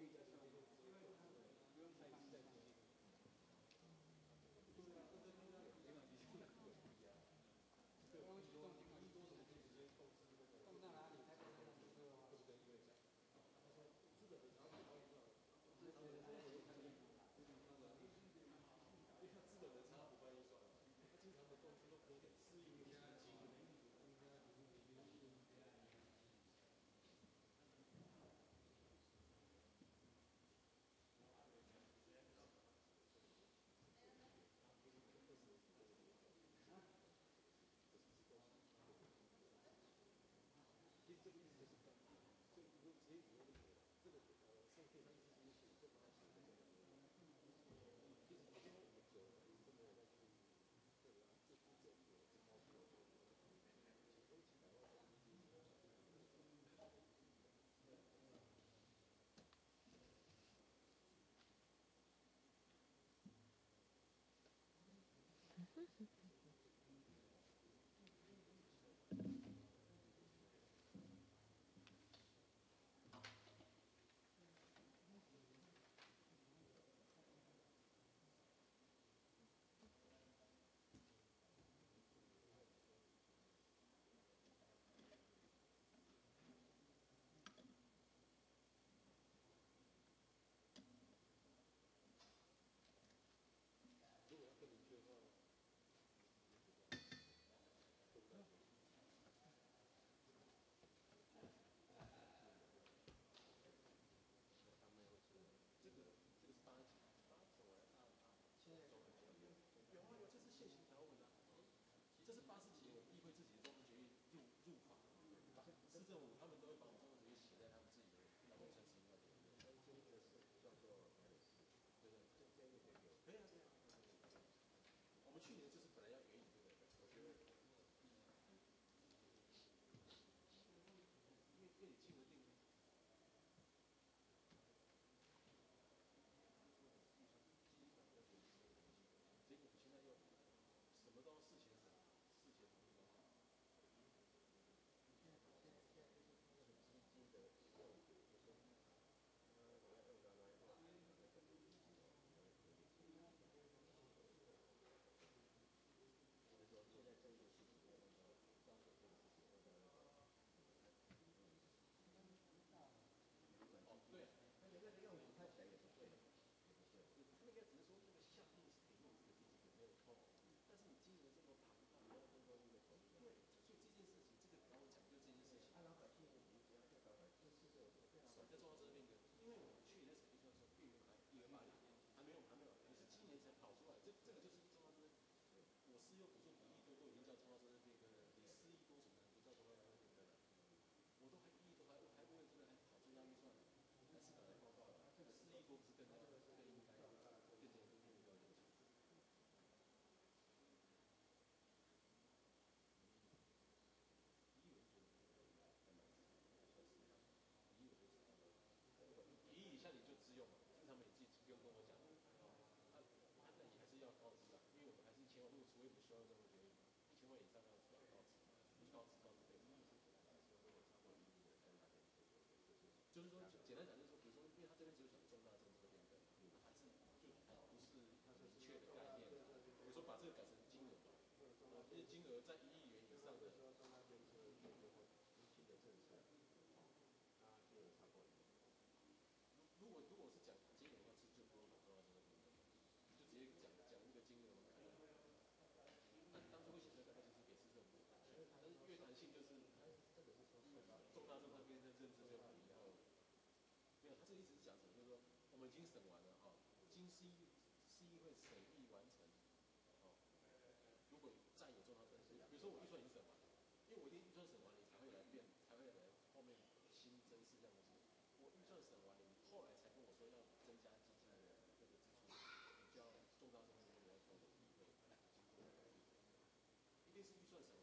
feet as a 예. 这个就是中超政。我是用补助比例多多已经叫中央政策变，你私益多什么不叫中央政策变？我都还意义都还我还不会这个还跑中央预算，还是搞来报告了？这个多不是更多？就是说，简单讲就是说，比如说，因为他这边只有讲重大政策变更，嗯，是定，不是它确的概念。比如说，把这个改成金额，因金额在一亿。政这些话里面，没有，他这一直讲什么？就是说，我们已经审完了哈，经市议会审议完成，哦，如果再有重大争议，比如说我预算已经审完了，因为我一定预算审完了，你才会来变，才会来后面新增事项东西。我预算审完了，你后来才跟我说要增加基金的那个支出，你就要重大争议，我要做议会，一定是预算审。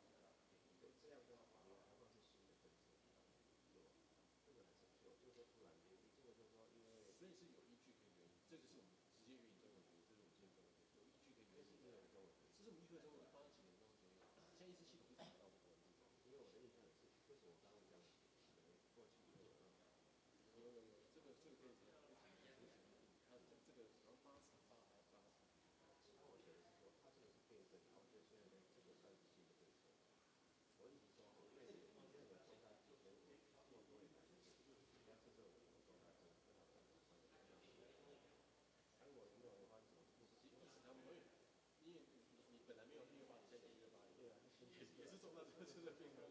也是送到这个这个病房，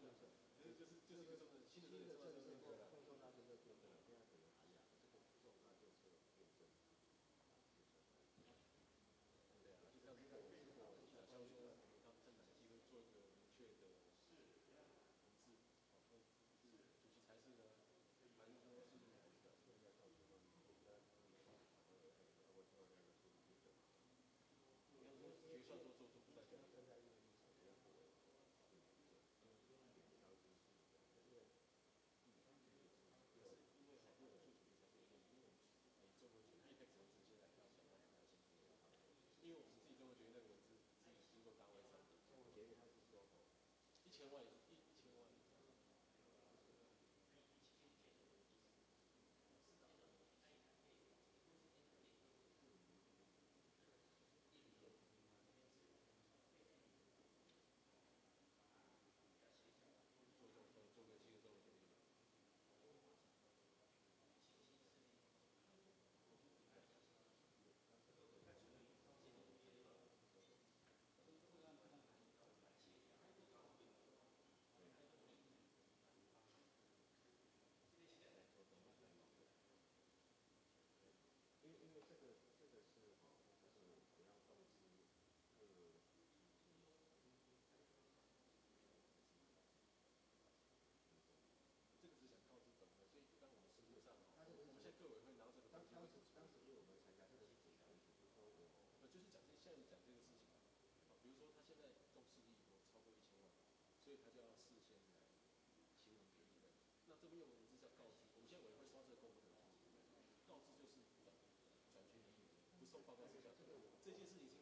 就是就是一个这么。所以他就要事先来形容给你们。那这边用的文字叫告知，我们现在委员会收到这个公文的告知就是转转圈的意不受报告之下，这件事情。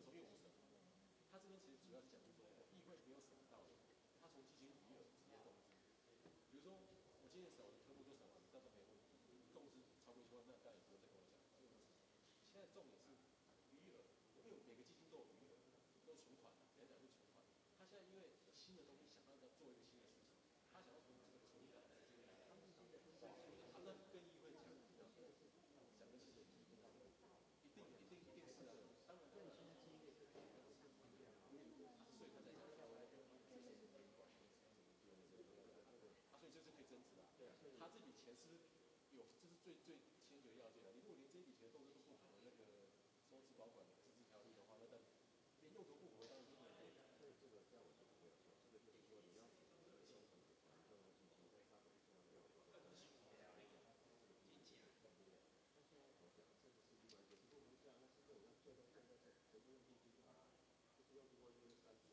从业务审核，他这边其实主要是讲，就是说议会没有审核道理，他从基金里面直接动资。比如说我今天审我的科目都审完了，那都没有问题，动资超过十万，那当然不用再跟我讲了。现在重点是余额，因为每个基金都有余额，都存款，别人也会存款。他现在因为新的东西，想让他做一个新的。他这笔钱是有，这是最最先决要件的。你如果连这笔钱都是不符合那个收支保管的资质条例的话，那但连用途不符合，当然不能对，这个在我这边，这个就是说你要。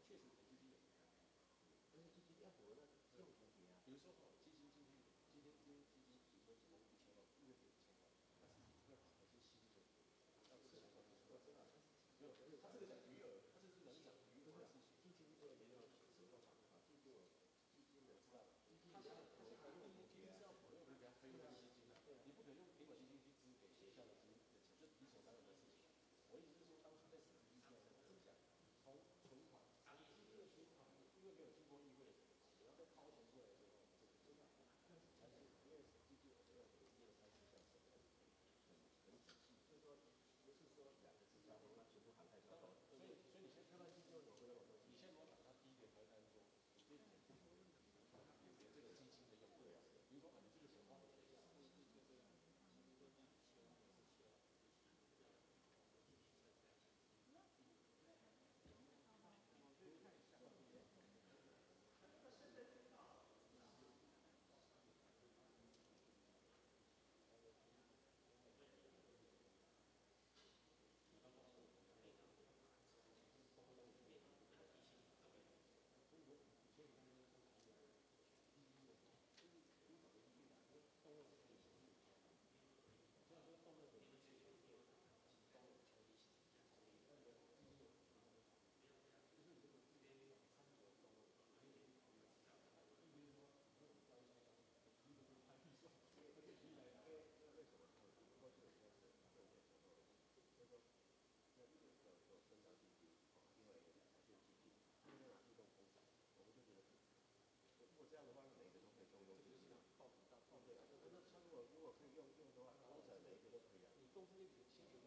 确实很积极，但是积极要符合那种条件啊。比如说， 하트 都是那种轻柔。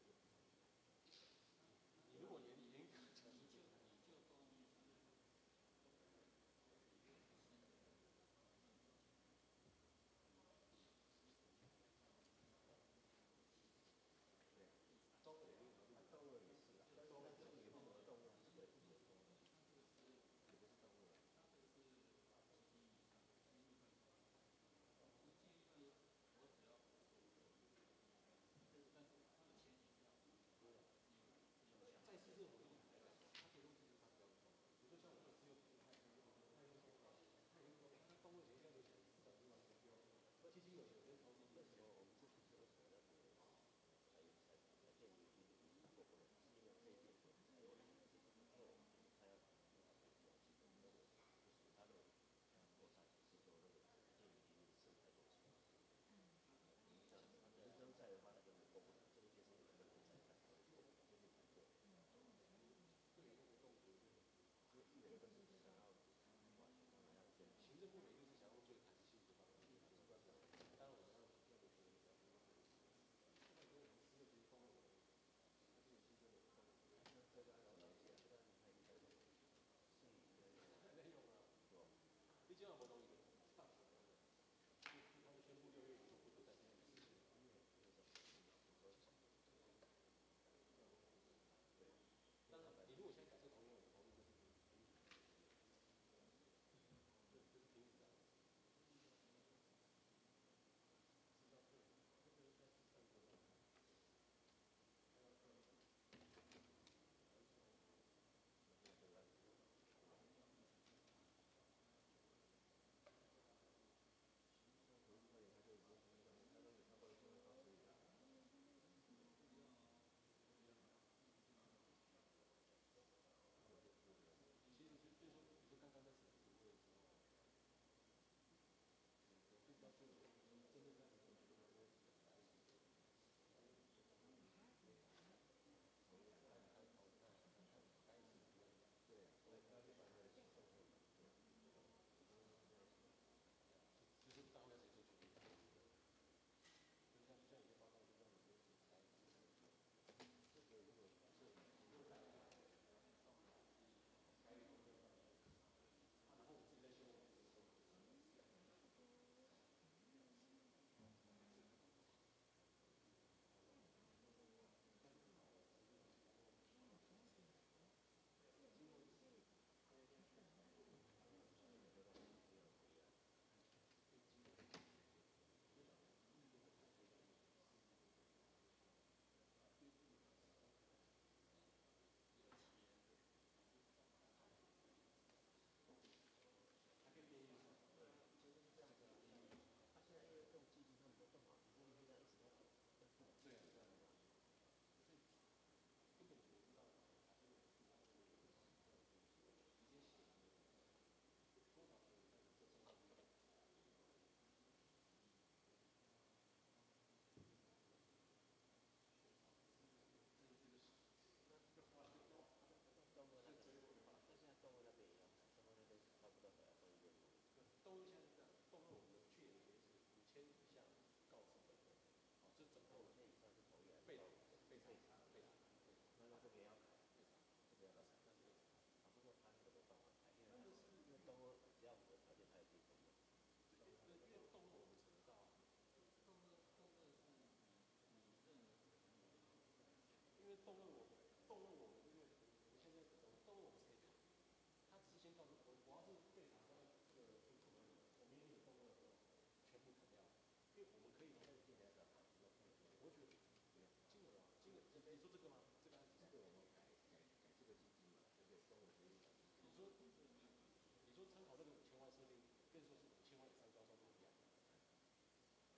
你说参考这个五千万设定，跟说是五千万以上高中都一样，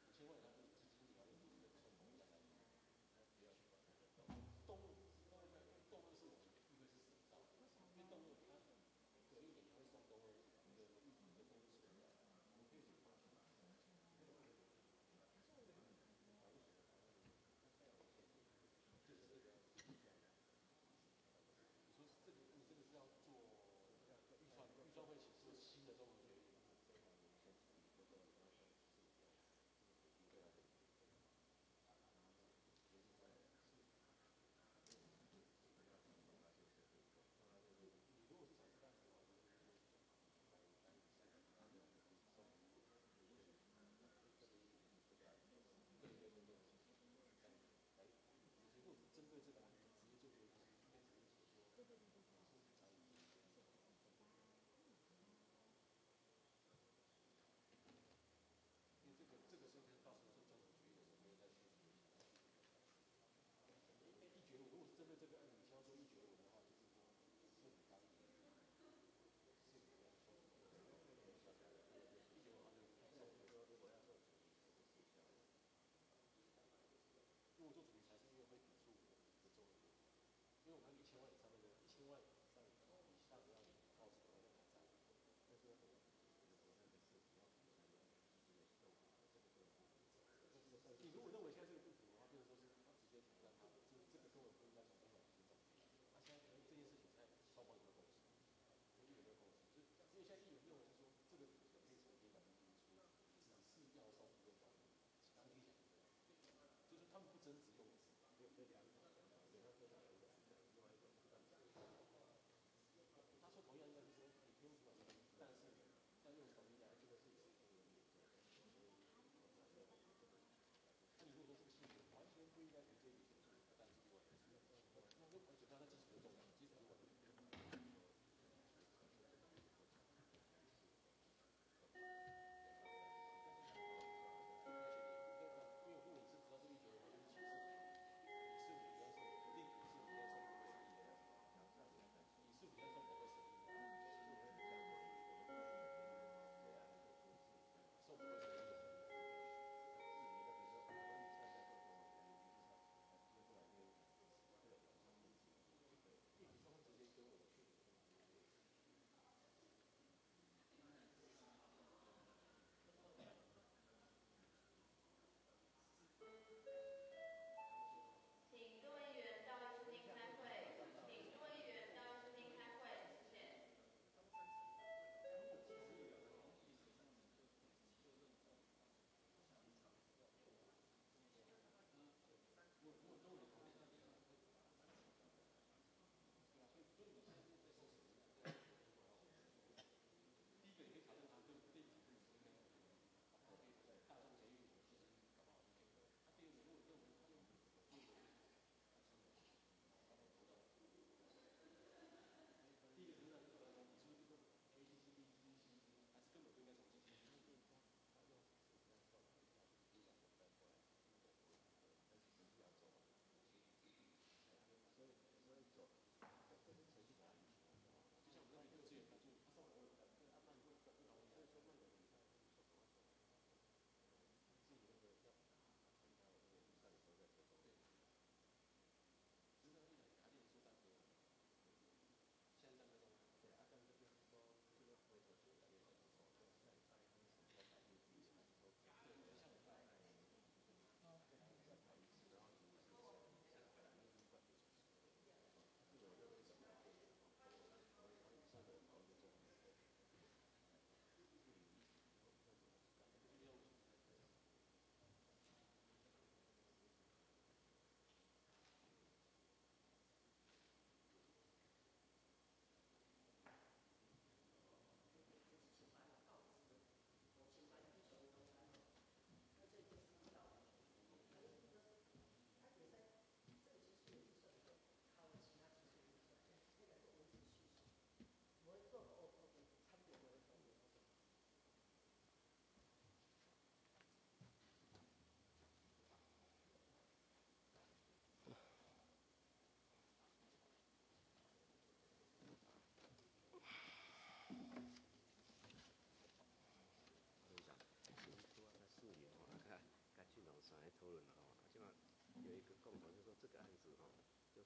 五千万。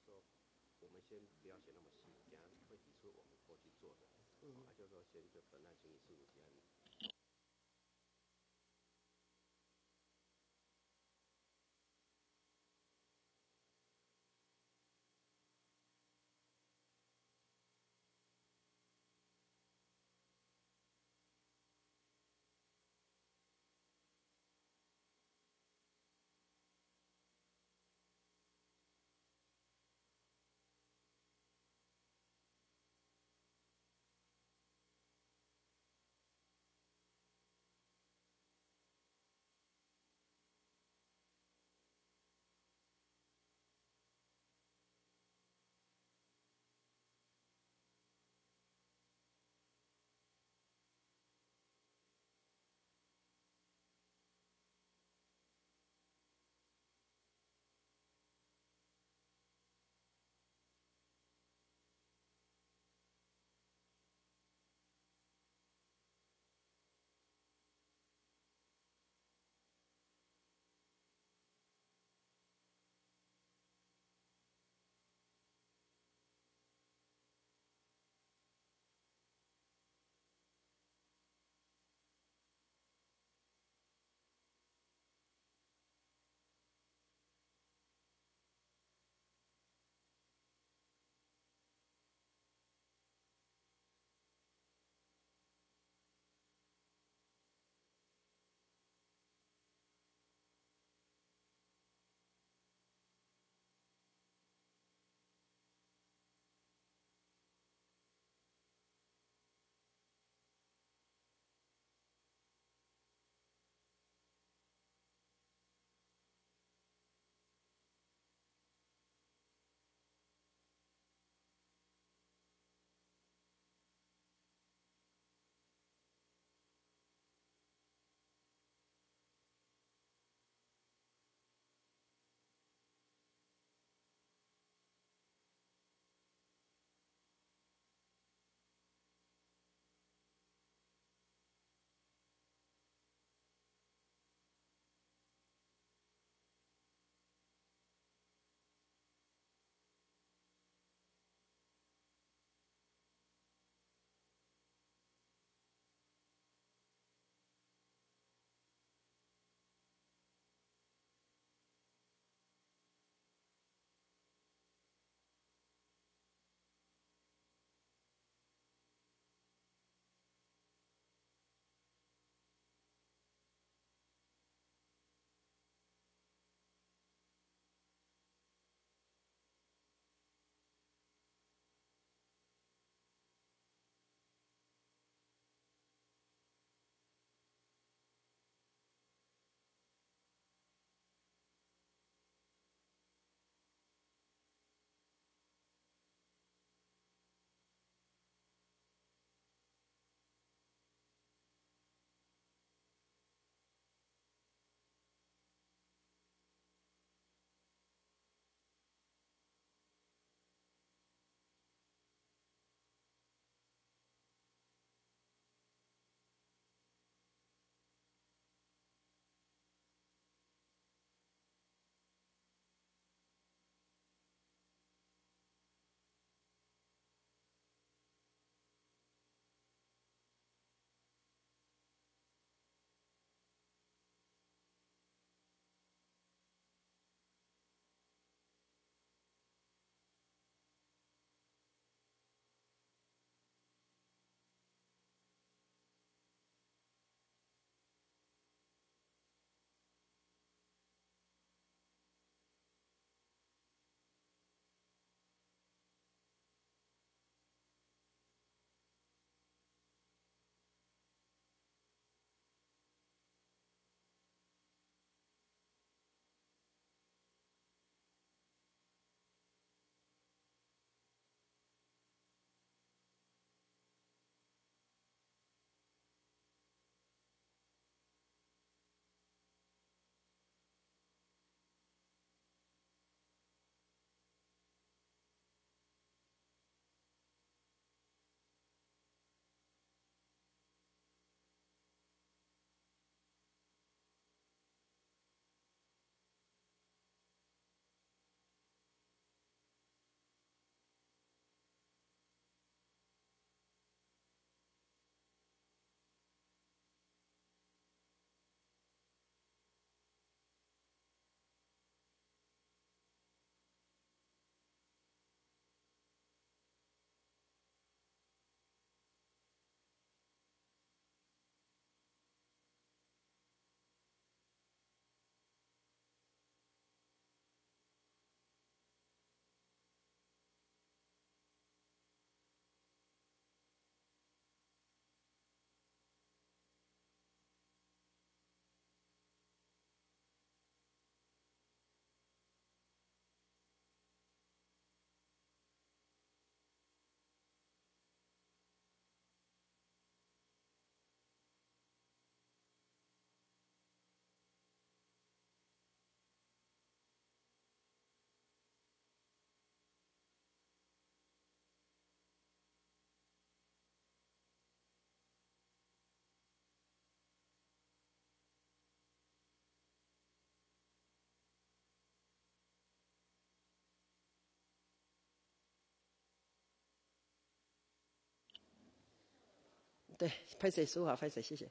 说我们先不要写那么细，等下会提出我们过去做的，嗯。啊，就说先就本案请你事务提案对，拍谁说好拍谁，谢谢。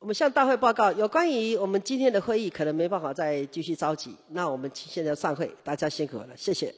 我们向大会报告，有关于我们今天的会议可能没办法再继续召集，那我们现在散会，大家辛苦了，谢谢。